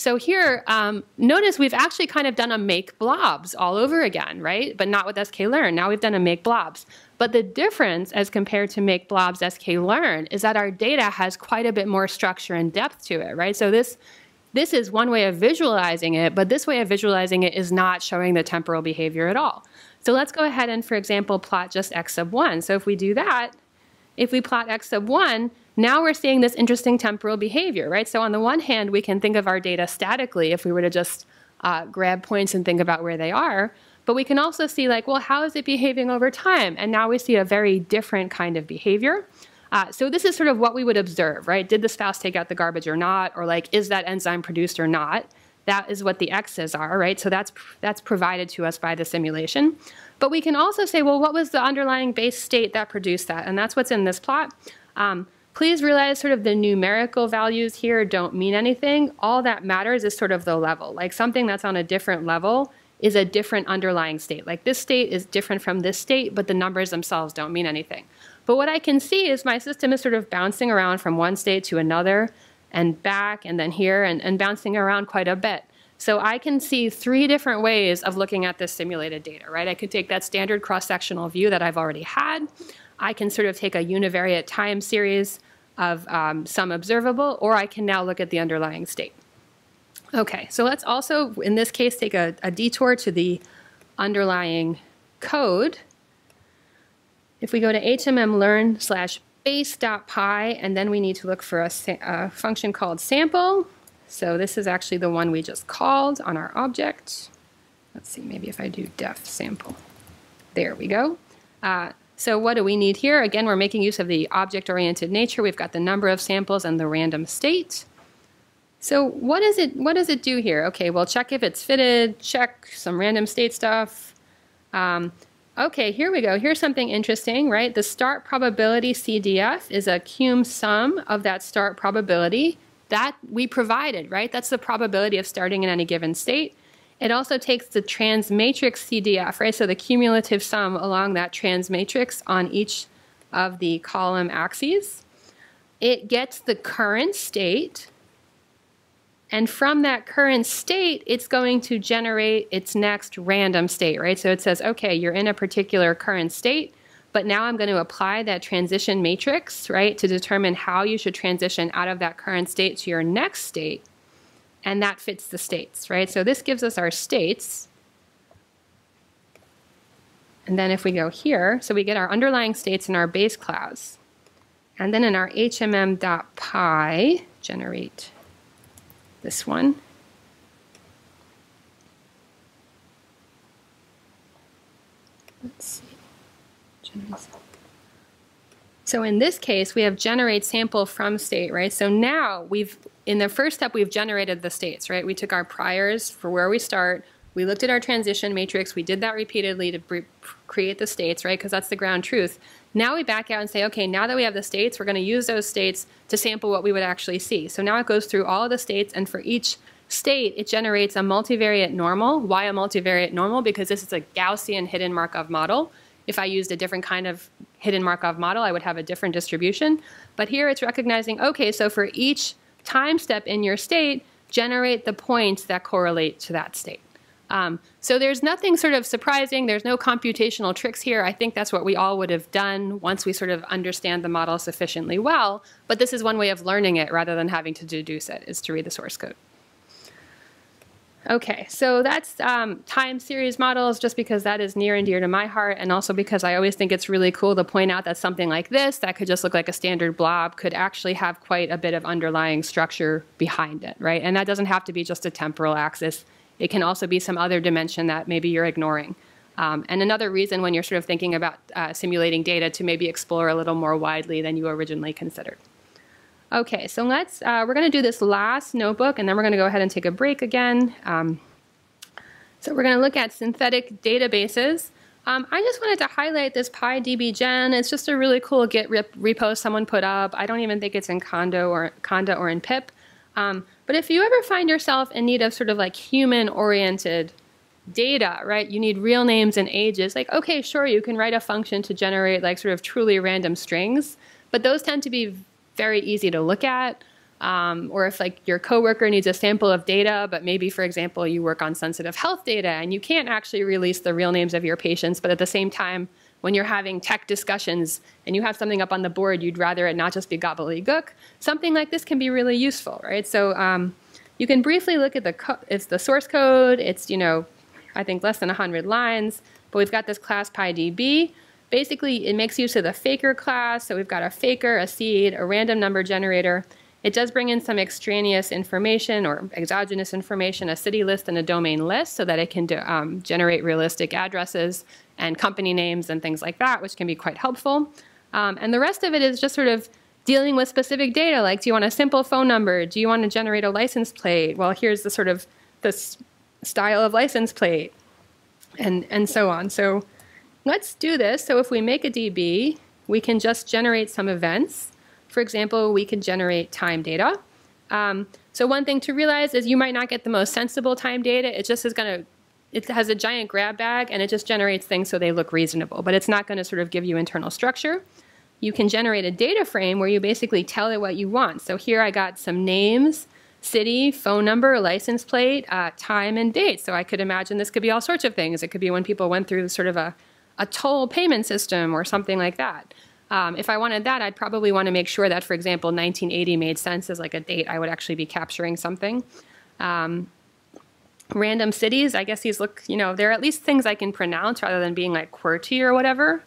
So here, um, notice we've actually kind of done a make blobs all over again, right? But not with sklearn. Now we've done a make blobs. But the difference as compared to make blobs sklearn is that our data has quite a bit more structure and depth to it, right? So this this is one way of visualizing it, but this way of visualizing it is not showing the temporal behavior at all. So let's go ahead and, for example, plot just x sub 1. So if we do that, if we plot x sub 1, now we're seeing this interesting temporal behavior, right? So on the one hand, we can think of our data statically if we were to just uh, grab points and think about where they are. But we can also see like, well, how is it behaving over time? And now we see a very different kind of behavior. Uh, so this is sort of what we would observe, right? Did the spouse take out the garbage or not? Or like, is that enzyme produced or not? That is what the X's are, right? So that's, that's provided to us by the simulation. But we can also say, well, what was the underlying base state that produced that? And that's what's in this plot. Um, Please realize sort of the numerical values here don't mean anything. All that matters is sort of the level. Like something that's on a different level is a different underlying state. Like this state is different from this state, but the numbers themselves don't mean anything. But what I can see is my system is sort of bouncing around from one state to another and back and then here and, and bouncing around quite a bit. So I can see three different ways of looking at this simulated data, right? I could take that standard cross-sectional view that I've already had. I can sort of take a univariate time series of um, some observable, or I can now look at the underlying state. Okay, so let's also, in this case, take a, a detour to the underlying code. If we go to HMM learn slash base.py, and then we need to look for a, a, function called sample. So this is actually the one we just called on our object. Let's see, maybe if I do def sample. There we go. Uh, so what do we need here? Again, we're making use of the object-oriented nature. We've got the number of samples and the random state. So what does it what does it do here? Okay, well check if it's fitted, check some random state stuff. Um, okay, here we go. Here's something interesting, right? The start probability CDF is a cum sum of that start probability that we provided, right? That's the probability of starting in any given state. It also takes the trans matrix CDF, right? So the cumulative sum along that trans matrix on each of the column axes. It gets the current state. And from that current state, it's going to generate its next random state, right? So it says, okay, you're in a particular current state, but now I'm going to apply that transition matrix, right, to determine how you should transition out of that current state to your next state and that fits the states, right? So this gives us our states. And then if we go here, so we get our underlying states in our base class. And then in our HMM.py, generate this one. Let's see. Generate so in this case, we have generate sample from state, right? So now we've, in the first step, we've generated the states, right? We took our priors for where we start, we looked at our transition matrix, we did that repeatedly to create the states, right? Because that's the ground truth. Now we back out and say, okay, now that we have the states, we're going to use those states to sample what we would actually see. So now it goes through all of the states, and for each state, it generates a multivariate normal. Why a multivariate normal? Because this is a Gaussian hidden Markov model. If I used a different kind of hidden Markov model, I would have a different distribution. But here it's recognizing, okay, so for each time step in your state, generate the points that correlate to that state. Um, so there's nothing sort of surprising. There's no computational tricks here. I think that's what we all would have done once we sort of understand the model sufficiently well. But this is one way of learning it rather than having to deduce it, is to read the source code. Okay, so that's um, time series models just because that is near and dear to my heart, and also because I always think it's really cool to point out that something like this, that could just look like a standard blob, could actually have quite a bit of underlying structure behind it, right? And that doesn't have to be just a temporal axis. It can also be some other dimension that maybe you're ignoring. Um, and another reason when you're sort of thinking about uh, simulating data to maybe explore a little more widely than you originally considered. Okay, so let's, uh, we're going to do this last notebook and then we're going to go ahead and take a break again. Um, so we're going to look at synthetic databases. Um, I just wanted to highlight this PyDBGen. It's just a really cool Git rep repo someone put up. I don't even think it's in Conda or Conda or in pip. Um, but if you ever find yourself in need of sort of like human-oriented data, right? You need real names and ages. Like, okay, sure, you can write a function to generate like sort of truly random strings, but those tend to be very easy to look at. Um, or if like your coworker needs a sample of data, but maybe, for example, you work on sensitive health data and you can't actually release the real names of your patients, but at the same time, when you're having tech discussions and you have something up on the board, you'd rather it not just be gobbledygook. Something like this can be really useful, right? So um, you can briefly look at the it's the source code. It's you know, I think less than 100 lines, but we've got this class PyDB basically it makes use of the faker class. So we've got a faker, a seed, a random number generator. It does bring in some extraneous information or exogenous information, a city list and a domain list, so that it can um, generate realistic addresses and company names and things like that, which can be quite helpful. Um, and the rest of it is just sort of dealing with specific data, like do you want a simple phone number? Do you want to generate a license plate? Well, here's the sort of this style of license plate, and and so on. So let's do this. So if we make a DB, we can just generate some events. For example, we can generate time data. Um, so one thing to realize is you might not get the most sensible time data. It just is going to, it has a giant grab bag and it just generates things so they look reasonable, but it's not going to sort of give you internal structure. You can generate a data frame where you basically tell it what you want. So here I got some names, city, phone number, license plate, uh, time, and date. So I could imagine this could be all sorts of things. It could be when people went through sort of a a toll payment system or something like that. Um, if I wanted that, I'd probably want to make sure that, for example, 1980 made sense as like a date I would actually be capturing something. Um, random cities, I guess these look, you know, they're at least things I can pronounce rather than being like QWERTY or whatever.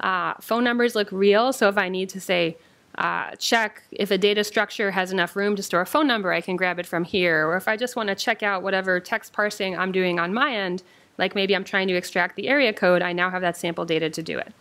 Uh, phone numbers look real, so if I need to say, uh, check if a data structure has enough room to store a phone number, I can grab it from here. Or if I just want to check out whatever text parsing I'm doing on my end, like maybe I'm trying to extract the area code, I now have that sample data to do it.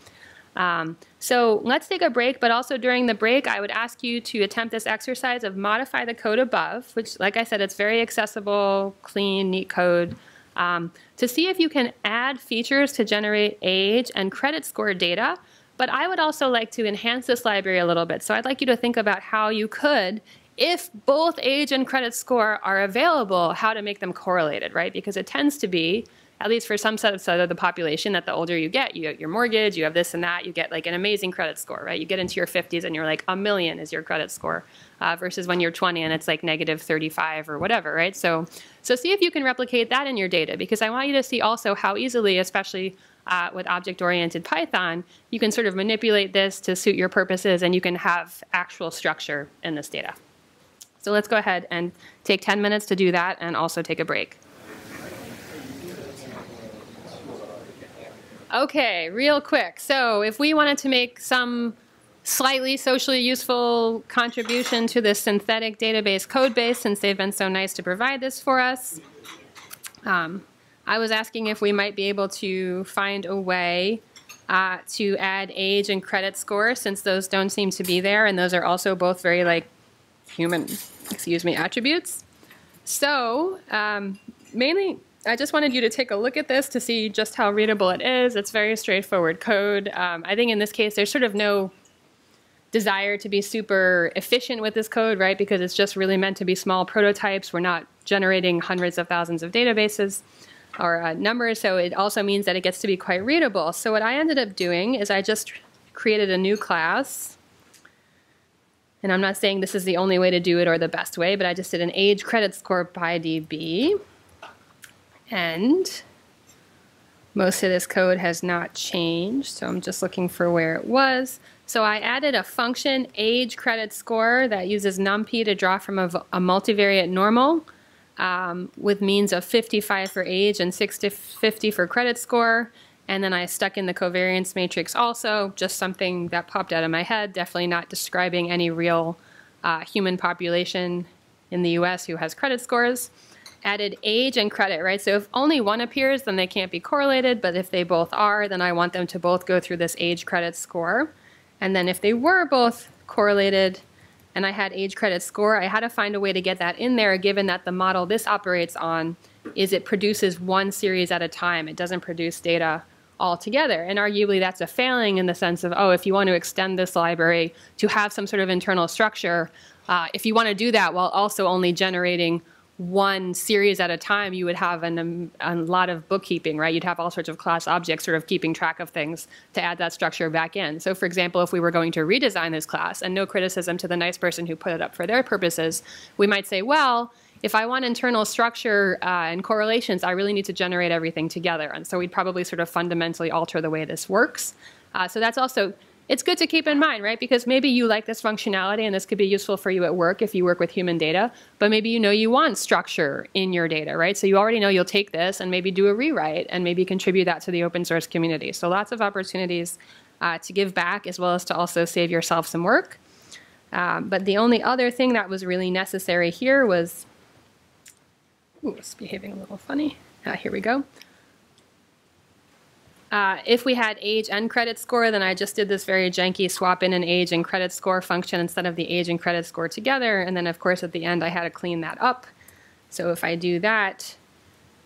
Um, so let's take a break, but also during the break, I would ask you to attempt this exercise of modify the code above, which, like I said, it's very accessible, clean, neat code, um, to see if you can add features to generate age and credit score data. But I would also like to enhance this library a little bit. So I'd like you to think about how you could, if both age and credit score are available, how to make them correlated, right? Because it tends to be at least for some subset of the population, that the older you get, you get your mortgage, you have this and that, you get like an amazing credit score, right? You get into your 50s and you're like a million is your credit score, uh, versus when you're 20 and it's like negative 35 or whatever, right? So, so see if you can replicate that in your data because I want you to see also how easily, especially uh, with object-oriented Python, you can sort of manipulate this to suit your purposes and you can have actual structure in this data. So let's go ahead and take 10 minutes to do that and also take a break. Okay, real quick. So if we wanted to make some slightly socially useful contribution to this synthetic database code base, since they've been so nice to provide this for us, um, I was asking if we might be able to find a way uh, to add age and credit score, since those don't seem to be there, and those are also both very like human, excuse me, attributes. So um, mainly I just wanted you to take a look at this to see just how readable it is. It's very straightforward code. Um, I think in this case, there's sort of no desire to be super efficient with this code, right? Because it's just really meant to be small prototypes. We're not generating hundreds of thousands of databases or uh, numbers, so it also means that it gets to be quite readable. So what I ended up doing is I just created a new class And I'm not saying this is the only way to do it or the best way, but I just did an age credit score PyDB. And most of this code has not changed, so I'm just looking for where it was. So I added a function, age credit score, that uses NumPy to draw from a, a multivariate normal um, with means of 55 for age and 6 to 50 for credit score. And then I stuck in the covariance matrix also, just something that popped out of my head, definitely not describing any real uh, human population in the US who has credit scores. Added age and credit, right? So if only one appears, then they can't be correlated, but if they both are, then I want them to both go through this age credit score. And then if they were both correlated and I had age credit score, I had to find a way to get that in there given that the model this operates on is it produces one series at a time. It doesn't produce data altogether. And arguably that's a failing in the sense of, oh, if you want to extend this library to have some sort of internal structure, uh, if you want to do that while also only generating one series at a time, you would have an, um, a lot of bookkeeping, right? You'd have all sorts of class objects sort of keeping track of things to add that structure back in. So, for example, if we were going to redesign this class, and no criticism to the nice person who put it up for their purposes, we might say, well, if I want internal structure uh, and correlations, I really need to generate everything together. And so we'd probably sort of fundamentally alter the way this works. Uh, so that's also it's good to keep in mind, right? Because maybe you like this functionality and this could be useful for you at work if you work with human data, but maybe you know you want structure in your data, right? So you already know you'll take this and maybe do a rewrite and maybe contribute that to the open source community. So lots of opportunities uh, to give back as well as to also save yourself some work. Um, but the only other thing that was really necessary here was, ooh, it's behaving a little funny. Uh, here we go. Uh, if we had age and credit score, then I just did this very janky swap in an age and credit score function instead of the age and credit score together. And then, of course, at the end, I had to clean that up. So if I do that,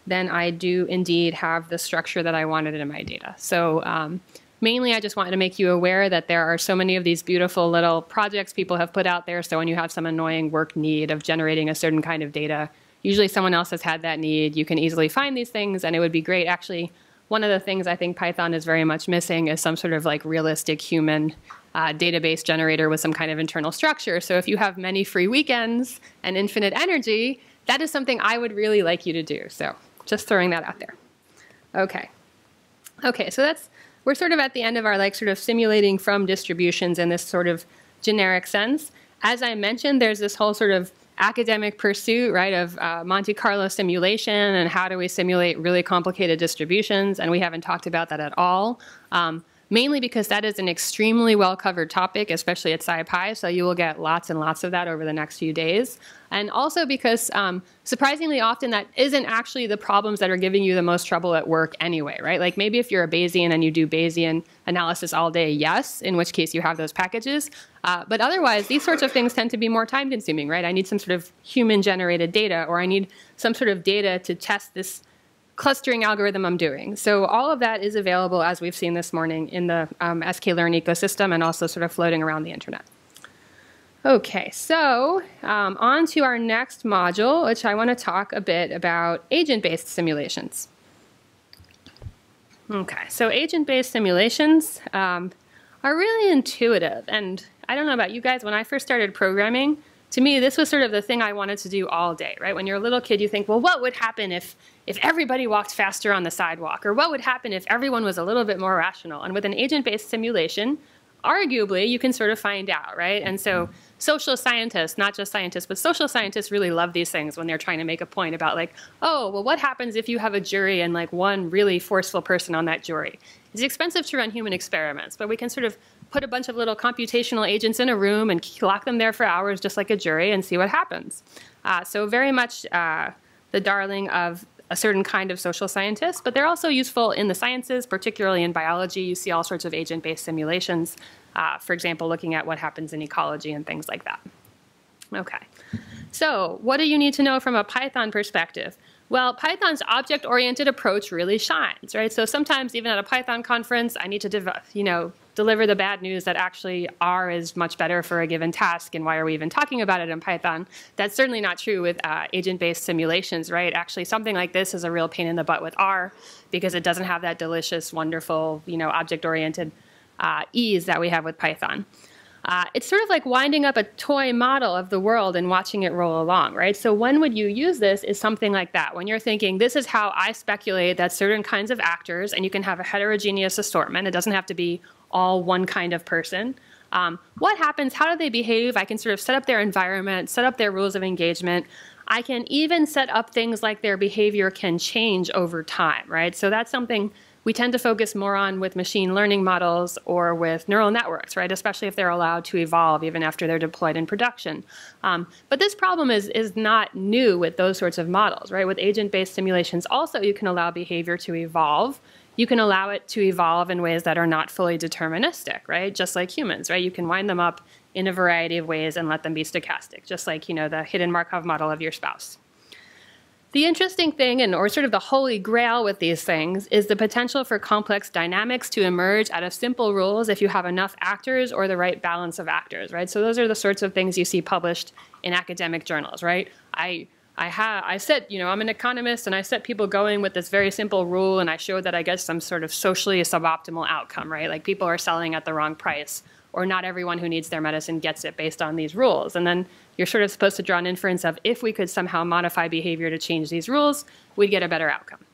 then I do indeed have the structure that I wanted in my data. So um, mainly, I just wanted to make you aware that there are so many of these beautiful little projects people have put out there. So when you have some annoying work need of generating a certain kind of data, usually someone else has had that need. You can easily find these things, and it would be great actually one of the things I think Python is very much missing is some sort of like realistic human uh, database generator with some kind of internal structure. So if you have many free weekends and infinite energy, that is something I would really like you to do. So just throwing that out there. Okay. Okay, so that's, we're sort of at the end of our like sort of simulating from distributions in this sort of generic sense. As I mentioned, there's this whole sort of academic pursuit, right, of uh, Monte Carlo simulation and how do we simulate really complicated distributions, and we haven't talked about that at all. Um, mainly because that is an extremely well covered topic, especially at SciPy. So you will get lots and lots of that over the next few days. And also because um, surprisingly often that isn't actually the problems that are giving you the most trouble at work anyway, right? Like maybe if you're a Bayesian and you do Bayesian analysis all day, yes, in which case you have those packages. Uh, but otherwise, these sorts of things tend to be more time consuming, right? I need some sort of human generated data or I need some sort of data to test this clustering algorithm I'm doing. So all of that is available, as we've seen this morning, in the um, sklearn ecosystem and also sort of floating around the internet. Okay, so um, on to our next module, which I want to talk a bit about agent-based simulations. Okay, so agent-based simulations um, are really intuitive. And I don't know about you guys, when I first started programming, to me, this was sort of the thing I wanted to do all day, right? When you're a little kid, you think, well, what would happen if, if everybody walked faster on the sidewalk? Or what would happen if everyone was a little bit more rational? And with an agent-based simulation, arguably, you can sort of find out, right? And so social scientists, not just scientists, but social scientists really love these things when they're trying to make a point about like, oh, well, what happens if you have a jury and like one really forceful person on that jury? It's expensive to run human experiments, but we can sort of put a bunch of little computational agents in a room and lock them there for hours just like a jury and see what happens. Uh, so very much uh, the darling of a certain kind of social scientist, but they're also useful in the sciences, particularly in biology. You see all sorts of agent-based simulations, uh, for example, looking at what happens in ecology and things like that. Okay, so what do you need to know from a Python perspective? Well, Python's object-oriented approach really shines, right? So sometimes even at a Python conference, I need to, you know, deliver the bad news that actually R is much better for a given task, and why are we even talking about it in Python? That's certainly not true with uh, agent-based simulations, right? Actually, something like this is a real pain in the butt with R because it doesn't have that delicious, wonderful, you know, object-oriented uh, ease that we have with Python. Uh, it's sort of like winding up a toy model of the world and watching it roll along, right? So when would you use this is something like that. When you're thinking, this is how I speculate that certain kinds of actors, and you can have a heterogeneous assortment. It doesn't have to be all one kind of person. Um, what happens? How do they behave? I can sort of set up their environment, set up their rules of engagement. I can even set up things like their behavior can change over time, right? So that's something we tend to focus more on with machine learning models or with neural networks, right? Especially if they're allowed to evolve even after they're deployed in production. Um, but this problem is, is not new with those sorts of models, right? With agent-based simulations also, you can allow behavior to evolve. You can allow it to evolve in ways that are not fully deterministic, right? Just like humans, right? You can wind them up in a variety of ways and let them be stochastic, just like, you know, the hidden Markov model of your spouse. The interesting thing, and or sort of the holy grail with these things, is the potential for complex dynamics to emerge out of simple rules if you have enough actors or the right balance of actors, right? So those are the sorts of things you see published in academic journals, right? I I have I set, you know, I'm an economist and I set people going with this very simple rule and I showed that I get some sort of socially suboptimal outcome, right? Like people are selling at the wrong price or not everyone who needs their medicine gets it based on these rules. And then you're sort of supposed to draw an inference of if we could somehow modify behavior to change these rules, we'd get a better outcome.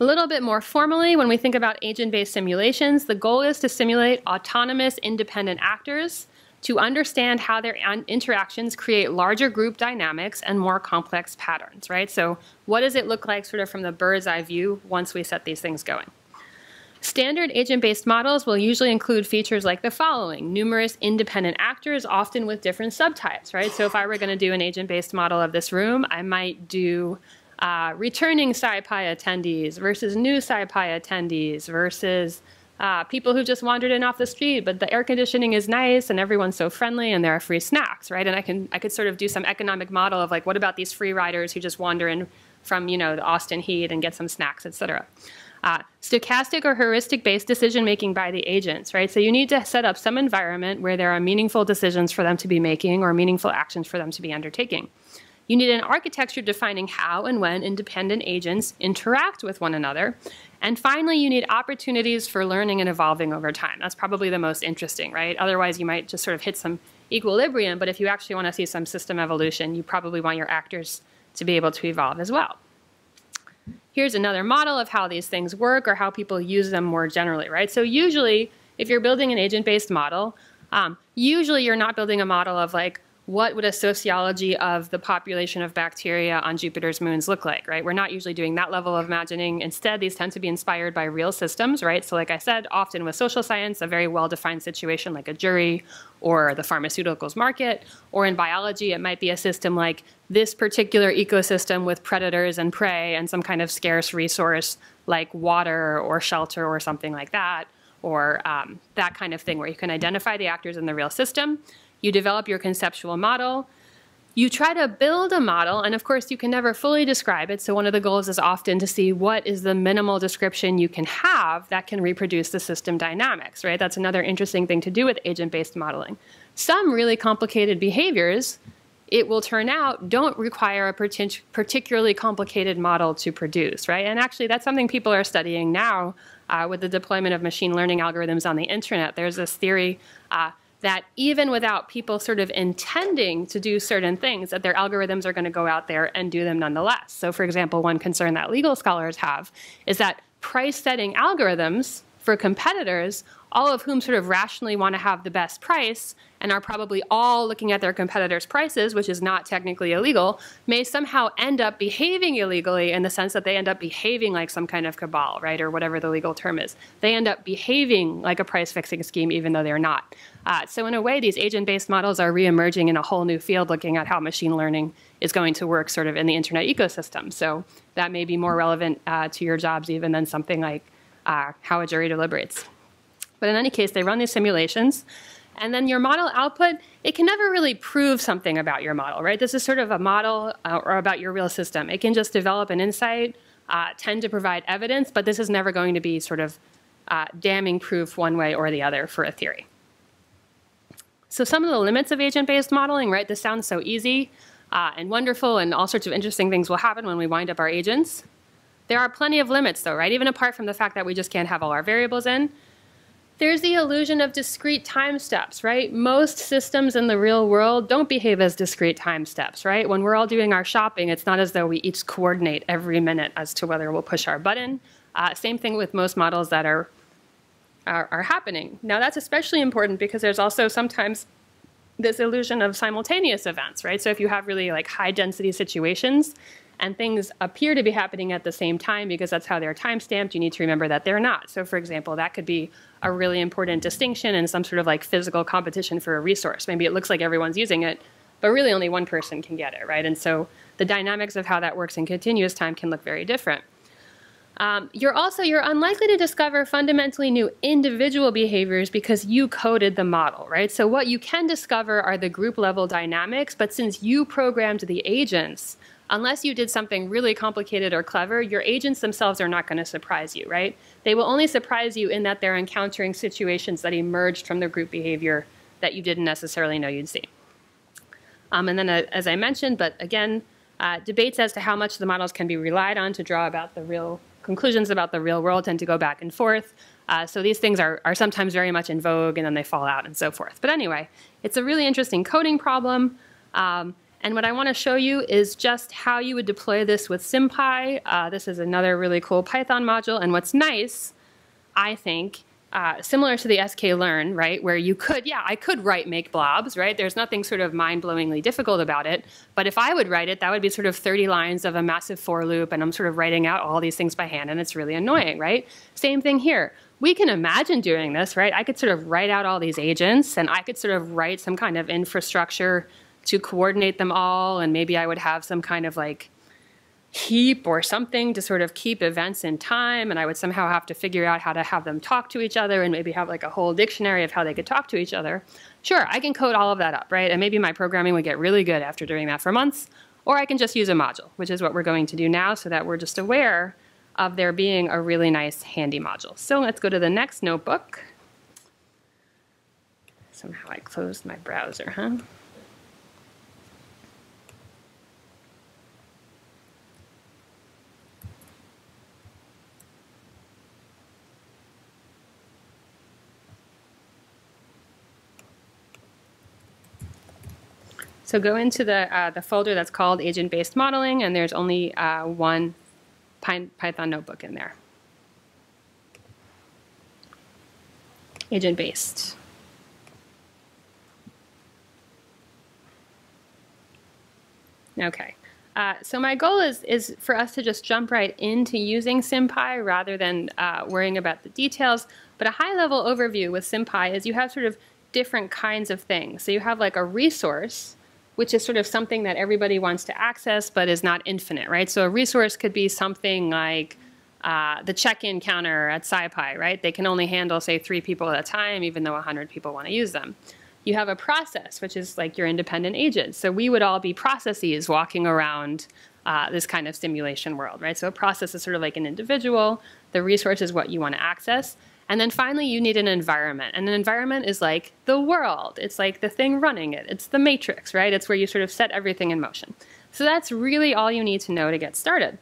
A little bit more formally, when we think about agent-based simulations, the goal is to simulate autonomous independent actors to understand how their interactions create larger group dynamics and more complex patterns, right? So what does it look like sort of from the bird's eye view once we set these things going? Standard agent-based models will usually include features like the following. Numerous independent actors, often with different subtypes, right? So if I were going to do an agent-based model of this room, I might do uh, returning SciPy attendees versus new SciPy attendees versus uh, people who just wandered in off the street, but the air conditioning is nice and everyone's so friendly and there are free snacks, right? And I can I could sort of do some economic model of like, what about these free riders who just wander in from you know the Austin heat and get some snacks, etc. Uh, stochastic or heuristic based decision making by the agents, right? So you need to set up some environment where there are meaningful decisions for them to be making or meaningful actions for them to be undertaking. You need an architecture defining how and when independent agents interact with one another. And finally, you need opportunities for learning and evolving over time. That's probably the most interesting, right? Otherwise, you might just sort of hit some equilibrium, but if you actually want to see some system evolution, you probably want your actors to be able to evolve as well. Here's another model of how these things work or how people use them more generally, right? So usually, if you're building an agent-based model, um, usually you're not building a model of like, what would a sociology of the population of bacteria on Jupiter's moons look like, right? We're not usually doing that level of imagining. Instead, these tend to be inspired by real systems, right? So like I said, often with social science, a very well-defined situation like a jury or the pharmaceuticals market, or in biology, it might be a system like this particular ecosystem with predators and prey and some kind of scarce resource like water or shelter or something like that, or um, that kind of thing where you can identify the actors in the real system you develop your conceptual model, you try to build a model, and of course, you can never fully describe it. So, one of the goals is often to see what is the minimal description you can have that can reproduce the system dynamics, right? That's another interesting thing to do with agent based modeling. Some really complicated behaviors, it will turn out, don't require a particularly complicated model to produce, right? And actually, that's something people are studying now uh, with the deployment of machine learning algorithms on the internet. There's this theory. Uh, that even without people sort of intending to do certain things, that their algorithms are going to go out there and do them nonetheless. So, for example, one concern that legal scholars have is that price setting algorithms for competitors all of whom sort of rationally want to have the best price and are probably all looking at their competitors' prices, which is not technically illegal, may somehow end up behaving illegally in the sense that they end up behaving like some kind of cabal, right, or whatever the legal term is. They end up behaving like a price fixing scheme even though they're not. Uh, so, in a way, these agent based models are reemerging in a whole new field looking at how machine learning is going to work sort of in the internet ecosystem. So, that may be more relevant uh, to your jobs even than something like uh, how a jury deliberates. But in any case, they run these simulations. And then your model output, it can never really prove something about your model, right? This is sort of a model uh, or about your real system. It can just develop an insight, uh, tend to provide evidence, but this is never going to be sort of uh, damning proof one way or the other for a theory. So some of the limits of agent-based modeling, right? This sounds so easy uh, and wonderful, and all sorts of interesting things will happen when we wind up our agents. There are plenty of limits, though, right? Even apart from the fact that we just can't have all our variables in, there's the illusion of discrete time steps, right? Most systems in the real world don't behave as discrete time steps, right? When we're all doing our shopping, it's not as though we each coordinate every minute as to whether we'll push our button. Uh, same thing with most models that are, are, are happening. Now that's especially important because there's also sometimes this illusion of simultaneous events, right? So if you have really like high density situations, and things appear to be happening at the same time because that's how they're time stamped, you need to remember that they're not. So, for example, that could be a really important distinction in some sort of like physical competition for a resource. Maybe it looks like everyone's using it, but really only one person can get it, right? And so the dynamics of how that works in continuous time can look very different. Um, you're also you're unlikely to discover fundamentally new individual behaviors because you coded the model, right? So what you can discover are the group level dynamics, but since you programmed the agents, unless you did something really complicated or clever, your agents themselves are not going to surprise you, right? They will only surprise you in that they're encountering situations that emerged from their group behavior that you didn't necessarily know you'd see. Um, and then, uh, as I mentioned, but again, uh, debates as to how much the models can be relied on to draw about the real conclusions about the real world tend to go back and forth. Uh, so these things are, are sometimes very much in vogue and then they fall out and so forth. But anyway, it's a really interesting coding problem. Um, and what I want to show you is just how you would deploy this with SimPy. Uh, this is another really cool Python module. And what's nice, I think, uh, similar to the sklearn, right, where you could, yeah, I could write make blobs, right? There's nothing sort of mind-blowingly difficult about it. But if I would write it, that would be sort of 30 lines of a massive for loop, and I'm sort of writing out all these things by hand, and it's really annoying, right? Same thing here. We can imagine doing this, right? I could sort of write out all these agents, and I could sort of write some kind of infrastructure to coordinate them all, and maybe I would have some kind of like heap or something to sort of keep events in time, and I would somehow have to figure out how to have them talk to each other and maybe have like a whole dictionary of how they could talk to each other. Sure, I can code all of that up, right? And maybe my programming would get really good after doing that for months, or I can just use a module, which is what we're going to do now so that we're just aware of there being a really nice handy module. So let's go to the next notebook. Somehow I closed my browser, huh? So go into the, uh, the folder that's called agent-based modeling, and there's only uh, one Python notebook in there. Agent-based. Okay. Uh, so my goal is, is for us to just jump right into using SimPy rather than uh, worrying about the details. But a high-level overview with SimPy is you have sort of different kinds of things. So you have like a resource, which is sort of something that everybody wants to access but is not infinite, right? So a resource could be something like uh, the check-in counter at SciPy, right? They can only handle, say, three people at a time, even though 100 people want to use them. You have a process, which is like your independent agent. So we would all be processes walking around uh, this kind of simulation world, right? So a process is sort of like an individual. The resource is what you want to access. And then finally, you need an environment. And an environment is like the world. It's like the thing running it. It's the matrix, right? It's where you sort of set everything in motion. So that's really all you need to know to get started.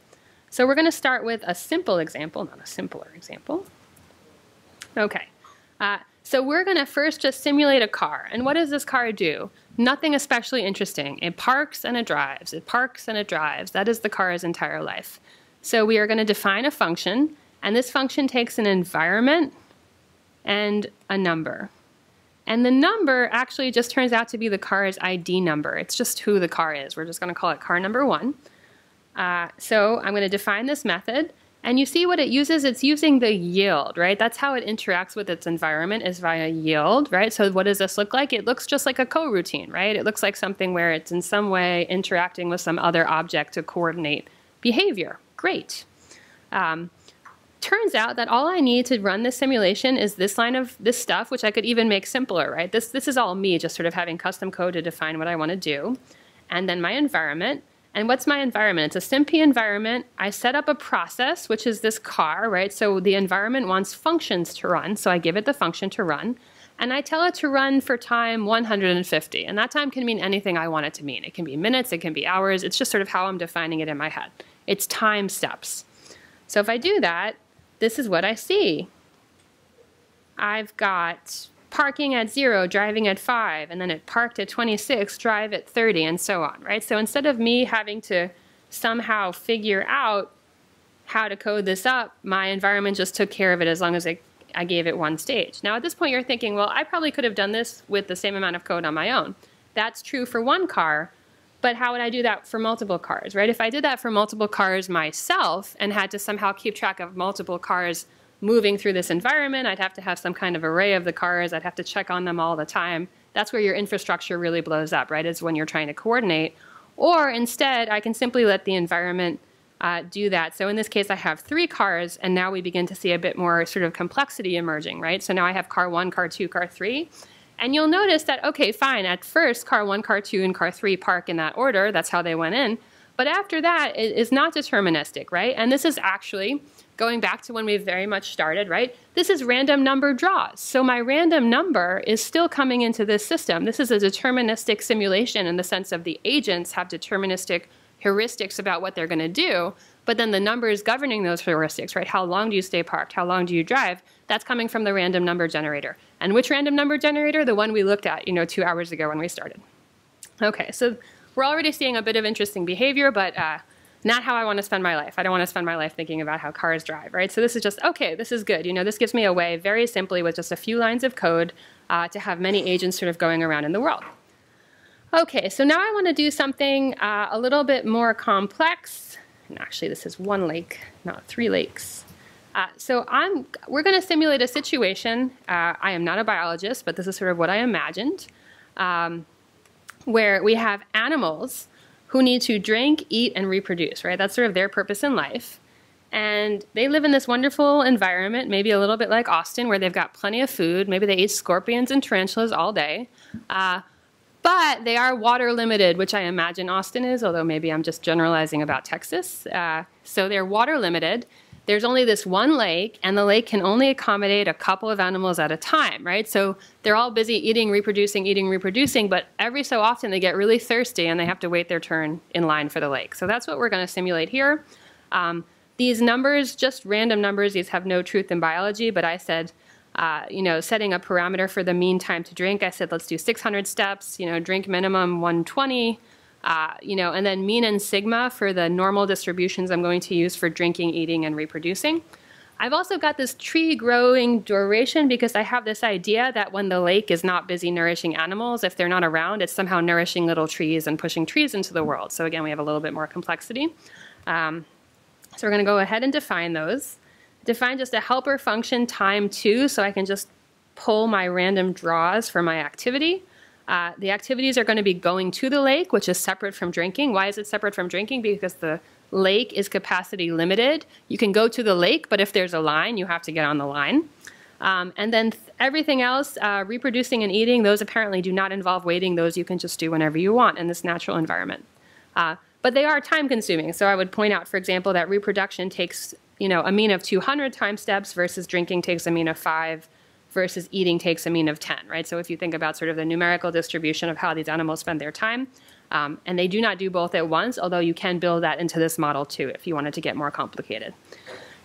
So we're going to start with a simple example, not a simpler example. Okay. Uh, so we're going to first just simulate a car. And what does this car do? Nothing especially interesting. It parks and it drives. It parks and it drives. That is the car's entire life. So we are going to define a function and this function takes an environment and a number. And the number actually just turns out to be the car's ID number. It's just who the car is. We're just going to call it car number one. Uh, so I'm going to define this method. And you see what it uses? It's using the yield, right? That's how it interacts with its environment is via yield, right? So what does this look like? It looks just like a coroutine, right? It looks like something where it's in some way interacting with some other object to coordinate behavior. Great. Um, turns out that all I need to run this simulation is this line of this stuff, which I could even make simpler, right? This, this is all me just sort of having custom code to define what I want to do. And then my environment. And what's my environment? It's a SimPy environment. I set up a process, which is this car, right? So the environment wants functions to run. So I give it the function to run. And I tell it to run for time 150. And that time can mean anything I want it to mean. It can be minutes, it can be hours. It's just sort of how I'm defining it in my head. It's time steps. So if I do that, this is what I see. I've got parking at zero, driving at five, and then it parked at 26, drive at 30, and so on, right? So instead of me having to somehow figure out how to code this up, my environment just took care of it as long as I, I gave it one stage. Now at this point you're thinking, well, I probably could have done this with the same amount of code on my own. That's true for one car, but how would I do that for multiple cars, right? If I did that for multiple cars myself and had to somehow keep track of multiple cars moving through this environment, I'd have to have some kind of array of the cars, I'd have to check on them all the time. That's where your infrastructure really blows up, right? Is when you're trying to coordinate. Or instead, I can simply let the environment uh, do that. So in this case, I have three cars, and now we begin to see a bit more sort of complexity emerging, right? So now I have car one, car two, car three. And you'll notice that, okay, fine, at first, car one, car two, and car three park in that order. That's how they went in. But after that, it is not deterministic, right? And this is actually going back to when we very much started, right? This is random number draws. So my random number is still coming into this system. This is a deterministic simulation in the sense of the agents have deterministic heuristics about what they're going to do, but then the numbers governing those heuristics, right? How long do you stay parked? How long do you drive? That's coming from the random number generator. And which random number generator? The one we looked at, you know, two hours ago when we started. Okay, so we're already seeing a bit of interesting behavior, but uh, not how I want to spend my life. I don't want to spend my life thinking about how cars drive, right? So this is just, okay, this is good. You know, this gives me a way very simply with just a few lines of code uh, to have many agents sort of going around in the world. Okay, so now I want to do something uh, a little bit more complex. And actually, this is one lake, not three lakes. Uh, so I'm, we're going to simulate a situation. Uh, I am not a biologist, but this is sort of what I imagined, um, where we have animals who need to drink, eat, and reproduce, right? That's sort of their purpose in life. And they live in this wonderful environment, maybe a little bit like Austin, where they've got plenty of food. Maybe they eat scorpions and tarantulas all day. Uh, but they are water limited, which I imagine Austin is, although maybe I'm just generalizing about Texas. Uh, so they're water limited. There's only this one lake, and the lake can only accommodate a couple of animals at a time, right? So they're all busy eating, reproducing, eating, reproducing, but every so often they get really thirsty and they have to wait their turn in line for the lake. So that's what we're going to simulate here. Um, these numbers, just random numbers, these have no truth in biology, but I said uh, you know, setting a parameter for the mean time to drink. I said, let's do 600 steps, you know, drink minimum 120, uh, you know, and then mean and sigma for the normal distributions I'm going to use for drinking, eating, and reproducing. I've also got this tree growing duration because I have this idea that when the lake is not busy nourishing animals, if they're not around, it's somehow nourishing little trees and pushing trees into the world. So again, we have a little bit more complexity. Um, so we're going to go ahead and define those define just a helper function time two so I can just pull my random draws for my activity. Uh, the activities are going to be going to the lake, which is separate from drinking. Why is it separate from drinking? Because the lake is capacity limited. You can go to the lake, but if there's a line, you have to get on the line. Um, and then th everything else, uh, reproducing and eating, those apparently do not involve waiting. Those you can just do whenever you want in this natural environment. Uh, but they are time consuming. So I would point out, for example, that reproduction takes you know, a mean of 200 time steps versus drinking takes a mean of five versus eating takes a mean of 10, right? So if you think about sort of the numerical distribution of how these animals spend their time, um, and they do not do both at once, although you can build that into this model too if you wanted to get more complicated.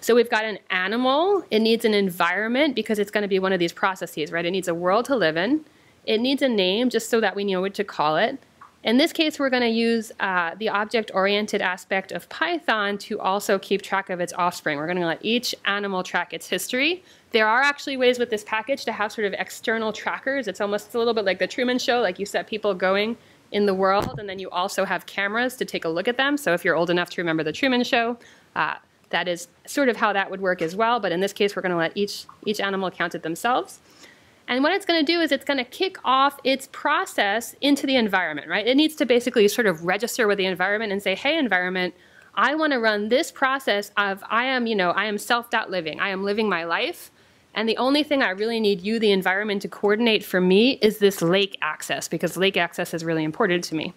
So we've got an animal, it needs an environment because it's going to be one of these processes, right? It needs a world to live in. It needs a name just so that we know what to call it. In this case, we're going to use uh, the object-oriented aspect of Python to also keep track of its offspring. We're going to let each animal track its history. There are actually ways with this package to have sort of external trackers. It's almost a little bit like the Truman Show, like you set people going in the world, and then you also have cameras to take a look at them. So if you're old enough to remember the Truman Show, uh, that is sort of how that would work as well. But in this case, we're going to let each, each animal count it themselves. And what it's going to do is it's going to kick off its process into the environment, right? It needs to basically sort of register with the environment and say, hey, environment, I want to run this process of I am, you know, I am self-living. I am living my life. And the only thing I really need you, the environment, to coordinate for me is this lake access because lake access is really important to me.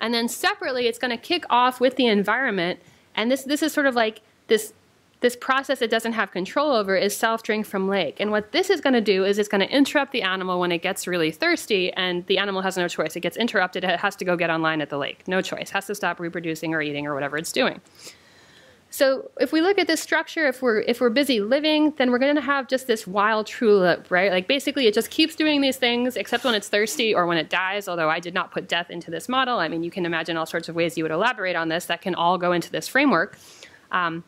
And then separately, it's going to kick off with the environment. And this, this is sort of like this this process it doesn't have control over is self-drink from lake. And what this is going to do is it's going to interrupt the animal when it gets really thirsty and the animal has no choice. It gets interrupted, it has to go get online at the lake. No choice. Has to stop reproducing or eating or whatever it's doing. So if we look at this structure, if we're if we're busy living, then we're going to have just this while true loop, right? Like basically, it just keeps doing these things, except when it's thirsty or when it dies. Although I did not put death into this model. I mean, you can imagine all sorts of ways you would elaborate on this that can all go into this framework. Um,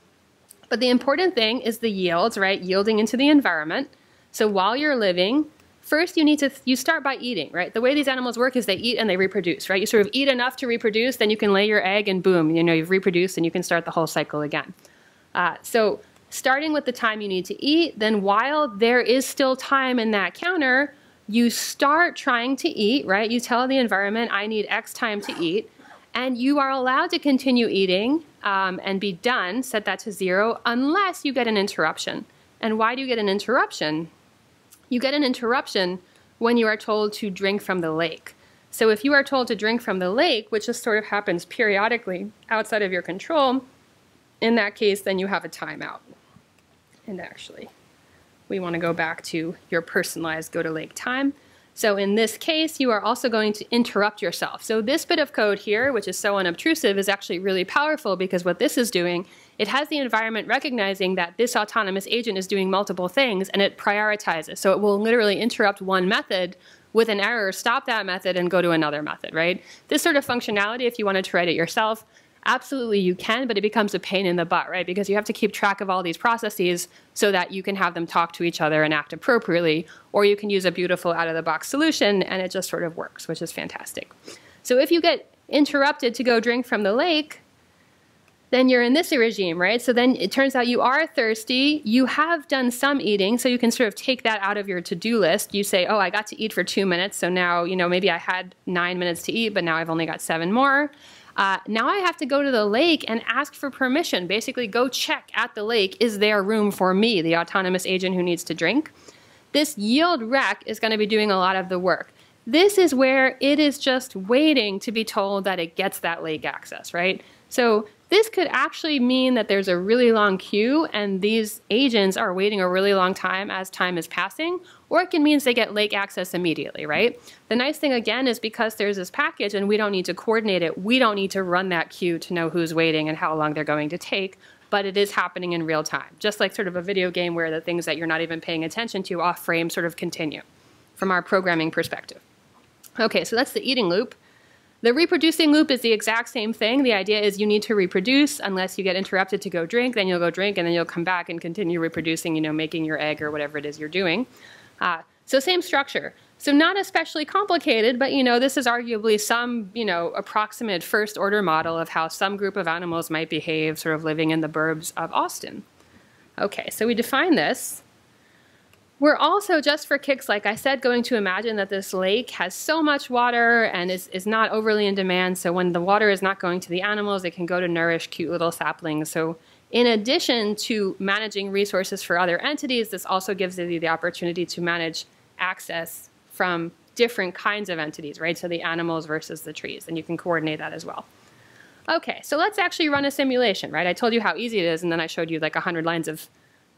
but the important thing is the yields, right? Yielding into the environment. So while you're living, First, you need to, you start by eating, right? The way these animals work is they eat and they reproduce, right? You sort of eat enough to reproduce, then you can lay your egg and boom, you know, you've reproduced and you can start the whole cycle again. Uh, so starting with the time you need to eat, then while there is still time in that counter, you start trying to eat, right? You tell the environment, I need X time to eat. And you are allowed to continue eating um, and be done, set that to zero, unless you get an interruption. And why do you get an interruption? You get an interruption when you are told to drink from the lake. So if you are told to drink from the lake, which just sort of happens periodically outside of your control, in that case, then you have a timeout. And actually, we want to go back to your personalized go to lake time. So in this case, you are also going to interrupt yourself. So this bit of code here, which is so unobtrusive, is actually really powerful because what this is doing, it has the environment recognizing that this autonomous agent is doing multiple things and it prioritizes. So it will literally interrupt one method with an error, stop that method and go to another method, right? This sort of functionality, if you wanted to write it yourself, absolutely you can, but it becomes a pain in the butt, right? Because you have to keep track of all these processes so that you can have them talk to each other and act appropriately, or you can use a beautiful out of the box solution and it just sort of works, which is fantastic. So if you get interrupted to go drink from the lake, then you're in this regime, right? So then it turns out you are thirsty. You have done some eating, so you can sort of take that out of your to-do list. You say, "Oh, I got to eat for 2 minutes, so now, you know, maybe I had 9 minutes to eat, but now I've only got 7 more." Uh, now I have to go to the lake and ask for permission. Basically, go check at the lake is there room for me, the autonomous agent who needs to drink? This yield rec is going to be doing a lot of the work. This is where it is just waiting to be told that it gets that lake access, right? So this could actually mean that there's a really long queue and these agents are waiting a really long time as time is passing, or it can mean they get lake access immediately, right? The nice thing again is because there's this package and we don't need to coordinate it, we don't need to run that queue to know who's waiting and how long they're going to take, but it is happening in real time. Just like sort of a video game where the things that you're not even paying attention to off frame sort of continue from our programming perspective. Okay, so that's the eating loop. The reproducing loop is the exact same thing. The idea is you need to reproduce unless you get interrupted to go drink, then you'll go drink, and then you'll come back and continue reproducing, you know, making your egg or whatever it is you're doing. Uh, so same structure. So not especially complicated, but you know, this is arguably some, you know, approximate first order model of how some group of animals might behave sort of living in the burbs of Austin. Okay, so we define this. We're also, just for kicks, like I said, going to imagine that this lake has so much water and is, is not overly in demand. So when the water is not going to the animals, it can go to nourish cute little saplings. So in addition to managing resources for other entities, this also gives you the opportunity to manage access from different kinds of entities, right? So the animals versus the trees, and you can coordinate that as well. Okay, so let's actually run a simulation, right? I told you how easy it is, and then I showed you like 100 lines of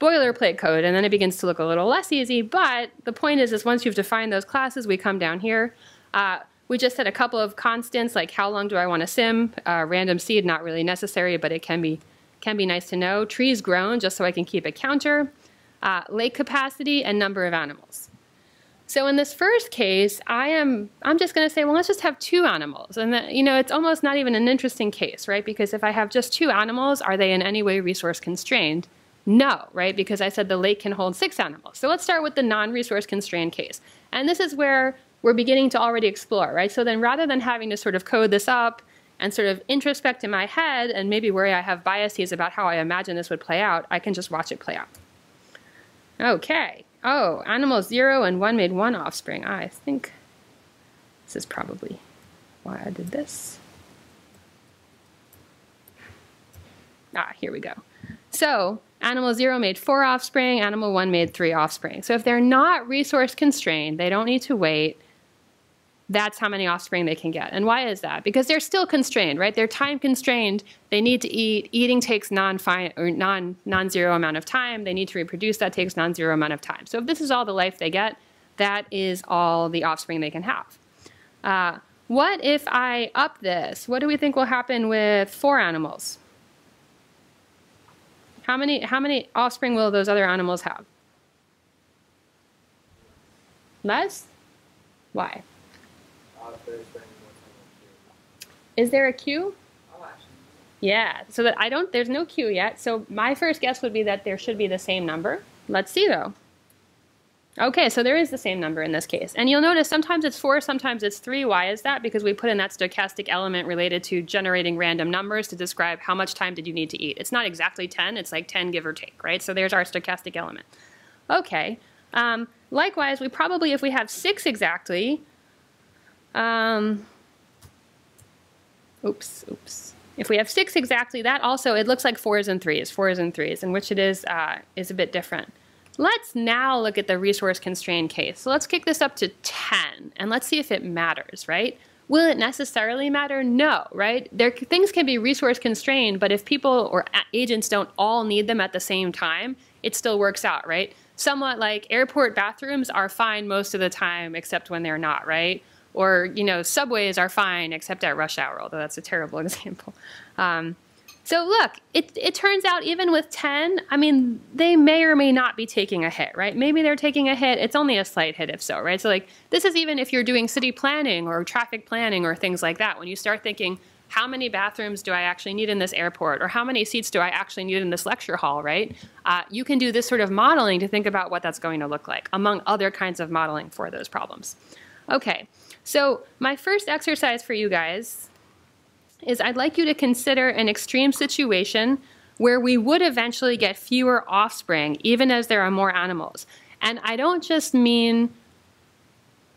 boilerplate code, and then it begins to look a little less easy. But the point is, is once you've defined those classes, we come down here. Uh, we just set a couple of constants, like how long do I want to sim? Uh, random seed, not really necessary, but it can be can be nice to know. Trees grown, just so I can keep a counter. Uh, lake capacity and number of animals. So in this first case, I am I'm just going to say, well, let's just have two animals, and that, you know, it's almost not even an interesting case, right? Because if I have just two animals, are they in any way resource constrained? No, right? Because I said the lake can hold six animals. So let's start with the non-resource constrained case. And this is where we're beginning to already explore, right? So then rather than having to sort of code this up and sort of introspect in my head and maybe where I have biases about how I imagine this would play out, I can just watch it play out. Okay. Oh, animal zero and one made one offspring. I think this is probably why I did this. Ah, here we go. So Animal zero made four offspring, animal one made three offspring. So if they're not resource constrained, they don't need to wait, that's how many offspring they can get. And why is that? Because they're still constrained, right? They're time constrained. They need to eat. Eating takes non-fine or non non-zero amount of time. They need to reproduce. That takes non-zero amount of time. So if this is all the life they get, that is all the offspring they can have. Uh, what if I up this? What do we think will happen with four animals? How many how many offspring will those other animals have? Less? Why? Uh, there's been more time Is there a queue? Yeah, so that I don't, there's no queue yet. So my first guess would be that there should be the same number. Let's see though. Okay, so there is the same number in this case. And you'll notice sometimes it's four, sometimes it's three. Why is that? Because we put in that stochastic element related to generating random numbers to describe how much time did you need to eat. It's not exactly 10, it's like 10 give or take, right? So there's our stochastic element. Okay, um, likewise, we probably, if we have six exactly, um, oops, oops. If we have six exactly, that also, it looks like fours and threes, fours and threes, in which it is, uh, is a bit different. Let's now look at the resource constrained case. So let's kick this up to 10 and let's see if it matters, right? Will it necessarily matter? No, right? There, things can be resource constrained, but if people or agents don't all need them at the same time, it still works out, right? Somewhat like airport bathrooms are fine most of the time, except when they're not, right? Or, you know, subways are fine except at rush hour, although that's a terrible example. Um, so look, it, it turns out even with 10, I mean, they may or may not be taking a hit, right? Maybe they're taking a hit. It's only a slight hit if so, right? So like this is even if you're doing city planning or traffic planning or things like that. When you start thinking, how many bathrooms do I actually need in this airport? Or how many seats do I actually need in this lecture hall, right? Uh, you can do this sort of modeling to think about what that's going to look like, among other kinds of modeling for those problems. Okay, so my first exercise for you guys is I'd like you to consider an extreme situation where we would eventually get fewer offspring, even as there are more animals. And I don't just mean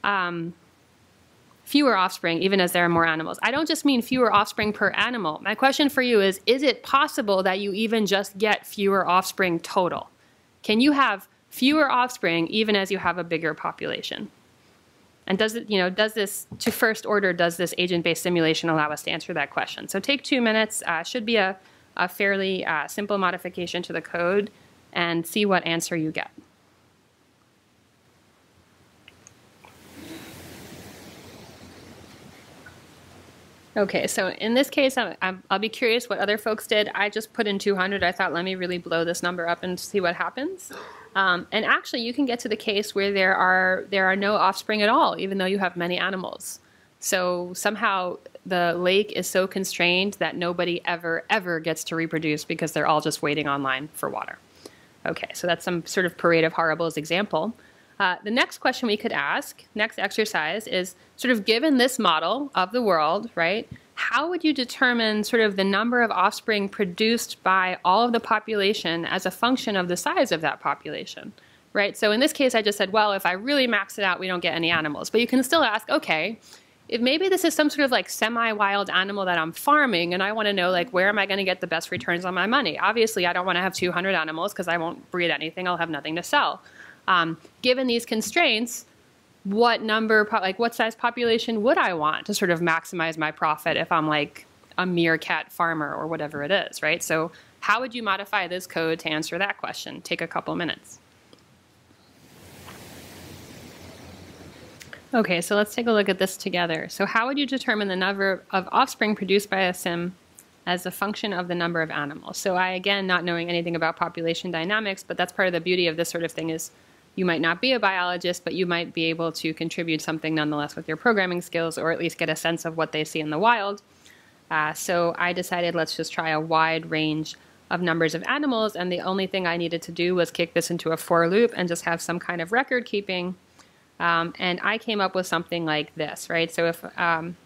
um, fewer offspring, even as there are more animals. I don't just mean fewer offspring per animal. My question for you is Is it possible that you even just get fewer offspring total? Can you have fewer offspring even as you have a bigger population? And does it, you know, does this, to first order, does this agent-based simulation allow us to answer that question? So take two minutes, uh, should be a, a fairly uh, simple modification to the code, and see what answer you get. Okay, so in this case, I'm, I'm, I'll be curious what other folks did. I just put in 200. I thought, let me really blow this number up and see what happens. Um, and actually, you can get to the case where there are there are no offspring at all, even though you have many animals. So somehow the lake is so constrained that nobody ever ever gets to reproduce because they're all just waiting online for water. Okay, so that's some sort of parade of horribles example. Uh, the next question we could ask, next exercise, is sort of given this model of the world, right? How would you determine sort of the number of offspring produced by all of the population as a function of the size of that population, right? So in this case, I just said, well, if I really max it out, we don't get any animals. But you can still ask, okay, if maybe this is some sort of like semi-wild animal that I'm farming and I want to know like where am I going to get the best returns on my money? Obviously, I don't want to have 200 animals because I won't breed anything. I'll have nothing to sell. Um, given these constraints, what number, like what size population would I want to sort of maximize my profit if I'm like a meerkat farmer or whatever it is, right? So how would you modify this code to answer that question? Take a couple minutes. Okay, so let's take a look at this together. So how would you determine the number of offspring produced by a sim as a function of the number of animals? So I, again, not knowing anything about population dynamics, but that's part of the beauty of this sort of thing is you might not be a biologist, but you might be able to contribute something nonetheless with your programming skills or at least get a sense of what they see in the wild. Uh, so I decided let's just try a wide range of numbers of animals, and the only thing I needed to do was kick this into a for loop and just have some kind of record keeping um, and I came up with something like this, right? So if, um,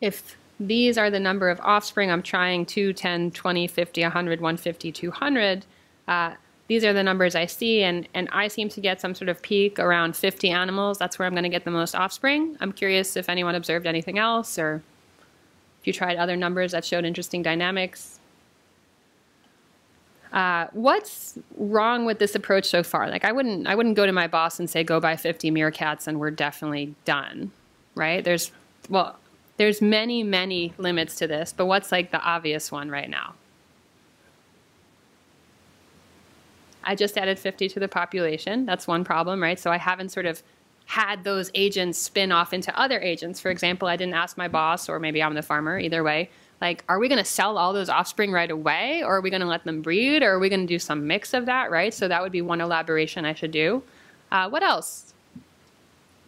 if these are the number of offspring, I'm trying 2, 10, 20, 50, 100, 150, 200. Uh, these are the numbers I see, and, and I seem to get some sort of peak around 50 animals. That's where I'm going to get the most offspring. I'm curious if anyone observed anything else, or if you tried other numbers that showed interesting dynamics. Uh, what's wrong with this approach so far? Like, I wouldn't, I wouldn't go to my boss and say, "Go buy 50 meerkats, and we're definitely done." Right? There's, well, there's many, many limits to this, but what's like the obvious one right now? I just added 50 to the population. That's one problem, right? So I haven't sort of had those agents spin off into other agents. For example, I didn't ask my boss, or maybe I'm the farmer, either way, like are we going to sell all those offspring right away or are we going to let them breed or are we going to do some mix of that right so that would be one elaboration i should do uh, what else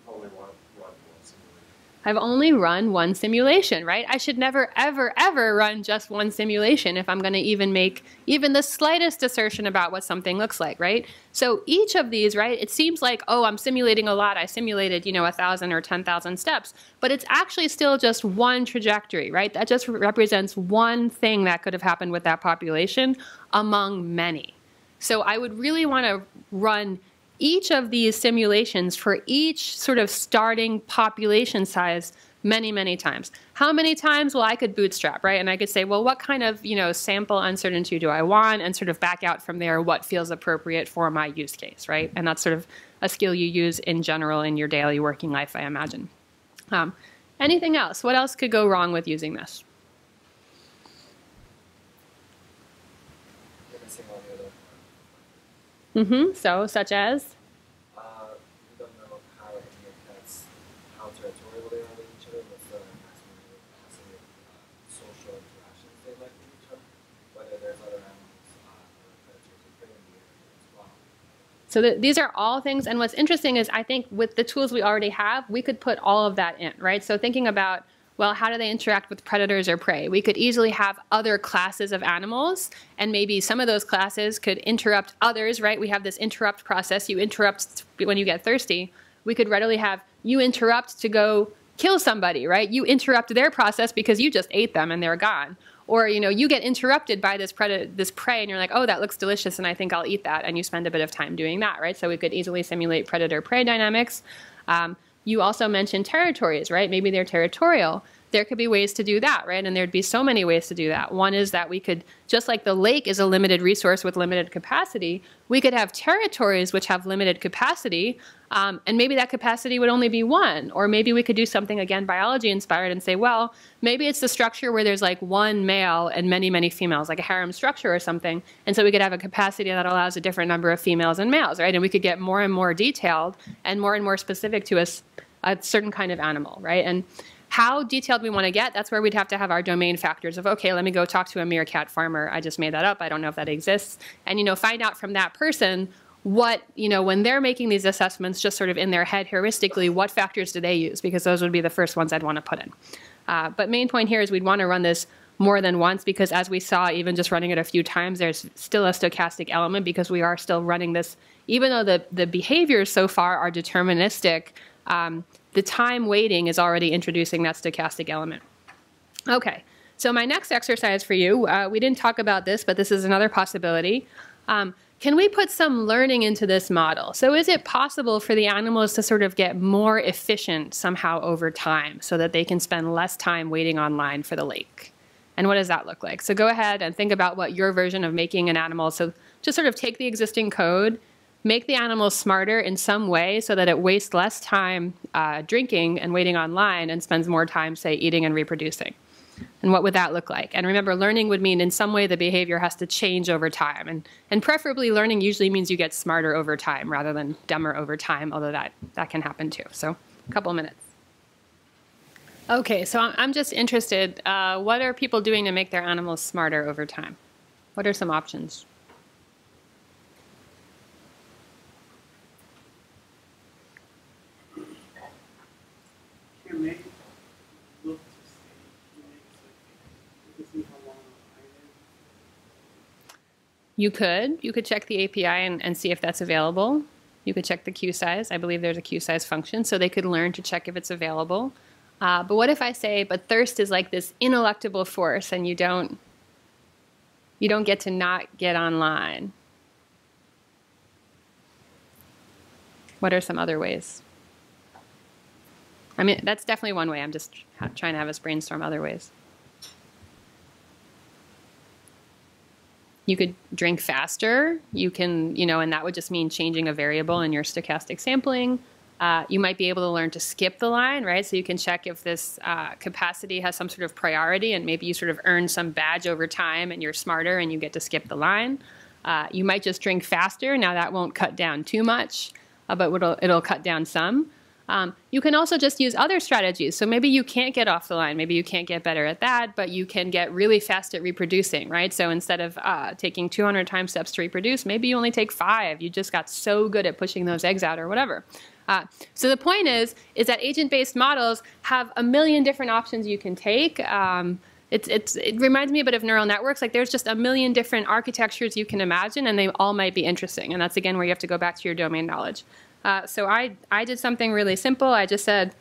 Only one, one, one simulation. I've only run one simulation, right? I should never, ever, ever run just one simulation if I'm going to even make even the slightest assertion about what something looks like, right? So each of these, right, it seems like, oh, I'm simulating a lot. I simulated, you know, a thousand or 10,000 steps, but it's actually still just one trajectory, right? That just represents one thing that could have happened with that population among many. So I would really want to run each of these simulations for each sort of starting population size many many times. How many times? Well i could bootstrap right? And i could say well what kind of you know sample uncertainty do i want? And sort of back out from there what feels appropriate for my use case right? And that's sort of a skill you use in general in your daily working life i imagine. Um, anything else? What else could go wrong with using this You're missing all the other. Mm-hmm so such as Uh, we don't know how any of that's how territorial they are with each other, what's the maximum capacity of uh, social interactions they like with each other, whether there's other animals uh, or predators in the area as well. So th- these are all things, and what's interesting is I think with the tools we already have, we could put all of that in, right? So thinking about well, how do they interact with predators or prey? We could easily have other classes of animals, and maybe some of those classes could interrupt others, right? We have this interrupt process. You interrupt when you get thirsty. We could readily have you interrupt to go kill somebody, right? You interrupt their process because you just ate them and they're gone. Or you know, you get interrupted by this predator, this prey, and you're like, "Oh, that looks delicious, and I think I'll eat that." And you spend a bit of time doing that, right? So we could easily simulate predator-prey dynamics. Um, you also mentioned territories, right? Maybe they're territorial. There could be ways to do that, right? And there'd be so many ways to do that. One is that we could, just like the lake is a limited resource with limited capacity, we could have territories which have limited capacity, um, and maybe that capacity would only be one. Or maybe we could do something, again, biology inspired, and say, well, maybe it's the structure where there's like one male and many, many females, like a harem structure or something. And so we could have a capacity that allows a different number of females and males, right? And we could get more and more detailed and more and more specific to us a certain kind of animal, right? And how detailed we want to get, that's where we'd have to have our domain factors of, okay, let me go talk to a meerkat farmer. I just made that up. I don't know if that exists. And, you know, find out from that person what, you know, when they're making these assessments, just sort of in their head heuristically, what factors do they use? Because those would be the first ones I'd want to put in. Uh, but main point here is we'd want to run this more than once because as we saw, even just running it a few times, there's still a stochastic element because we are still running this, even though the, the behaviors so far are deterministic, um, the time waiting is already introducing that stochastic element. Okay, so my next exercise for you, uh, we didn't talk about this, but this is another possibility. Um, can we put some learning into this model? So is it possible for the animals to sort of get more efficient somehow over time so that they can spend less time waiting online for the lake? And what does that look like? So go ahead and think about what your version of making an animal. So just sort of take the existing code, make the animal smarter in some way so that it wastes less time uh, drinking and waiting online and spends more time, say, eating and reproducing. And what would that look like? And remember, learning would mean in some way the behavior has to change over time. And, and preferably, learning usually means you get smarter over time rather than dumber over time, although that, that can happen too. So, a couple minutes. Okay, so I'm just interested. Uh, what are people doing to make their animals smarter over time? What are some options? Can they look to see, can they look to see how long the line is? You could. You could check the API and, and see if that's available. You could check the queue size. I believe there's a queue size function, so they could learn to check if it's available. Uh, but what if I say, but thirst is like this ineluctable force, and you don't, you don't get to not get online? What are some other ways? I mean, that's definitely one way. I'm just trying to have us brainstorm other ways. You could drink faster. You can, you know, and that would just mean changing a variable in your stochastic sampling. Uh, you might be able to learn to skip the line, right? So you can check if this uh, capacity has some sort of priority, and maybe you sort of earn some badge over time, and you're smarter, and you get to skip the line. Uh, you might just drink faster. Now that won't cut down too much, uh, but it'll it'll cut down some. Um, you can also just use other strategies. So maybe you can't get off the line. Maybe you can't get better at that, but you can get really fast at reproducing, right? So instead of uh, taking 200 time steps to reproduce, maybe you only take five. You just got so good at pushing those eggs out or whatever. Uh, so the point is, is that agent-based models have a million different options you can take. Um, it's, it's, it reminds me a bit of neural networks. Like there's just a million different architectures you can imagine, and they all might be interesting. And that's again where you have to go back to your domain knowledge. Uh, so I, I did something really simple. I just said,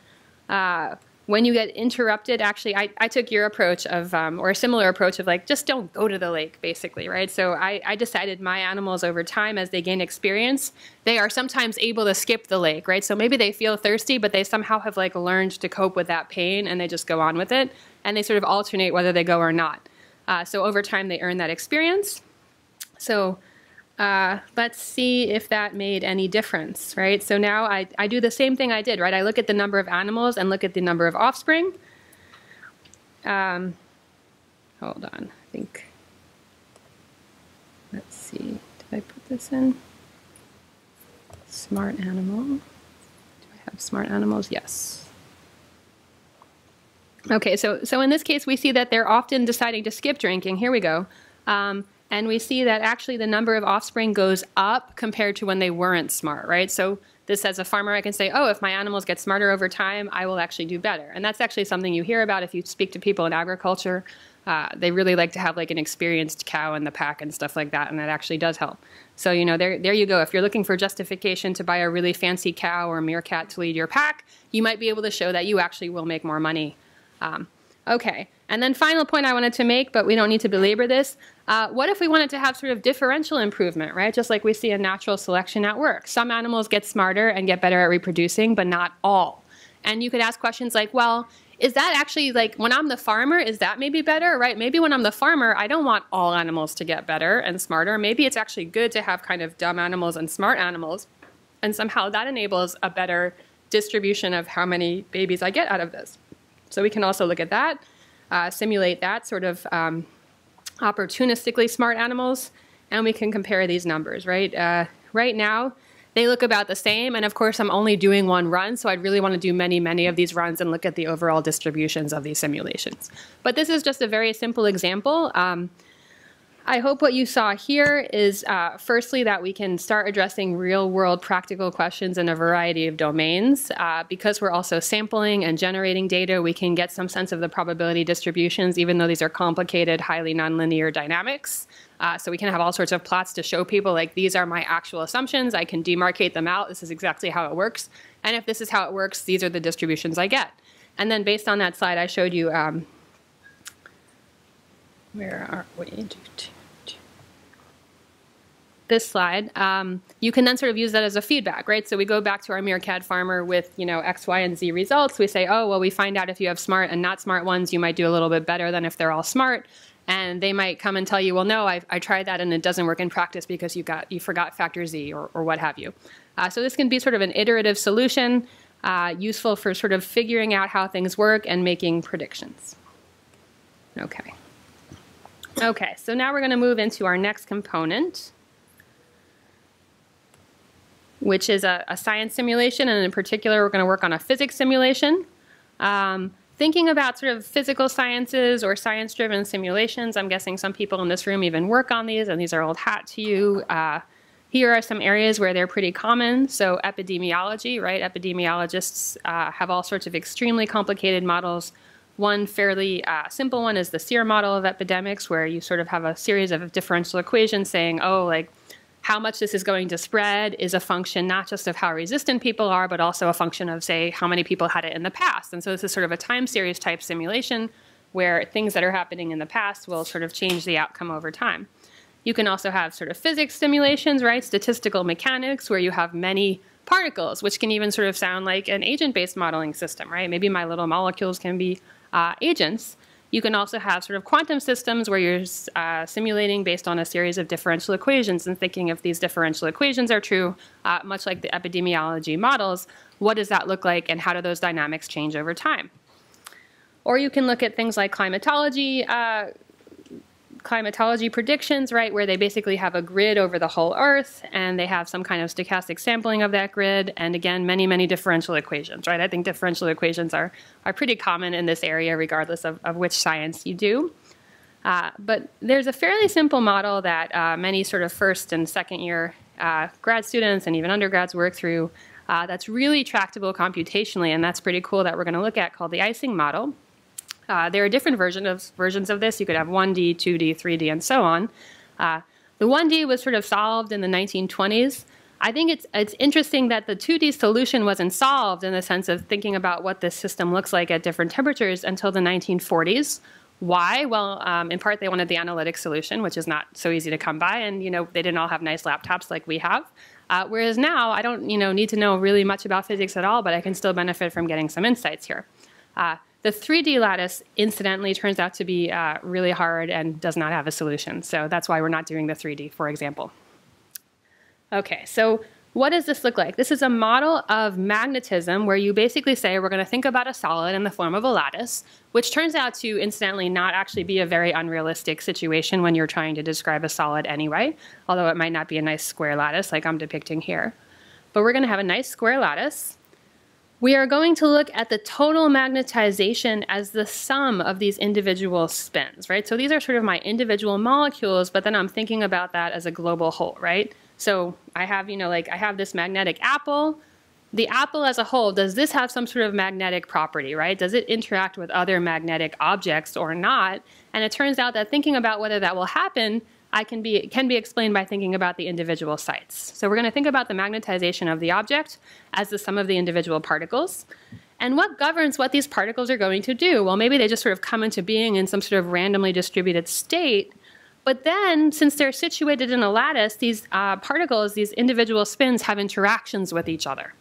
uh, when you get interrupted, actually, I, I took your approach of, um, or a similar approach of like, just don't go to the lake, basically, right? So I, I decided my animals over time, as they gain experience, they are sometimes able to skip the lake, right? So maybe they feel thirsty, but they somehow have like learned to cope with that pain and they just go on with it. And they sort of alternate whether they go or not. Uh, so over time, they earn that experience. So uh, let's see if that made any difference, right? So now I, I do the same thing I did, right? I look at the number of animals and look at the number of offspring. Um, hold on, I think. Let's see, did I put this in? Smart animal. Do I have smart animals? Yes. Okay, so, so in this case, we see that they're often deciding to skip drinking. Here we go. Um, and we see that actually the number of offspring goes up compared to when they weren't smart, right? So this as a farmer, I can say, oh, if my animals get smarter over time, I will actually do better. And that's actually something you hear about if you speak to people in agriculture. Uh, they really like to have like an experienced cow in the pack and stuff like that, and that actually does help. So you know, there there you go. If you're looking for justification to buy a really fancy cow or meerkat to lead your pack, you might be able to show that you actually will make more money. Um, okay, and then final point I wanted to make, but we don't need to belabor this. Uh, what if we wanted to have sort of differential improvement, right? Just like we see in natural selection at work. Some animals get smarter and get better at reproducing, but not all. And you could ask questions like, well, is that actually like when I'm the farmer, is that maybe better, right? Maybe when I'm the farmer, I don't want all animals to get better and smarter. Maybe it's actually good to have kind of dumb animals and smart animals. And somehow that enables a better distribution of how many babies I get out of this. So we can also look at that, uh, simulate that sort of um, opportunistically smart animals, and we can compare these numbers, right? Uh, right now, they look about the same, and of course, I'm only doing one run, so I'd really want to do many, many of these runs and look at the overall distributions of these simulations. But this is just a very simple example. Um, I hope what you saw here is uh, firstly that we can start addressing real world practical questions in a variety of domains. Uh, because we're also sampling and generating data, we can get some sense of the probability distributions, even though these are complicated, highly nonlinear dynamics. Uh, so we can have all sorts of plots to show people like these are my actual assumptions. I can demarcate them out. This is exactly how it works. And if this is how it works, these are the distributions I get. And then based on that slide, I showed you um, where are we? This slide, um, you can then sort of use that as a feedback, right? So we go back to our meerkat farmer with, you know, X, Y, and Z results. We say, oh, well, we find out if you have smart and not smart ones, you might do a little bit better than if they're all smart. And they might come and tell you, well, no, I, I tried that and it doesn't work in practice because you got you forgot factor Z or, or what have you. Uh, so this can be sort of an iterative solution, uh, useful for sort of figuring out how things work and making predictions. Okay. Okay, so now we're going to move into our next component which is a, a, science simulation, and in particular, we're going to work on a physics simulation. Um, thinking about sort of physical sciences or science-driven simulations, I'm guessing some people in this room even work on these, and these are old hat to you. Uh, here are some areas where they're pretty common. So epidemiology, right? Epidemiologists uh, have all sorts of extremely complicated models. One fairly uh, simple one is the SEIR model of epidemics, where you sort of have a series of differential equations saying, oh, like how much this is going to spread is a function not just of how resistant people are, but also a function of, say, how many people had it in the past. And so this is sort of a time series type simulation where things that are happening in the past will sort of change the outcome over time. You can also have sort of physics simulations, right? Statistical mechanics, where you have many particles, which can even sort of sound like an agent based modeling system, right? Maybe my little molecules can be uh, agents. You can also have sort of quantum systems where you're uh, simulating based on a series of differential equations and thinking if these differential equations are true, uh, much like the epidemiology models, what does that look like and how do those dynamics change over time? Or you can look at things like climatology, uh, climatology predictions, right, where they basically have a grid over the whole Earth and they have some kind of stochastic sampling of that grid, and again, many, many differential equations, right? I think differential equations are, are pretty common in this area, regardless of, of which science you do. Uh, but there's a fairly simple model that uh, many sort of first and second year uh, grad students and even undergrads work through uh, that's really tractable computationally, and that's pretty cool that we're going to look at called the Ising model. Uh, there are different version of, versions of this. You could have 1D, 2D, 3D, and so on. Uh, the 1D was sort of solved in the 1920s. I think it's, it's interesting that the 2D solution wasn't solved in the sense of thinking about what this system looks like at different temperatures until the 1940s. Why? Well, um, in part, they wanted the analytic solution, which is not so easy to come by, and you know they didn't all have nice laptops like we have. Uh, whereas now, I don't you know need to know really much about physics at all, but I can still benefit from getting some insights here. Uh, the 3D lattice, incidentally, turns out to be uh, really hard and does not have a solution. So that's why we're not doing the 3D, for example. Okay, so what does this look like? This is a model of magnetism where you basically say we're going to think about a solid in the form of a lattice, which turns out to incidentally not actually be a very unrealistic situation when you're trying to describe a solid anyway, although it might not be a nice square lattice like I'm depicting here. But we're going to have a nice square lattice. We are going to look at the total magnetization as the sum of these individual spins, right? So these are sort of my individual molecules, but then I'm thinking about that as a global whole, right? So I have, you know, like I have this magnetic apple. The apple as a whole, does this have some sort of magnetic property, right? Does it interact with other magnetic objects or not? And it turns out that thinking about whether that will happen I can be, can be explained by thinking about the individual sites. So we're going to think about the magnetization of the object as the sum of the individual particles. And what governs what these particles are going to do? Well, maybe they just sort of come into being in some sort of randomly distributed state. But then, since they're situated in a lattice, these uh, particles, these individual spins, have interactions with each other.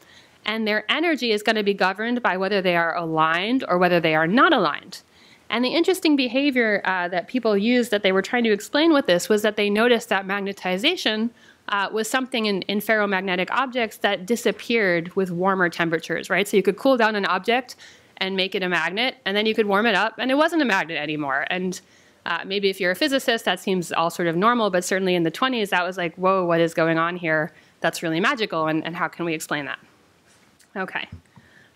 And their energy is going to be governed by whether they are aligned or whether they are not aligned. And the interesting behavior uh, that people used that they were trying to explain with this was that they noticed that magnetization uh, was something in, in, ferromagnetic objects that disappeared with warmer temperatures, right? So you could cool down an object and make it a magnet, and then you could warm it up, and it wasn't a magnet anymore. And uh, maybe if you're a physicist, that seems all sort of normal, but certainly in the 20s, that was like, whoa, what is going on here? That's really magical, and, and how can we explain that? Okay.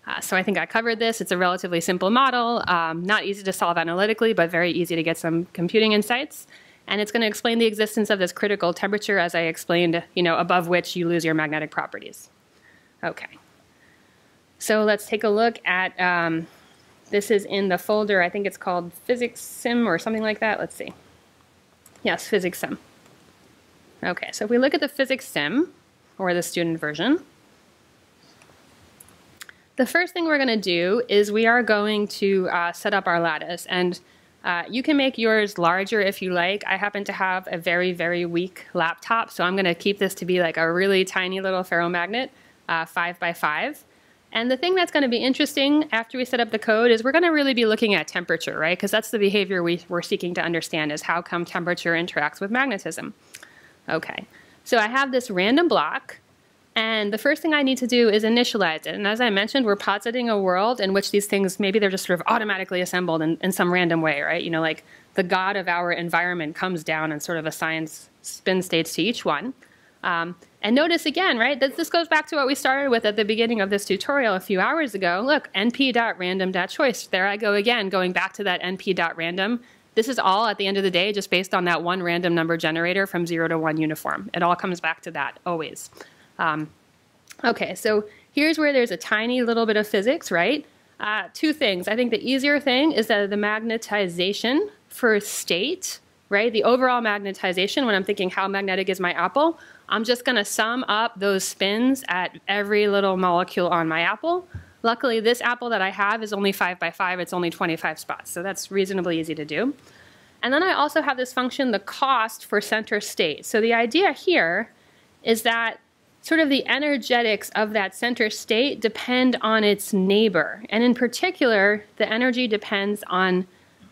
Uh, so I think I covered this. It's a relatively simple model, um, not easy to solve analytically, but very easy to get some computing insights. And it's going to explain the existence of this critical temperature, as I explained, you know, above which you lose your magnetic properties. Okay. So let's take a look at, um, this is in the folder, I think it's called Physics Sim or something like that. Let's see. Yes, Physics Sim. Okay, so if we look at the Physics Sim, or the student version, the first thing we're going to do is we are going to uh, set up our lattice. And uh, you can make yours larger if you like. I happen to have a very, very weak laptop, so I'm going to keep this to be like a really tiny little ferromagnet, uh, 5 by 5 And the thing that's going to be interesting after we set up the code is we're going to really be looking at temperature, right? Because that's the behavior we, we're seeking to understand is how come temperature interacts with magnetism. Okay, so I have this random block. And the first thing I need to do is initialize it. And as I mentioned, we're positing a world in which these things, maybe they're just sort of automatically assembled in, in some random way, right? You know, like the God of our environment comes down and sort of assigns spin states to each one. Um, and notice again, right, that this goes back to what we started with at the beginning of this tutorial a few hours ago. Look, np.random.choice. There I go again, going back to that np.random. This is all, at the end of the day, just based on that one random number generator from 0 to 1 uniform. It all comes back to that, always. Um, okay, so here's where there's a tiny little bit of physics, right? Uh, two things. I think the easier thing is that the magnetization for state, right? The overall magnetization, when I'm thinking how magnetic is my apple, I'm just going to sum up those spins at every little molecule on my apple. Luckily, this apple that I have is only 5 by 5. It's only 25 spots, so that's reasonably easy to do. And then I also have this function, the cost for center state. So the idea here is that sort of the energetics of that center state depend on its neighbor. And in particular, the energy depends on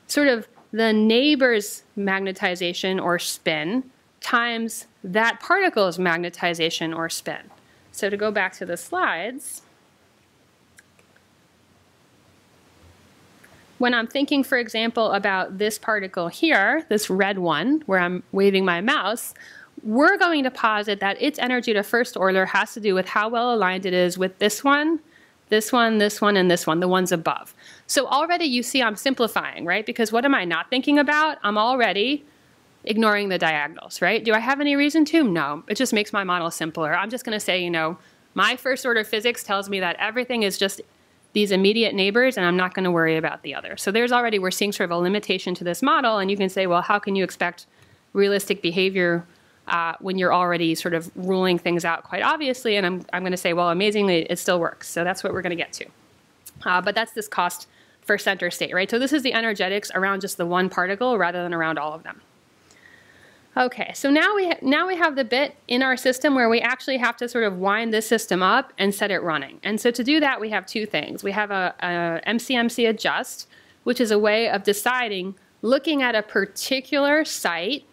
sort of the neighbor's magnetization or spin times that particle's magnetization or spin. So to go back to the slides, when I'm thinking, for example, about this particle here, this red one, where I'm waving my mouse, we're going to posit that its energy to first order has to do with how well aligned it is with this one, this one, this one, and this one, the ones above. So already you see I'm simplifying, right? Because what am I not thinking about? I'm already ignoring the diagonals, right? Do I have any reason to? No. It just makes my model simpler. I'm just going to say, you know, my first order physics tells me that everything is just these immediate neighbors and I'm not going to worry about the other. So there's already, we're seeing sort of a limitation to this model and you can say, well, how can you expect realistic behavior uh, when you're already sort of ruling things out quite obviously? And I'm, I'm going to say, well, amazingly, it still works. So that's what we're going to get to. Uh, but that's this cost for center state, right? So this is the energetics around just the one particle rather than around all of them. Okay, so now we now we have the bit in our system where we actually have to sort of wind this system up and set it running. And so to do that, we have two things. We have a, a MCMC adjust, which is a way of deciding, looking at a particular site,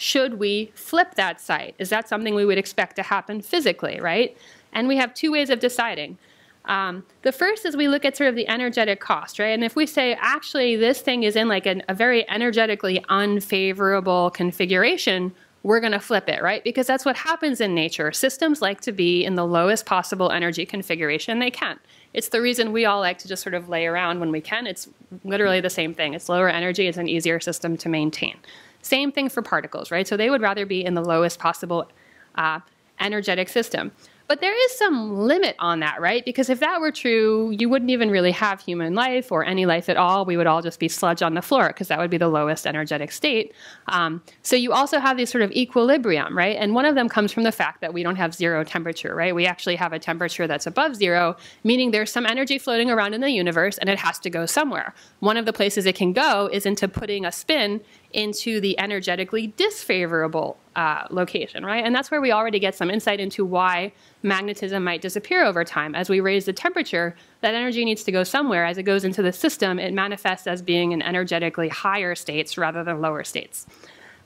should we flip that site? Is that something we would expect to happen physically, right? And we have two ways of deciding. Um, the first is we look at sort of the energetic cost, right? And if we say, actually, this thing is in like an, a very energetically unfavorable configuration, we're going to flip it, right? Because that's what happens in nature. Systems like to be in the lowest possible energy configuration they can. It's the reason we all like to just sort of lay around when we can. It's literally the same thing. It's lower energy, it's an easier system to maintain. Same thing for particles, right? So they would rather be in the lowest possible uh, energetic system. But there is some limit on that, right? Because if that were true, you wouldn't even really have human life or any life at all. We would all just be sludge on the floor because that would be the lowest energetic state. Um, so you also have these sort of equilibrium, right? And one of them comes from the fact that we don't have zero temperature, right? We actually have a temperature that's above zero, meaning there's some energy floating around in the universe and it has to go somewhere. One of the places it can go is into putting a spin into the energetically disfavorable uh, location, right? And that's where we already get some insight into why magnetism might disappear over time. As we raise the temperature, that energy needs to go somewhere. As it goes into the system, it manifests as being in energetically higher states rather than lower states.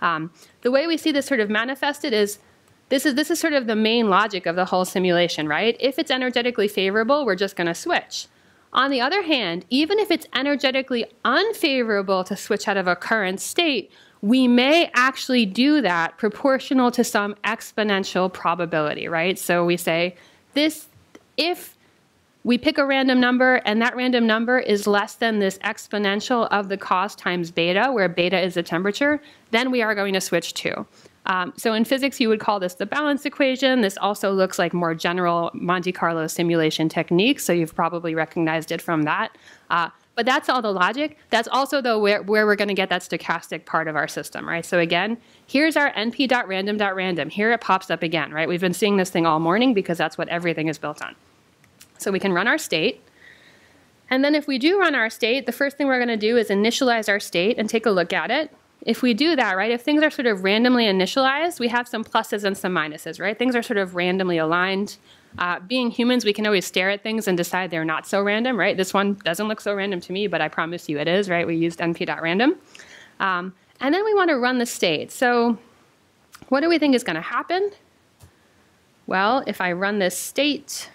Um, the way we see this sort of manifested is this is this is sort of the main logic of the whole simulation, right? If it's energetically favorable, we're just going to switch. On the other hand, even if it's energetically unfavorable to switch out of a current state, we may actually do that proportional to some exponential probability, right? So we say this, if we pick a random number and that random number is less than this exponential of the cost times beta, where beta is the temperature, then we are going to switch to. Um, so in physics, you would call this the balance equation. This also looks like more general Monte Carlo simulation techniques, so you've probably recognized it from that. Uh, but that's all the logic. That's also though where, where we're going to get that stochastic part of our system, right? So again, here's our np.random.random. Here it pops up again, right? We've been seeing this thing all morning because that's what everything is built on. So we can run our state. And then if we do run our state, the first thing we're going to do is initialize our state and take a look at it if we do that, right, if things are sort of randomly initialized, we have some pluses and some minuses, right? Things are sort of randomly aligned. Uh, being humans, we can always stare at things and decide they're not so random, right? This one doesn't look so random to me, but I promise you it is, right? We used np.random. Um, and then we want to run the state. So what do we think is going to happen? Well, if I run this state,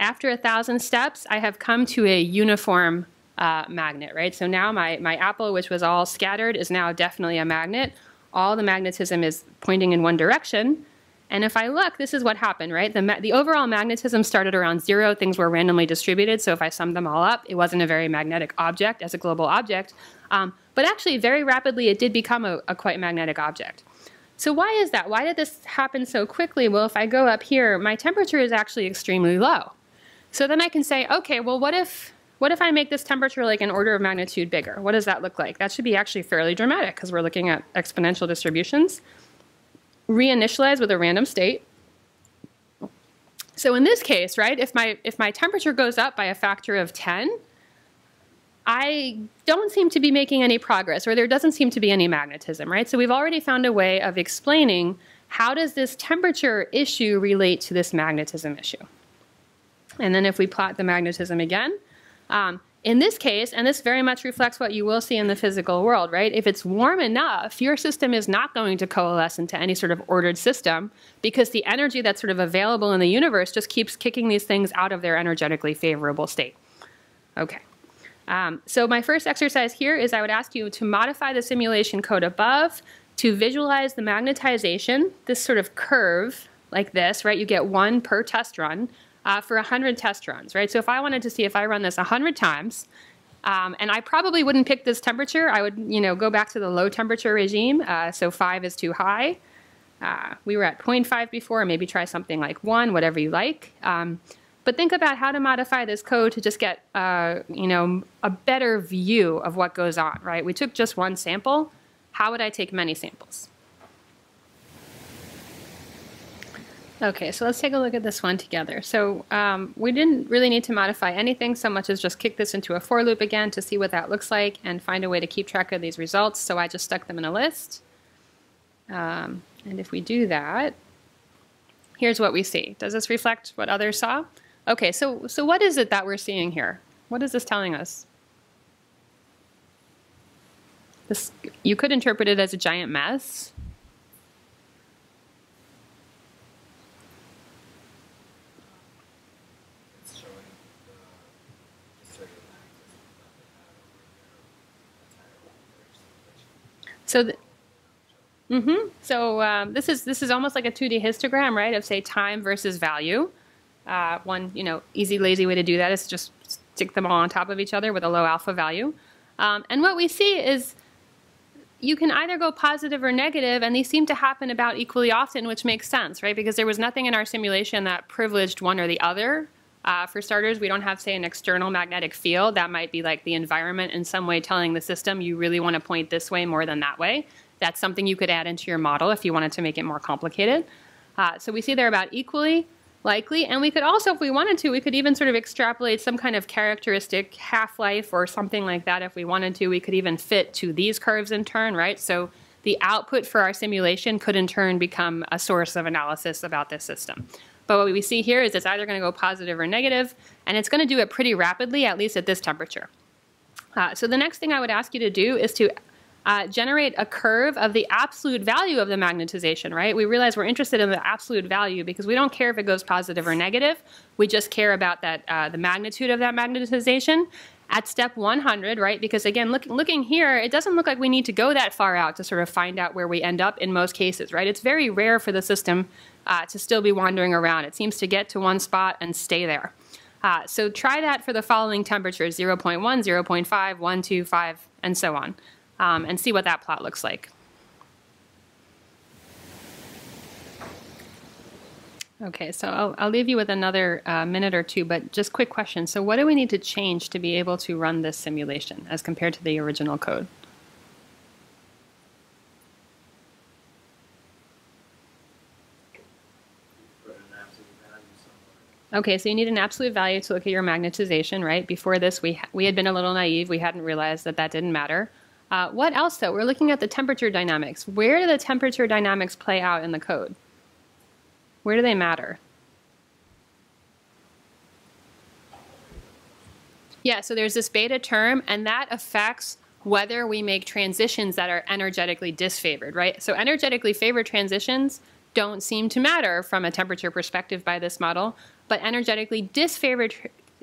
after a thousand steps, I have come to a uniform uh, magnet, right? So now my, my apple, which was all scattered, is now definitely a magnet. All the magnetism is pointing in one direction. And if I look, this is what happened, right? The, the overall magnetism started around zero. Things were randomly distributed. So if I summed them all up, it wasn't a very magnetic object as a global object. Um, but actually, very rapidly, it did become a, a quite magnetic object. So why is that? Why did this happen so quickly? Well, if I go up here, my temperature is actually extremely low. So then I can say, okay, well, what if what if I make this temperature like an order of magnitude bigger? What does that look like? That should be actually fairly dramatic because we're looking at exponential distributions. Reinitialize with a random state. So in this case, right, if my, if my temperature goes up by a factor of 10, I don't seem to be making any progress, or there doesn't seem to be any magnetism, right? So we've already found a way of explaining how does this temperature issue relate to this magnetism issue. And then if we plot the magnetism again, um, in this case, and this very much reflects what you will see in the physical world, right? If it's warm enough, your system is not going to coalesce into any sort of ordered system because the energy that's sort of available in the universe just keeps kicking these things out of their energetically favorable state. Okay. Um, so my first exercise here is I would ask you to modify the simulation code above to visualize the magnetization, this sort of curve like this, right? You get one per test run uh, for 100 test runs, right? So if I wanted to see if I run this 100 times, um, and I probably wouldn't pick this temperature. I would, you know, go back to the low temperature regime. Uh, so five is too high. Uh, we were at 0.5 before, maybe try something like one, whatever you like. Um, but think about how to modify this code to just get, uh, you know, a better view of what goes on, right? We took just one sample. How would I take many samples? Okay, so let's take a look at this one together. So um, we didn't really need to modify anything so much as just kick this into a for loop again to see what that looks like and find a way to keep track of these results. So I just stuck them in a list. Um, and if we do that, here's what we see. Does this reflect what others saw? Okay, so, so what is it that we're seeing here? What is this telling us? This, you could interpret it as a giant mess. It's showing the distributed axis that they had over their entire So, population. mm-hmm. So um, this is this is almost like a 2D histogram, right? Of say time versus value. Uh, one, you know, easy, lazy way to do that is just stick them all on top of each other with a low alpha value. Um, and what we see is you can either go positive or negative, and these seem to happen about equally often, which makes sense, right? Because there was nothing in our simulation that privileged one or the other. Uh, for starters, we don't have, say, an external magnetic field. That might be like the environment in some way telling the system you really want to point this way more than that way. That's something you could add into your model if you wanted to make it more complicated. Uh, so we see they're about equally likely. And we could also, if we wanted to, we could even sort of extrapolate some kind of characteristic half-life or something like that if we wanted to. We could even fit to these curves in turn, right? So the output for our simulation could in turn become a source of analysis about this system. But what we see here is it's either going to go positive or negative, and it's going to do it pretty rapidly, at least at this temperature. Uh, so the next thing I would ask you to do is to uh, generate a curve of the absolute value of the magnetization, right? We realize we're interested in the absolute value because we don't care if it goes positive or negative. We just care about that uh, the magnitude of that magnetization at step 100, right? Because again, look, looking here, it doesn't look like we need to go that far out to sort of find out where we end up in most cases, right? It's very rare for the system uh, to still be wandering around. It seems to get to one spot and stay there. Uh, so try that for the following temperatures, 0.1, 0.5, 1, 2, 5, and so on um, and see what that plot looks like. Okay, so I'll, I'll leave you with another uh, minute or two, but just quick question. So what do we need to change to be able to run this simulation as compared to the original code? Put an absolute value somewhere. Okay, so you need an absolute value to look at your magnetization, right? Before this, we, we had been a little naive. We hadn't realized that that didn't matter. Uh, what else, though? We're looking at the temperature dynamics. Where do the temperature dynamics play out in the code? Where do they matter? Yeah, so there's this beta term, and that affects whether we make transitions that are energetically disfavored, right? So energetically favored transitions don't seem to matter from a temperature perspective by this model, but energetically disfavored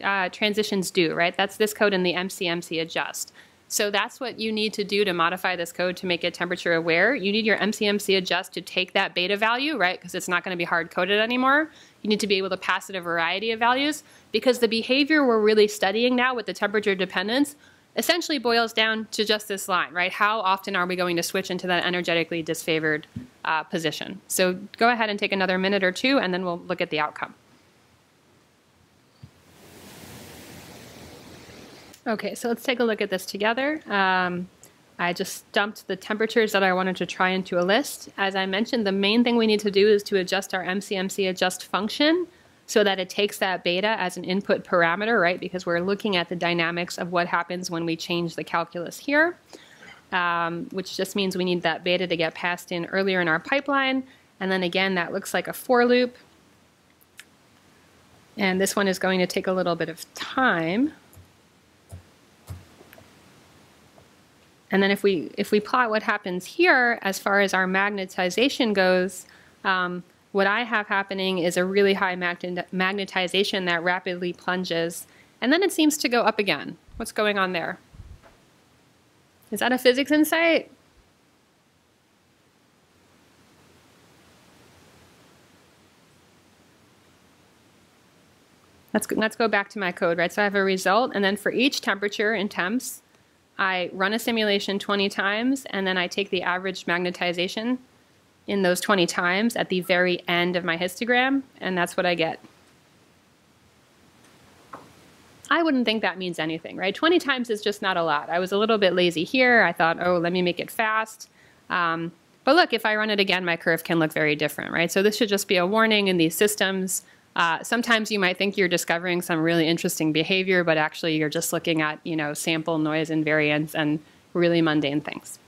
uh, transitions do, right? That's this code in the MCMC adjust. So that's what you need to do to modify this code to make it temperature aware. You need your MCMC adjust to take that beta value, right? Because it's not going to be hard coded anymore. You need to be able to pass it a variety of values because the behavior we're really studying now with the temperature dependence essentially boils down to just this line, right? How often are we going to switch into that energetically disfavored uh, position? So go ahead and take another minute or two and then we'll look at the outcome. Okay, so let's take a look at this together. Um, I just dumped the temperatures that I wanted to try into a list. As I mentioned, the main thing we need to do is to adjust our MCMC adjust function so that it takes that beta as an input parameter, right? Because we're looking at the dynamics of what happens when we change the calculus here, um, which just means we need that beta to get passed in earlier in our pipeline. And then again, that looks like a for loop. And this one is going to take a little bit of time. And then if we if we plot what happens here as far as our magnetization goes, um, what I have happening is a really high magnetization that rapidly plunges, and then it seems to go up again. What's going on there? Is that a physics insight? Let's go, let's go back to my code, right? So I have a result, and then for each temperature in temps, I run a simulation 20 times, and then I take the average magnetization in those 20 times at the very end of my histogram, and that's what I get. I wouldn't think that means anything, right? 20 times is just not a lot. I was a little bit lazy here. I thought, oh, let me make it fast. Um, but look, if I run it again, my curve can look very different, right? So this should just be a warning in these systems. Uh, sometimes you might think you're discovering some really interesting behavior, but actually you're just looking at, you know, sample noise and variance and really mundane things.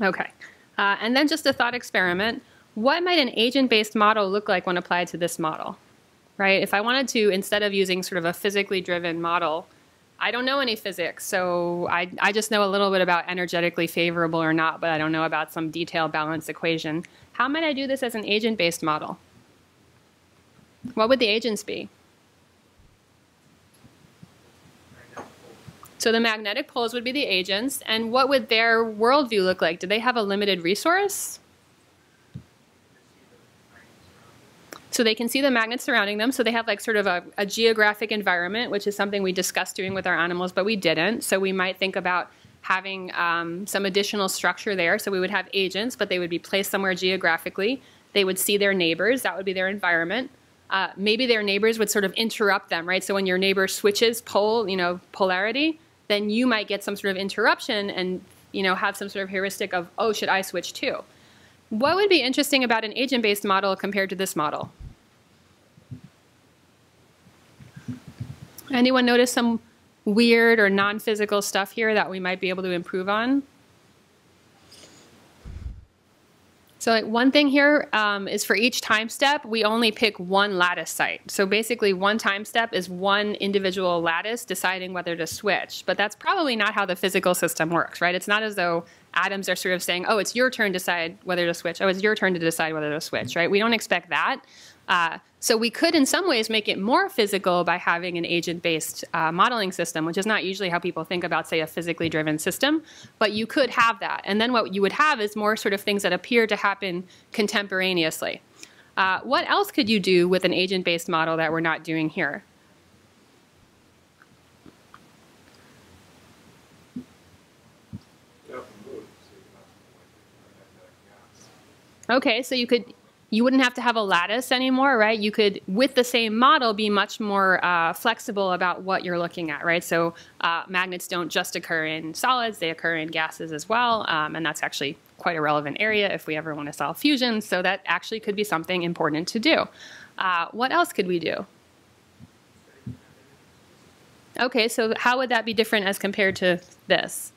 Okay, uh, and then just a thought experiment. What might an agent-based model look like when applied to this model? Right, if I wanted to, instead of using sort of a physically driven model, I don't know any physics, so I, I just know a little bit about energetically favorable or not, but I don't know about some detailed balance equation. How might I do this as an agent-based model? What would the agents be? So the magnetic poles would be the agents, and what would their worldview look like? Do they have a limited resource? So they can see the magnets surrounding them. So they have like sort of a, a, geographic environment, which is something we discussed doing with our animals, but we didn't. So we might think about having um, some additional structure there. So we would have agents, but they would be placed somewhere geographically. They would see their neighbors. That would be their environment. Uh, maybe their neighbors would sort of interrupt them, right? So when your neighbor switches pole, you know, polarity, then you might get some sort of interruption and, you know, have some sort of heuristic of, oh, should I switch too? What would be interesting about an agent-based model compared to this model? Anyone notice some weird or non-physical stuff here that we might be able to improve on? So like one thing here um, is for each time step, we only pick one lattice site. So basically one time step is one individual lattice deciding whether to switch. But that's probably not how the physical system works, right? It's not as though atoms are sort of saying, oh, it's your turn to decide whether to switch. Oh, it's your turn to decide whether to switch, right? We don't expect that. Uh, so we could, in some ways, make it more physical by having an agent-based uh, modeling system, which is not usually how people think about, say, a physically driven system. But you could have that, and then what you would have is more sort of things that appear to happen contemporaneously. Uh, what else could you do with an agent-based model that we're not doing here? Okay, so you could you wouldn't have to have a lattice anymore, right? You could, with the same model, be much more uh, flexible about what you're looking at, right? So uh, magnets don't just occur in solids, they occur in gases as well, um, and that's actually quite a relevant area if we ever want to solve fusion, so that actually could be something important to do. Uh, what else could we do? Okay, so how would that be different as compared to this?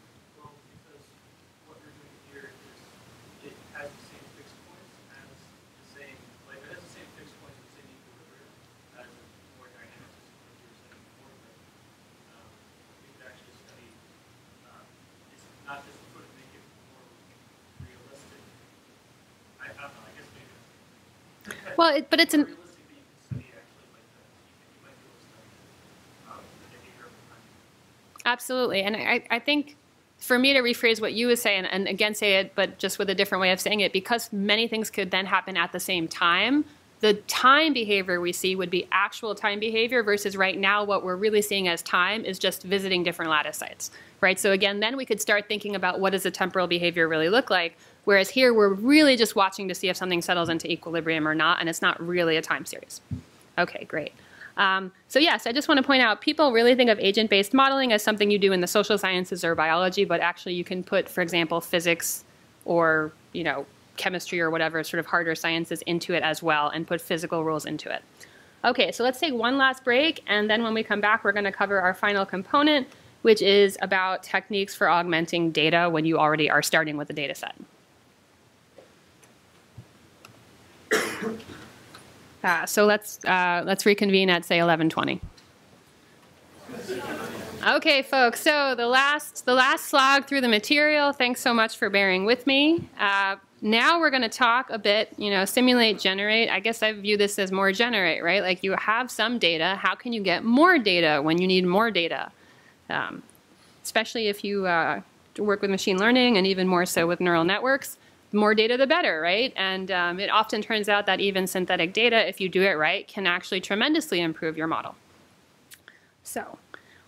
Well, it, but it's an. Absolutely, and I, I think for me to rephrase what you were saying, and again say it, but just with a different way of saying it, because many things could then happen at the same time. The time behavior we see would be actual time behavior versus right now what we're really seeing as time is just visiting different lattice sites, right? So again, then we could start thinking about what does the temporal behavior really look like, Whereas here, we're really just watching to see if something settles into equilibrium or not, and it's not really a time series. Okay, great. Um, so yes, I just want to point out people really think of agent-based modeling as something you do in the social sciences or biology, but actually you can put, for example, physics or you know chemistry or whatever sort of harder sciences into it as well and put physical rules into it. Okay, so let's take one last break, and then when we come back, we're going to cover our final component, which is about techniques for augmenting data when you already are starting with a data set. Uh, so let's uh, let's reconvene at say 11:20. Okay, folks. So the last the last slog through the material. Thanks so much for bearing with me. Uh, now we're going to talk a bit. You know, simulate, generate. I guess I view this as more generate, right? Like you have some data. How can you get more data when you need more data? Um, especially if you uh, work with machine learning and even more so with neural networks, the more data the better, right? And um, it often turns out that even synthetic data, if you do it right, can actually tremendously improve your model. So,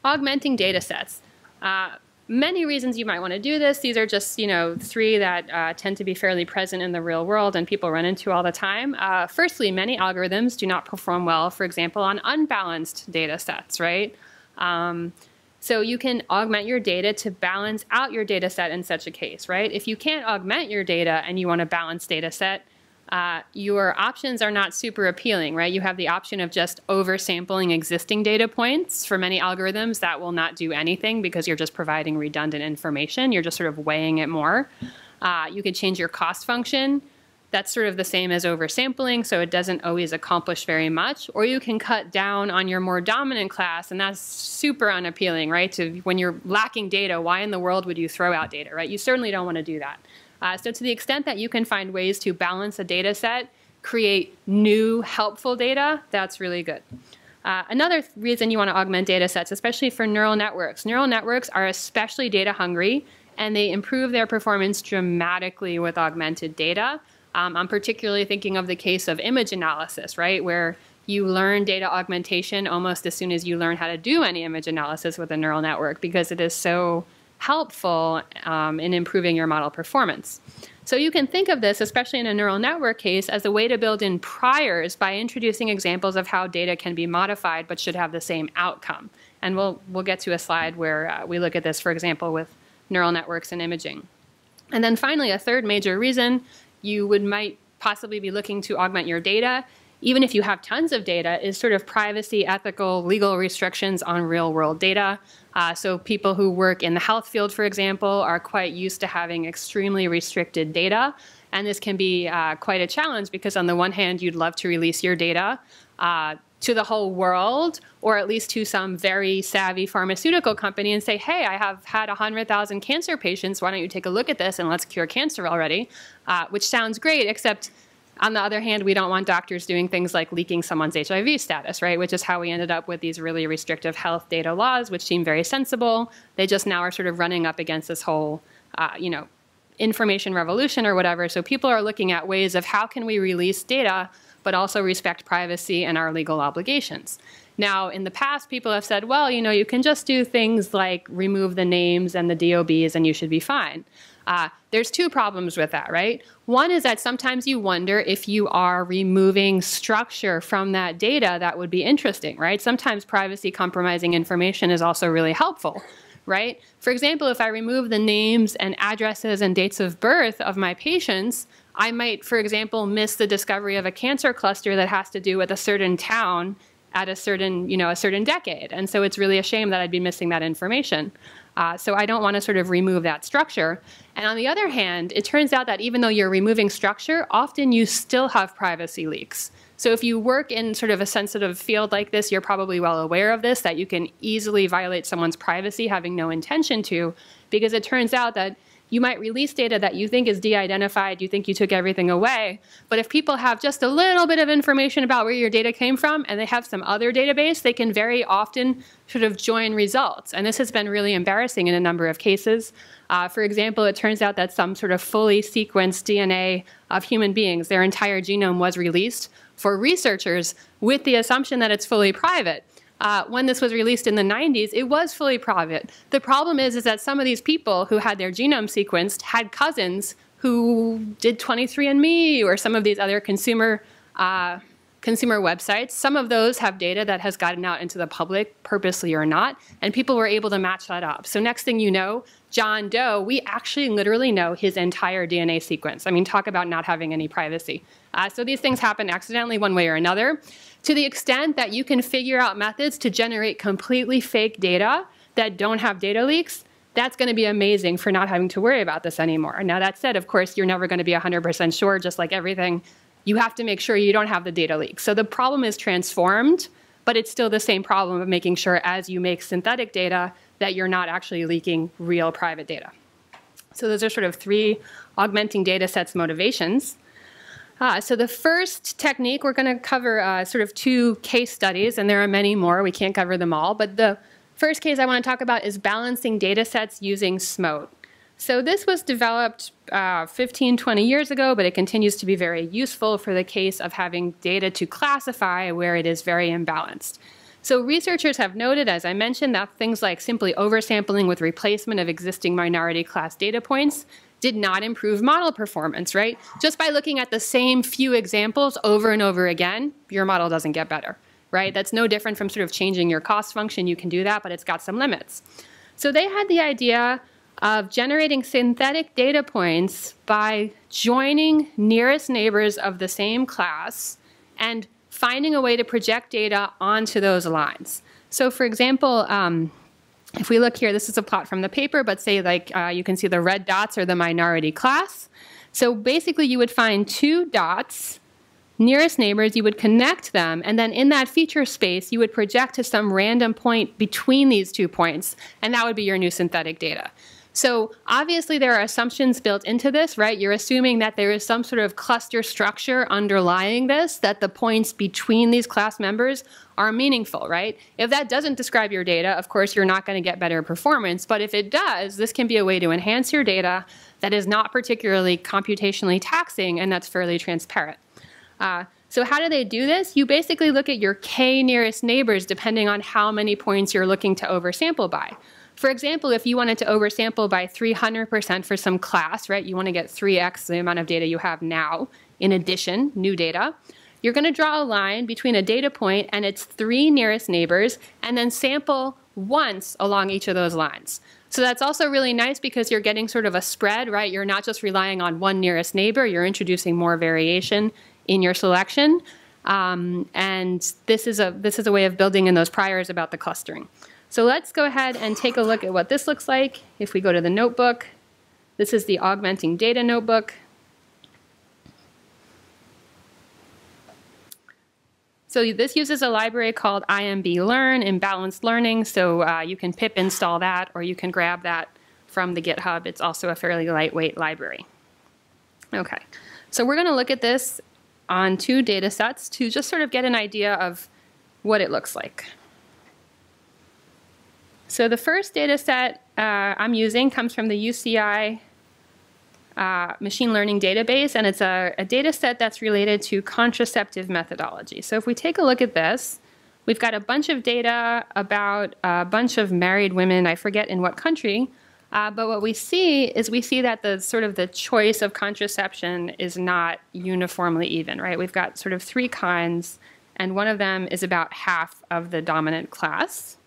augmenting data sets. Uh, many reasons you might want to do this. These are just, you know, three that uh, tend to be fairly present in the real world and people run into all the time. Uh, firstly, many algorithms do not perform well, for example, on unbalanced data sets, right? Um, so you can augment your data to balance out your data set in such a case, right? If you can't augment your data and you want a balanced data set, uh, your options are not super appealing, right? You have the option of just oversampling existing data points. For many algorithms, that will not do anything because you're just providing redundant information. You're just sort of weighing it more. Uh, you could change your cost function. That's sort of the same as oversampling, so it doesn't always accomplish very much. Or you can cut down on your more dominant class, and that's super unappealing, right? To when you're lacking data, why in the world would you throw out data, right? You certainly don't want to do that. Uh, so to the extent that you can find ways to balance a data set, create new helpful data, that's really good. Uh, another th- reason you want to augment data sets, especially for neural networks, neural networks are especially data hungry and they improve their performance dramatically with augmented data. Um, I'm particularly thinking of the case of image analysis, right, where you learn data augmentation almost as soon as you learn how to do any image analysis with a neural network because it is so helpful um, in improving your model performance. So you can think of this, especially in a neural network case, as a way to build in priors by introducing examples of how data can be modified but should have the same outcome. And we'll, we'll get to a slide where uh, we look at this, for example, with neural networks and imaging. And then finally, a third major reason you would might possibly be looking to augment your data, even if you have tons of data, is sort of privacy, ethical, legal restrictions on real world data. Uh, so people who work in the health field, for example, are quite used to having extremely restricted data. And this can be uh, quite a challenge because, on the one hand, you'd love to release your data uh, to the whole world, or at least to some very savvy pharmaceutical company and say, hey, I have had 100,000 cancer patients. Why don't you take a look at this and let's cure cancer already? Uh, which sounds great, except on the other hand, we don't want doctors doing things like leaking someone's HIV status, right? Which is how we ended up with these really restrictive health data laws, which seem very sensible. They just now are sort of running up against this whole, uh, you know, information revolution or whatever. So people are looking at ways of how can we release data, but also respect privacy and our legal obligations. Now, in the past, people have said, well, you know, you can just do things like remove the names and the DOBs and you should be fine. Uh, there's two problems with that, right? One is that sometimes you wonder if you are removing structure from that data that would be interesting, right? Sometimes privacy compromising information is also really helpful, right? For example, if I remove the names and addresses and dates of birth of my patients, I might, for example, miss the discovery of a cancer cluster that has to do with a certain town at a certain, you know, a certain decade. And so it's really a shame that I'd be missing that information. Uh, so I don't want to sort of remove that structure. And on the other hand, it turns out that even though you're removing structure, often you still have privacy leaks. So if you work in sort of a sensitive field like this, you're probably well aware of this, that you can easily violate someone's privacy having no intention to, because it turns out that you might release data that you think is de-identified, you think you took everything away, but if people have just a little bit of information about where your data came from and they have some other database, they can very often sort of join results. And this has been really embarrassing in a number of cases. Uh, for example, it turns out that some sort of fully sequenced DNA of human beings, their entire genome was released for researchers with the assumption that it's fully private uh, when this was released in the 90s, it was fully private. The problem is, is that some of these people who had their genome sequenced had cousins who did 23andMe or some of these other consumer uh, consumer websites. Some of those have data that has gotten out into the public, purposely or not, and people were able to match that up. So next thing you know, John Doe, we actually literally know his entire DNA sequence. I mean, talk about not having any privacy. Uh, so these things happen accidentally one way or another. To the extent that you can figure out methods to generate completely fake data that don't have data leaks, that's going to be amazing for not having to worry about this anymore. Now, that said, of course, you're never going to be 100% sure, just like everything you have to make sure you don't have the data leak. So the problem is transformed, but it's still the same problem of making sure as you make synthetic data that you're not actually leaking real private data. So those are sort of three augmenting data sets motivations. Uh, so the first technique, we're going to cover uh, sort of two case studies, and there are many more. We can't cover them all, but the First case I want to talk about is balancing data sets using SMOTE. So this was developed uh, 15, 20 years ago, but it continues to be very useful for the case of having data to classify where it is very imbalanced. So researchers have noted, as I mentioned, that things like simply oversampling with replacement of existing minority class data points did not improve model performance, right? Just by looking at the same few examples over and over again, your model doesn't get better, right? That's no different from sort of changing your cost function. You can do that, but it's got some limits. So they had the idea of generating synthetic data points by joining nearest neighbors of the same class and finding a way to project data onto those lines. So for example, um, if we look here, this is a plot from the paper, but say like uh, you can see the red dots are the minority class. So basically you would find two dots nearest neighbors, you would connect them, and then in that feature space, you would project to some random point between these two points, and that would be your new synthetic data. So obviously there are assumptions built into this, right? You're assuming that there is some sort of cluster structure underlying this, that the points between these class members are meaningful, right? If that doesn't describe your data, of course, you're not going to get better performance. But if it does, this can be a way to enhance your data that is not particularly computationally taxing and that's fairly transparent. Uh, so how do they do this? You basically look at your k nearest neighbors depending on how many points you're looking to oversample by. For example, if you wanted to oversample by 300% for some class, right, you want to get 3x the amount of data you have now, in addition, new data, you're going to draw a line between a data point and its three nearest neighbors and then sample once along each of those lines. So that's also really nice because you're getting sort of a spread, right? You're not just relying on one nearest neighbor, you're introducing more variation in your selection. Um, and this is, a, this is a way of building in those priors about the clustering. So let's go ahead and take a look at what this looks like. If we go to the notebook, this is the augmenting data notebook. So this uses a library called IMB Learn, Imbalanced Learning. So uh, you can pip install that or you can grab that from the GitHub. It's also a fairly lightweight library. Okay, so we're going to look at this on two data sets to just sort of get an idea of what it looks like. So the first data set uh, I'm using comes from the UCI uh, machine learning database, and it's a, a data set that's related to contraceptive methodology. So if we take a look at this, we've got a bunch of data about a bunch of married women, I forget in what country, uh, but what we see is we see that the sort of the choice of contraception is not uniformly even, right? We've got sort of three kinds, and one of them is about half of the dominant class.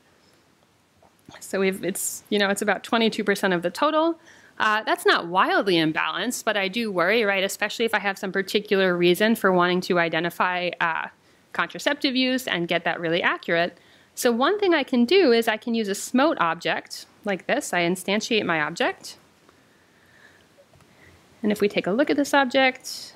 So we've, it's, you know, it's about 22% of the total. Uh, that's not wildly imbalanced, but I do worry, right, especially if I have some particular reason for wanting to identify uh, contraceptive use and get that really accurate. So one thing I can do is I can use a SMOTE object like this. I instantiate my object. And if we take a look at this object,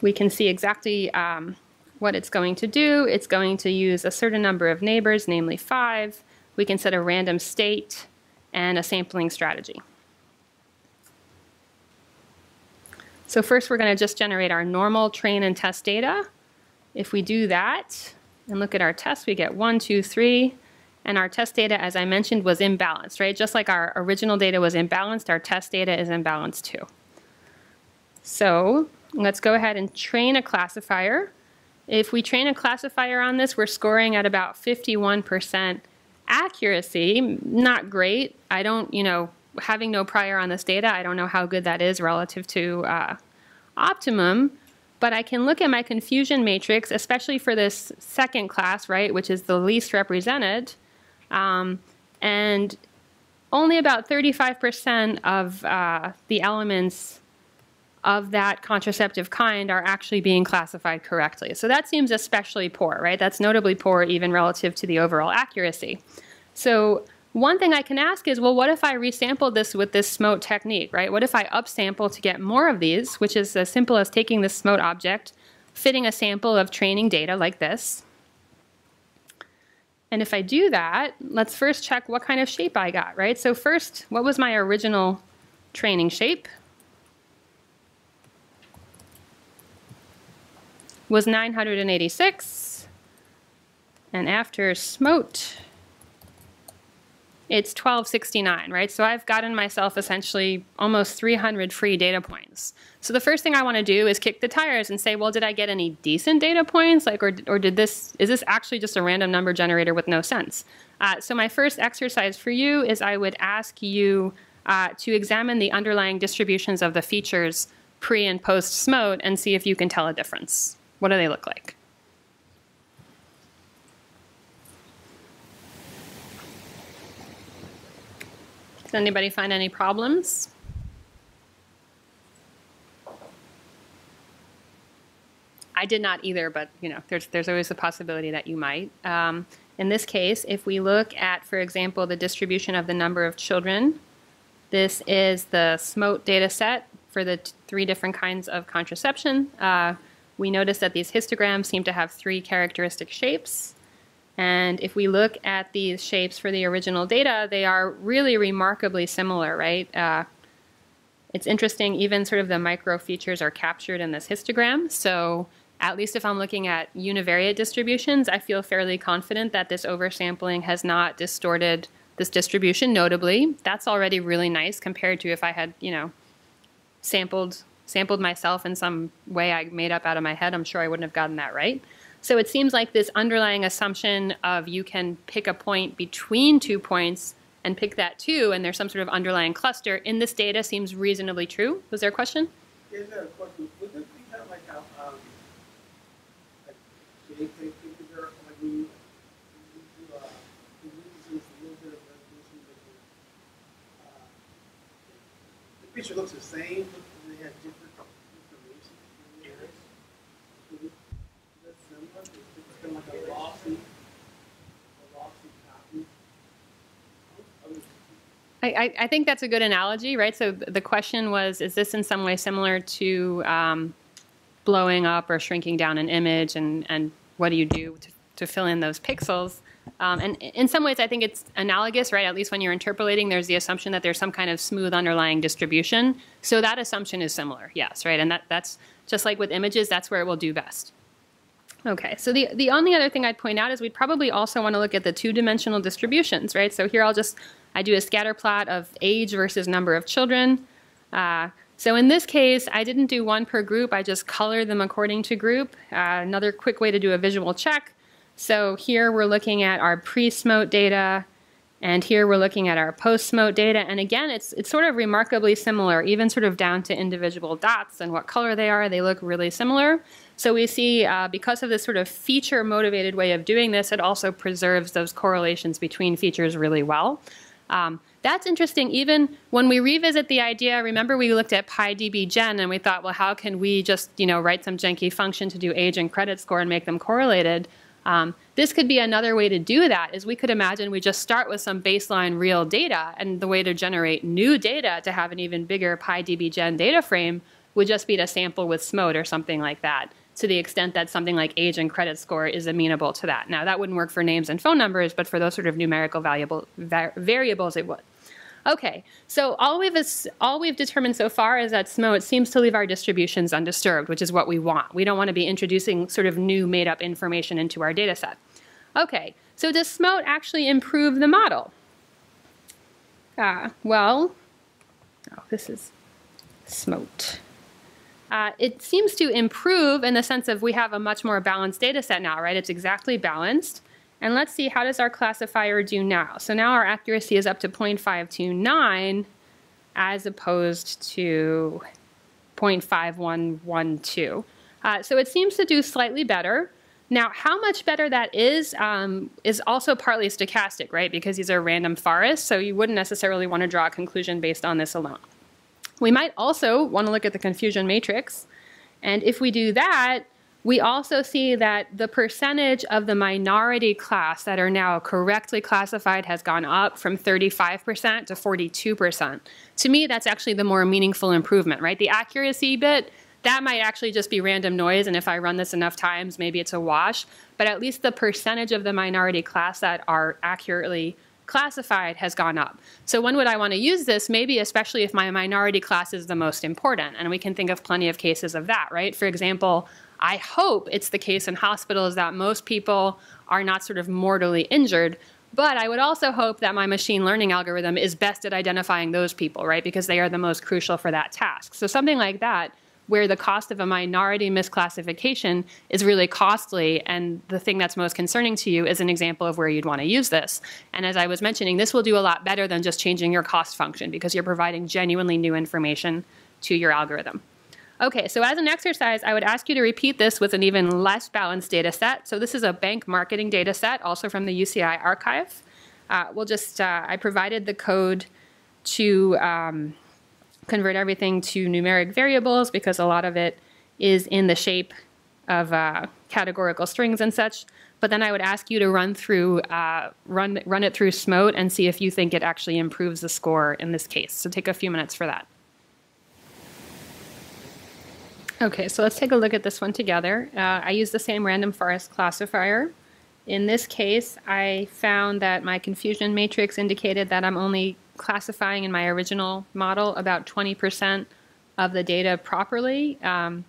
we can see exactly um, what it's going to do. It's going to use a certain number of neighbors, namely five. We can set a random state and a sampling strategy. So first we're going to just generate our normal train and test data. If we do that and look at our test, we get one, two, three, and our test data, as I mentioned, was imbalanced, right? Just like our original data was imbalanced, our test data is imbalanced too. So let's go ahead and train a classifier if we train a classifier on this, we're scoring at about 51% accuracy. Not great. I don't, you know, having no prior on this data, I don't know how good that is relative to uh, optimum. But I can look at my confusion matrix, especially for this second class, right, which is the least represented. Um, and only about 35% of uh, the elements of that contraceptive kind are actually being classified correctly. So that seems especially poor, right? That's notably poor even relative to the overall accuracy. So one thing I can ask is, well, what if I resampled this with this SMOTE technique, right? What if I upsample to get more of these, which is as simple as taking this SMOTE object, fitting a sample of training data like this. And if I do that, let's first check what kind of shape I got, right? So first, what was my original training shape? Was 986. And after smote, it's 1269, right? So I've gotten myself essentially almost 300 free data points. So the first thing I want to do is kick the tires and say, well, did I get any decent data points? Like, or, or did this, is this actually just a random number generator with no sense? Uh, so my first exercise for you is I would ask you uh, to examine the underlying distributions of the features pre and post smote and see if you can tell a difference. What do they look like? Does anybody find any problems? I did not either, but you know, there's there's always the possibility that you might. Um, in this case, if we look at, for example, the distribution of the number of children, this is the SMOTE data set for the three different kinds of contraception. Uh, we notice that these histograms seem to have three characteristic shapes. And if we look at these shapes for the original data, they are really remarkably similar, right? Uh, it's interesting, even sort of the micro features are captured in this histogram. So at least if I'm looking at univariate distributions, I feel fairly confident that this oversampling has not distorted this distribution notably. That's already really nice compared to if I had, you know, sampled sampled myself in some way I made up out of my head. I'm sure I wouldn't have gotten that right. So it seems like this underlying assumption of you can pick a point between two points and pick that too, and there's some sort of underlying cluster in this data seems reasonably true. Was there a question? Is there a question? Would this be kind of like how, um, like, like uh, a uh, the picture looks the same, but they have different information. Is it- is that similar? Of like a lossy, a lossy copy. I, I think that's a good analogy, right? So the question was, is this in some way similar to um, blowing up or shrinking down an image, and, and what do you do to, to fill in those pixels? Um, and in some ways, I think it's analogous, right? At least when you're interpolating, there's the assumption that there's some kind of smooth underlying distribution. So that assumption is similar, yes, right? And that, that's just like with images, that's where it will do best. Okay, so the, the only other thing I'd point out is we'd probably also want to look at the two-dimensional distributions, right? So here I'll just, I do a scatter plot of age versus number of children. Uh, so in this case, I didn't do one per group, I just colored them according to group. Uh, another quick way to do a visual check. So here we're looking at our pre-smote data, and here we're looking at our post-smote data. And again, it's, it's sort of remarkably similar, even sort of down to individual dots and what color they are, they look really similar. So we see uh, because of this sort of feature motivated way of doing this, it also preserves those correlations between features really well. Um, that's interesting even when we revisit the idea, remember we looked at PyDBGen and we thought, well, how can we just, you know, write some janky function to do age and credit score and make them correlated? Um, this could be another way to do that is we could imagine we just start with some baseline real data and the way to generate new data to have an even bigger PyDBGen data frame would just be to sample with SMOTE or something like that to the extent that something like age and credit score is amenable to that. Now that wouldn't work for names and phone numbers, but for those sort of numerical valuable, va variables it would. Okay, so all we've, all we've determined so far is that SMOTE seems to leave our distributions undisturbed, which is what we want. We don't want to be introducing sort of new made up information into our data set. Okay, so does SMOTE actually improve the model? Uh, well, oh, this is SMOTE. Uh, it seems to improve in the sense of we have a much more balanced data set now, right? It's exactly balanced. And let's see, how does our classifier do now? So now our accuracy is up to 0.529 as opposed to 0.5112. Uh, so it seems to do slightly better. Now, how much better that is um, is also partly stochastic, right? Because these are random forests, so you wouldn't necessarily want to draw a conclusion based on this alone. We might also want to look at the confusion matrix. And if we do that, we also see that the percentage of the minority class that are now correctly classified has gone up from 35% to 42%. To me, that's actually the more meaningful improvement, right? The accuracy bit, that might actually just be random noise, and if I run this enough times, maybe it's a wash. But at least the percentage of the minority class that are accurately classified has gone up. So when would I want to use this? Maybe especially if my minority class is the most important, and we can think of plenty of cases of that, right? For example, I hope it's the case in hospitals that most people are not sort of mortally injured. But I would also hope that my machine learning algorithm is best at identifying those people, right? Because they are the most crucial for that task. So something like that, where the cost of a minority misclassification is really costly, and the thing that's most concerning to you is an example of where you'd want to use this. And as I was mentioning, this will do a lot better than just changing your cost function because you're providing genuinely new information to your algorithm. Okay, so as an exercise, I would ask you to repeat this with an even less balanced data set. So this is a bank marketing data set, also from the UCI archive. Uh, we'll just, uh, I provided the code to um, convert everything to numeric variables because a lot of it is in the shape of uh, categorical strings and such. But then I would ask you to run through, uh, run, run it through Smote and see if you think it actually improves the score in this case. So take a few minutes for that. Okay, so let's take a look at this one together. Uh, I use the same random forest classifier. In this case, I found that my confusion matrix indicated that I'm only classifying in my original model about 20% of the data properly. Um,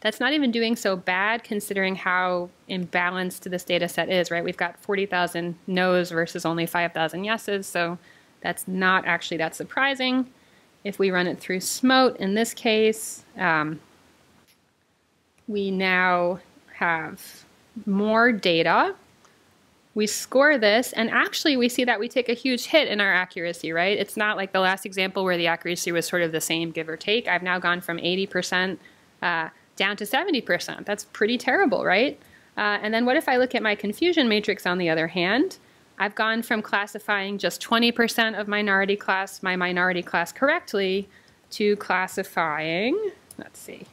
that's not even doing so bad considering how imbalanced this data set is, right? We've got 40,000 no's versus only 5,000 yeses, so that's not actually that surprising. If we run it through Smote in this case, um, we now have more data. We score this, and actually we see that we take a huge hit in our accuracy, right? It's not like the last example where the accuracy was sort of the same, give or take. I've now gone from 80% uh, down to 70%. That's pretty terrible, right? Uh, and then what if I look at my confusion matrix on the other hand? I've gone from classifying just 20% of minority class, my minority class correctly, to classifying, let's see,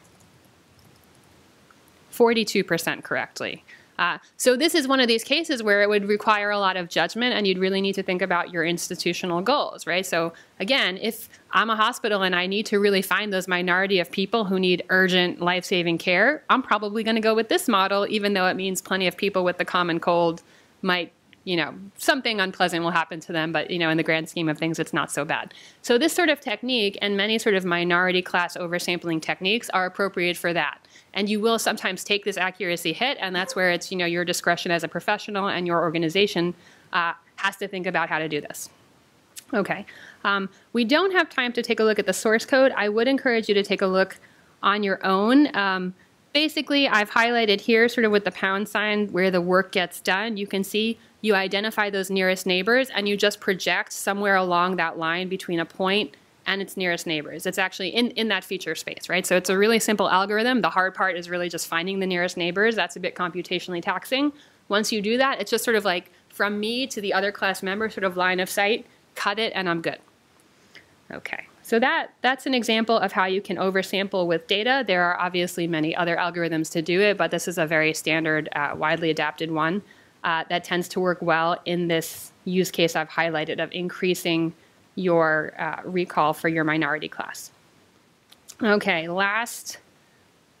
42% correctly. Uh, so this is one of these cases where it would require a lot of judgment and you'd really need to think about your institutional goals, right? So again, if I'm a hospital and I need to really find those minority of people who need urgent life-saving care, I'm probably going to go with this model, even though it means plenty of people with the common cold might you know, something unpleasant will happen to them, but, you know, in the grand scheme of things, it's not so bad. So this sort of technique and many sort of minority class oversampling techniques are appropriate for that. And you will sometimes take this accuracy hit, and that's where it's, you know, your discretion as a professional and your organization uh, has to think about how to do this. Okay. Um, we don't have time to take a look at the source code. I would encourage you to take a look on your own. Um, basically, I've highlighted here sort of with the pound sign where the work gets done. You can see you identify those nearest neighbors and you just project somewhere along that line between a point and its nearest neighbors. It's actually in, in that feature space, right? So it's a really simple algorithm. The hard part is really just finding the nearest neighbors. That's a bit computationally taxing. Once you do that, it's just sort of like from me to the other class member, sort of line of sight, cut it, and I'm good. Okay, so that, that's an example of how you can oversample with data. There are obviously many other algorithms to do it, but this is a very standard, uh, widely adapted one uh, that tends to work well in this use case I've highlighted of increasing your uh, recall for your minority class. Okay, last,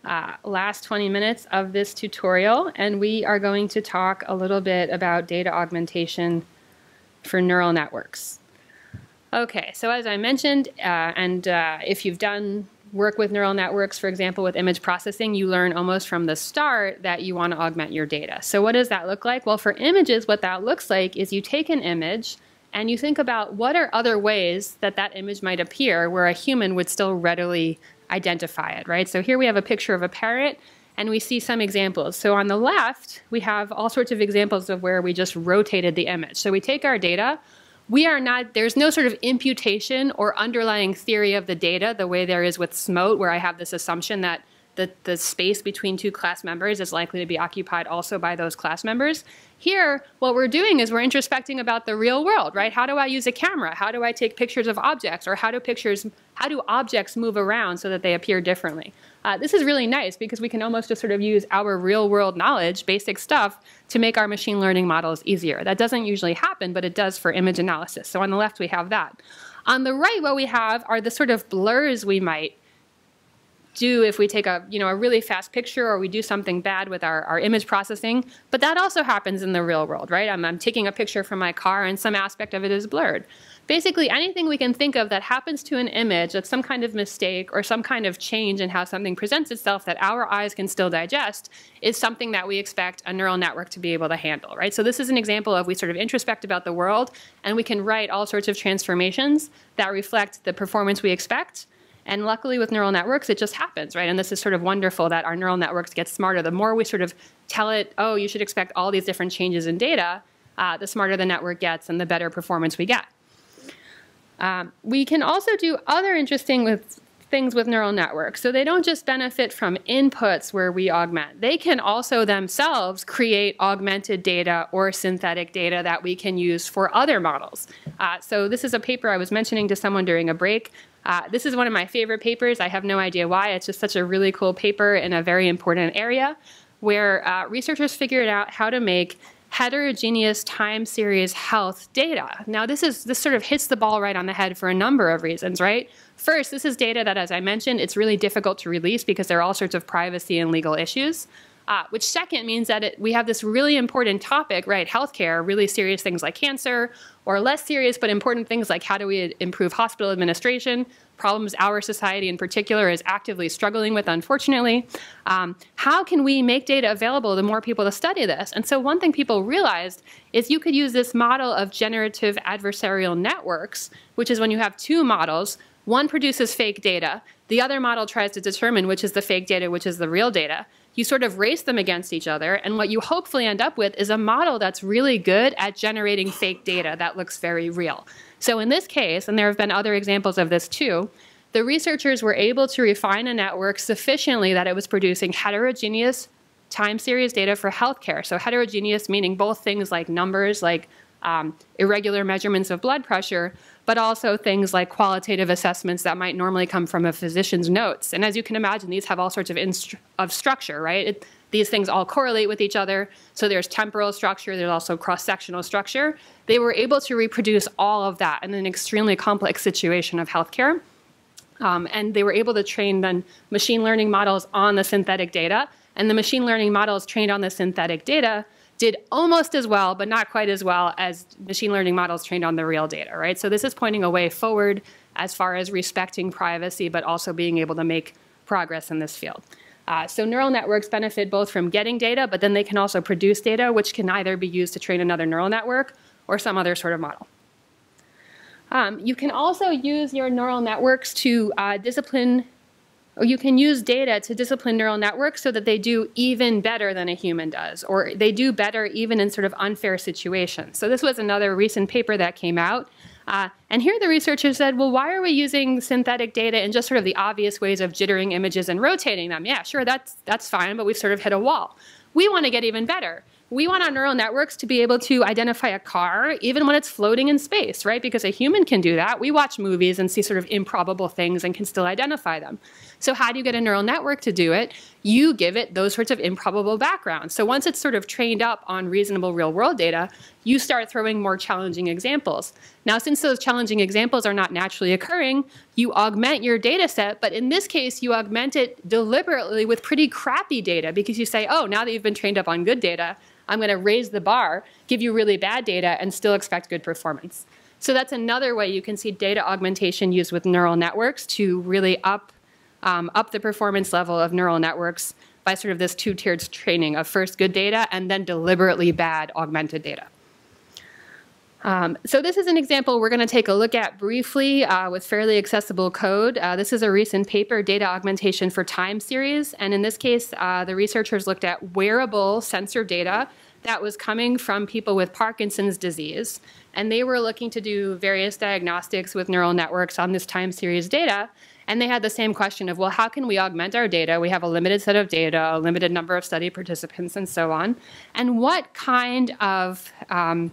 uh, last 20 minutes of this tutorial, and we are going to talk a little bit about data augmentation for neural networks. Okay, so as I mentioned, uh, and uh, if you've done work with neural networks, for example, with image processing, you learn almost from the start that you want to augment your data. So what does that look like? Well, for images, what that looks like is you take an image and you think about what are other ways that that image might appear where a human would still readily identify it, right? So here we have a picture of a parrot and we see some examples. So on the left, we have all sorts of examples of where we just rotated the image. So we take our data, we are not, there's no sort of imputation or underlying theory of the data the way there is with Smote, where I have this assumption that the, the space between two class members is likely to be occupied also by those class members. Here, what we're doing is we're introspecting about the real world, right? How do I use a camera? How do I take pictures of objects? Or how do pictures, how do objects move around so that they appear differently? Uh, this is really nice because we can almost just sort of use our real world knowledge, basic stuff, to make our machine learning models easier. That doesn't usually happen, but it does for image analysis. So on the left, we have that. On the right, what we have are the sort of blurs we might do if we take a you know a really fast picture or we do something bad with our, our image processing but that also happens in the real world right? I'm, I'm taking a picture from my car and some aspect of it is blurred. Basically anything we can think of that happens to an image that's some kind of mistake or some kind of change in how something presents itself that our eyes can still digest is something that we expect a neural network to be able to handle right? So this is an example of we sort of introspect about the world and we can write all sorts of transformations that reflect the performance we expect and luckily with neural networks, it just happens, right? And this is sort of wonderful that our neural networks get smarter. The more we sort of tell it, oh, you should expect all these different changes in data, uh, the smarter the network gets and the better performance we get. Um, we can also do other interesting with things with neural networks. So they don't just benefit from inputs where we augment. They can also themselves create augmented data or synthetic data that we can use for other models. Uh, so this is a paper I was mentioning to someone during a break. Uh, this is one of my favorite papers. I have no idea why. It's just such a really cool paper in a very important area where uh, researchers figured out how to make heterogeneous time series health data. Now this is this sort of hits the ball right on the head for a number of reasons, right? First, this is data that as I mentioned, it's really difficult to release because there are all sorts of privacy and legal issues. Uh, which second means that it, we have this really important topic, right? Healthcare, really serious things like cancer, or less serious but important things like how do we improve hospital administration, problems our society in particular is actively struggling with, unfortunately. Um, how can we make data available to more people to study this? And so, one thing people realized is you could use this model of generative adversarial networks, which is when you have two models. One produces fake data, the other model tries to determine which is the fake data, which is the real data you sort of race them against each other. And what you hopefully end up with is a model that's really good at generating fake data that looks very real. So in this case, and there have been other examples of this too, the researchers were able to refine a network sufficiently that it was producing heterogeneous time series data for healthcare. So heterogeneous meaning both things like numbers, like um, irregular measurements of blood pressure, but also things like qualitative assessments that might normally come from a physician's notes. And as you can imagine, these have all sorts of, of structure, right? It, these things all correlate with each other. So there's temporal structure, there's also cross-sectional structure. They were able to reproduce all of that in an extremely complex situation of healthcare. Um, and they were able to train then machine learning models on the synthetic data. And the machine learning models trained on the synthetic data did almost as well, but not quite as well as machine learning models trained on the real data, right? So this is pointing a way forward as far as respecting privacy, but also being able to make progress in this field. Uh, so neural networks benefit both from getting data, but then they can also produce data, which can either be used to train another neural network or some other sort of model. Um, you can also use your neural networks to uh, discipline or you can use data to discipline neural networks so that they do even better than a human does, or they do better even in sort of unfair situations. So this was another recent paper that came out. Uh, and here the researchers said, well, why are we using synthetic data in just sort of the obvious ways of jittering images and rotating them? Yeah, sure, that's, that's fine, but we've sort of hit a wall. We want to get even better we want our neural networks to be able to identify a car even when it's floating in space, right? Because a human can do that. We watch movies and see sort of improbable things and can still identify them. So, how do you get a neural network to do it? You give it those sorts of improbable backgrounds. So, once it's sort of trained up on reasonable real world data, you start throwing more challenging examples. Now, since those challenging examples are not naturally occurring, you augment your data set, but in this case, you augment it deliberately with pretty crappy data because you say, oh, now that you've been trained up on good data, I'm going to raise the bar, give you really bad data, and still expect good performance. So that's another way you can see data augmentation used with neural networks to really up, um, up the performance level of neural networks by sort of this two-tiered training of first good data and then deliberately bad augmented data. Um, so this is an example we're going to take a look at briefly uh, with fairly accessible code. Uh, this is a recent paper, Data Augmentation for Time Series. And in this case, uh, the researchers looked at wearable sensor data that was coming from people with Parkinson's disease. And they were looking to do various diagnostics with neural networks on this time series data. And they had the same question of, well, how can we augment our data? We have a limited set of data, a limited number of study participants, and so on. And what kind of um,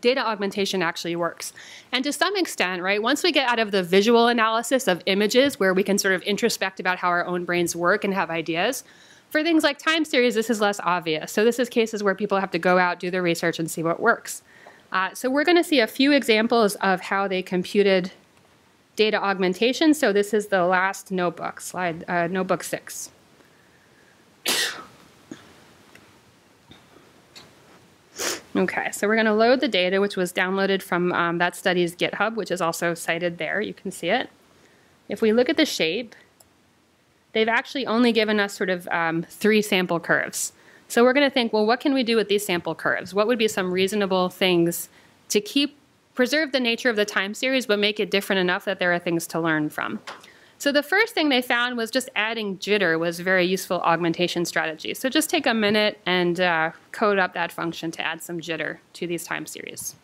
data augmentation actually works. And to some extent, right, once we get out of the visual analysis of images where we can sort of introspect about how our own brains work and have ideas, for things like time series, this is less obvious. So this is cases where people have to go out, do their research, and see what works. Uh, so we're going to see a few examples of how they computed data augmentation. So this is the last notebook, slide, uh, notebook six. Okay, so we're going to load the data, which was downloaded from um, that study's GitHub, which is also cited there. You can see it. If we look at the shape, they've actually only given us sort of um, three sample curves. So we're going to think, well, what can we do with these sample curves? What would be some reasonable things to keep, preserve the nature of the time series, but make it different enough that there are things to learn from? So the first thing they found was just adding jitter was a very useful augmentation strategy. So just take a minute and uh, code up that function to add some jitter to these time series.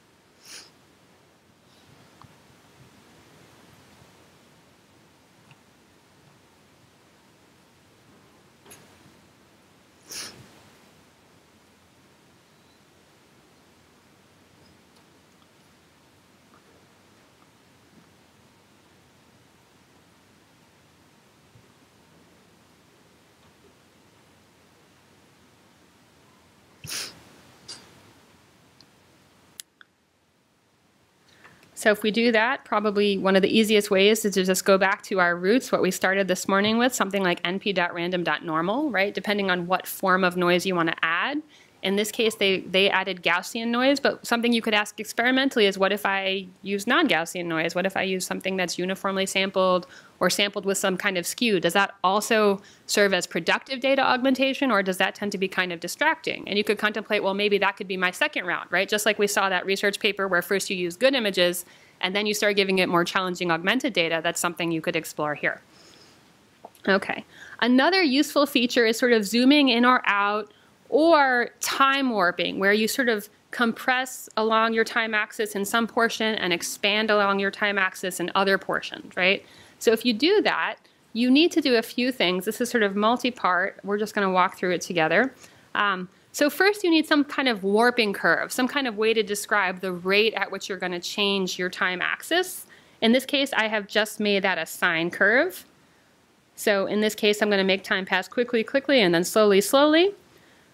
So if we do that, probably one of the easiest ways is to just go back to our roots, what we started this morning with, something like np.random.normal, right? Depending on what form of noise you want to add. In this case, they, they added Gaussian noise, but something you could ask experimentally is what if I use non-Gaussian noise? What if I use something that's uniformly sampled or sampled with some kind of skew? Does that also serve as productive data augmentation or does that tend to be kind of distracting? And you could contemplate, well, maybe that could be my second round, right? Just like we saw that research paper where first you use good images and then you start giving it more challenging augmented data, that's something you could explore here. Okay. Another useful feature is sort of zooming in or out or time warping, where you sort of compress along your time axis in some portion and expand along your time axis in other portions, right? So if you do that, you need to do a few things. This is sort of multi-part. We're just going to walk through it together. Um, so first you need some kind of warping curve, some kind of way to describe the rate at which you're going to change your time axis. In this case, I have just made that a sine curve. So in this case, I'm going to make time pass quickly, quickly, and then slowly, slowly.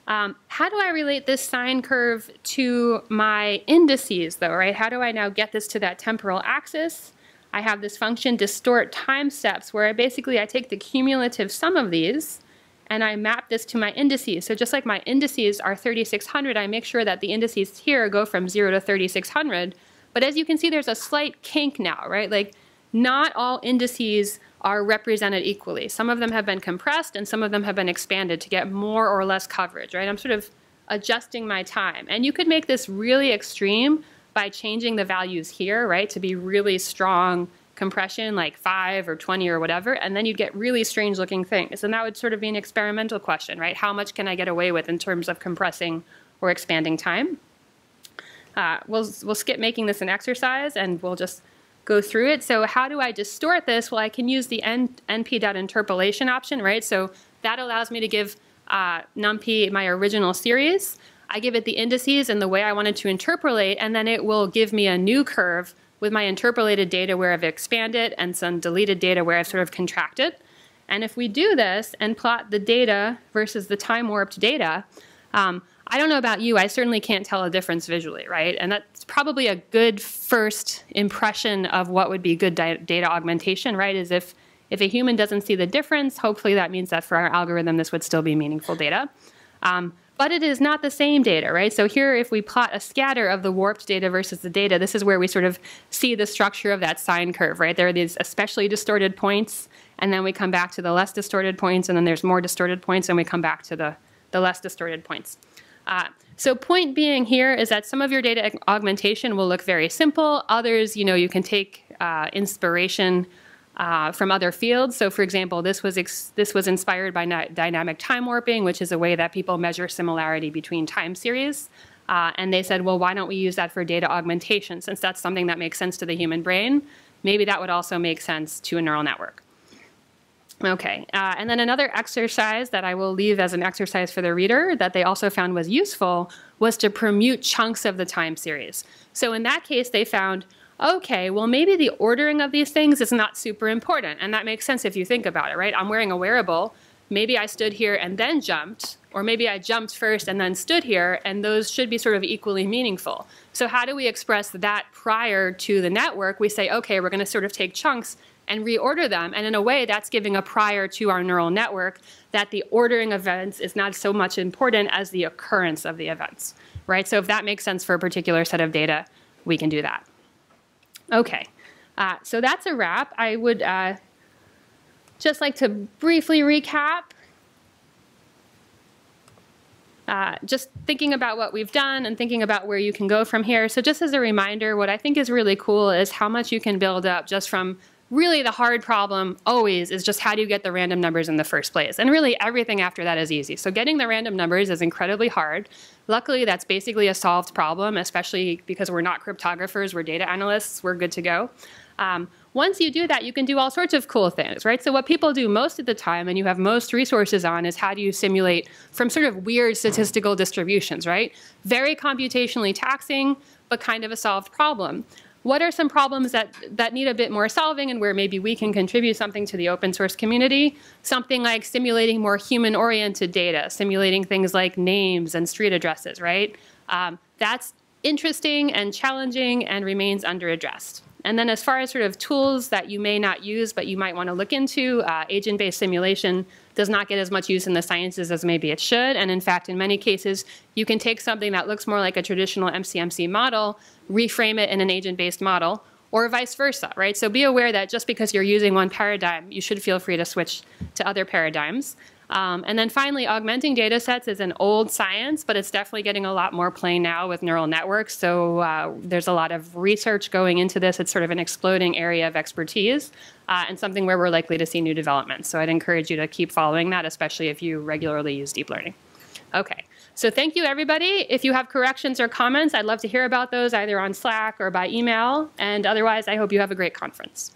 Um, how do I relate this sine curve to my indices though, right? How do I now get this to that temporal axis? I have this function distort time steps where I basically I take the cumulative sum of these and I map this to my indices. So just like my indices are 3600, I make sure that the indices here go from 0 to 3600. But as you can see, there's a slight kink now, right? Like not all indices are represented equally. Some of them have been compressed and some of them have been expanded to get more or less coverage, right? I'm sort of adjusting my time. And you could make this really extreme by changing the values here, right, to be really strong compression, like 5 or 20 or whatever, and then you'd get really strange looking things. And that would sort of be an experimental question, right? How much can I get away with in terms of compressing or expanding time? Uh, we'll, we'll skip making this an exercise and we'll just go through it. So how do I distort this? Well, I can use the np.interpolation option, right? So that allows me to give uh, NumPy my original series. I give it the indices and the way I wanted to interpolate, and then it will give me a new curve with my interpolated data where I've expanded and some deleted data where I've sort of contracted. And if we do this and plot the data versus the time warped data, um, I don't know about you, I certainly can't tell a difference visually, right? And that's probably a good first impression of what would be good data augmentation, right? Is if, if a human doesn't see the difference, hopefully that means that for our algorithm, this would still be meaningful data. Um, but it is not the same data, right? So here, if we plot a scatter of the warped data versus the data, this is where we sort of see the structure of that sine curve, right? There are these especially distorted points, and then we come back to the less distorted points, and then there's more distorted points, and we come back to the, the less distorted points. Uh, so point being here is that some of your data augmentation will look very simple. Others, you know, you can take uh, inspiration uh, from other fields. So for example, this was, this was inspired by dynamic time warping, which is a way that people measure similarity between time series. Uh, and they said, well, why don't we use that for data augmentation? Since that's something that makes sense to the human brain, maybe that would also make sense to a neural network. Okay, uh, and then another exercise that I will leave as an exercise for the reader that they also found was useful was to permute chunks of the time series. So in that case, they found, okay, well maybe the ordering of these things is not super important, and that makes sense if you think about it, right? I'm wearing a wearable, maybe I stood here and then jumped, or maybe I jumped first and then stood here, and those should be sort of equally meaningful. So, how do we express that prior to the network? We say, okay, we're going to sort of take chunks and reorder them. And in a way, that's giving a prior to our neural network that the ordering events is not so much important as the occurrence of the events, right? So, if that makes sense for a particular set of data, we can do that. Okay, uh, so that's a wrap. I would uh, just like to briefly recap uh, just thinking about what we've done and thinking about where you can go from here. So, just as a reminder, what I think is really cool is how much you can build up just from really the hard problem always is just how do you get the random numbers in the first place? And really everything after that is easy. So, getting the random numbers is incredibly hard. Luckily, that's basically a solved problem, especially because we're not cryptographers, we're data analysts, we're good to go. Um, once you do that, you can do all sorts of cool things, right? So what people do most of the time and you have most resources on is how do you simulate from sort of weird statistical distributions, right? Very computationally taxing, but kind of a solved problem. What are some problems that, that need a bit more solving and where maybe we can contribute something to the open source community? Something like simulating more human-oriented data, simulating things like names and street addresses, right? Um, that's interesting and challenging and remains underaddressed. And then as far as sort of tools that you may not use but you might want to look into, uh, agent-based simulation does not get as much use in the sciences as maybe it should. And in fact, in many cases, you can take something that looks more like a traditional MCMC model, reframe it in an agent-based model, or vice versa, right? So be aware that just because you're using one paradigm, you should feel free to switch to other paradigms. Um, and then finally, augmenting data sets is an old science, but it's definitely getting a lot more play now with neural networks. So uh, there's a lot of research going into this. It's sort of an exploding area of expertise uh, and something where we're likely to see new developments. So I'd encourage you to keep following that, especially if you regularly use deep learning. Okay, so thank you everybody. If you have corrections or comments, I'd love to hear about those either on Slack or by email. And otherwise, I hope you have a great conference.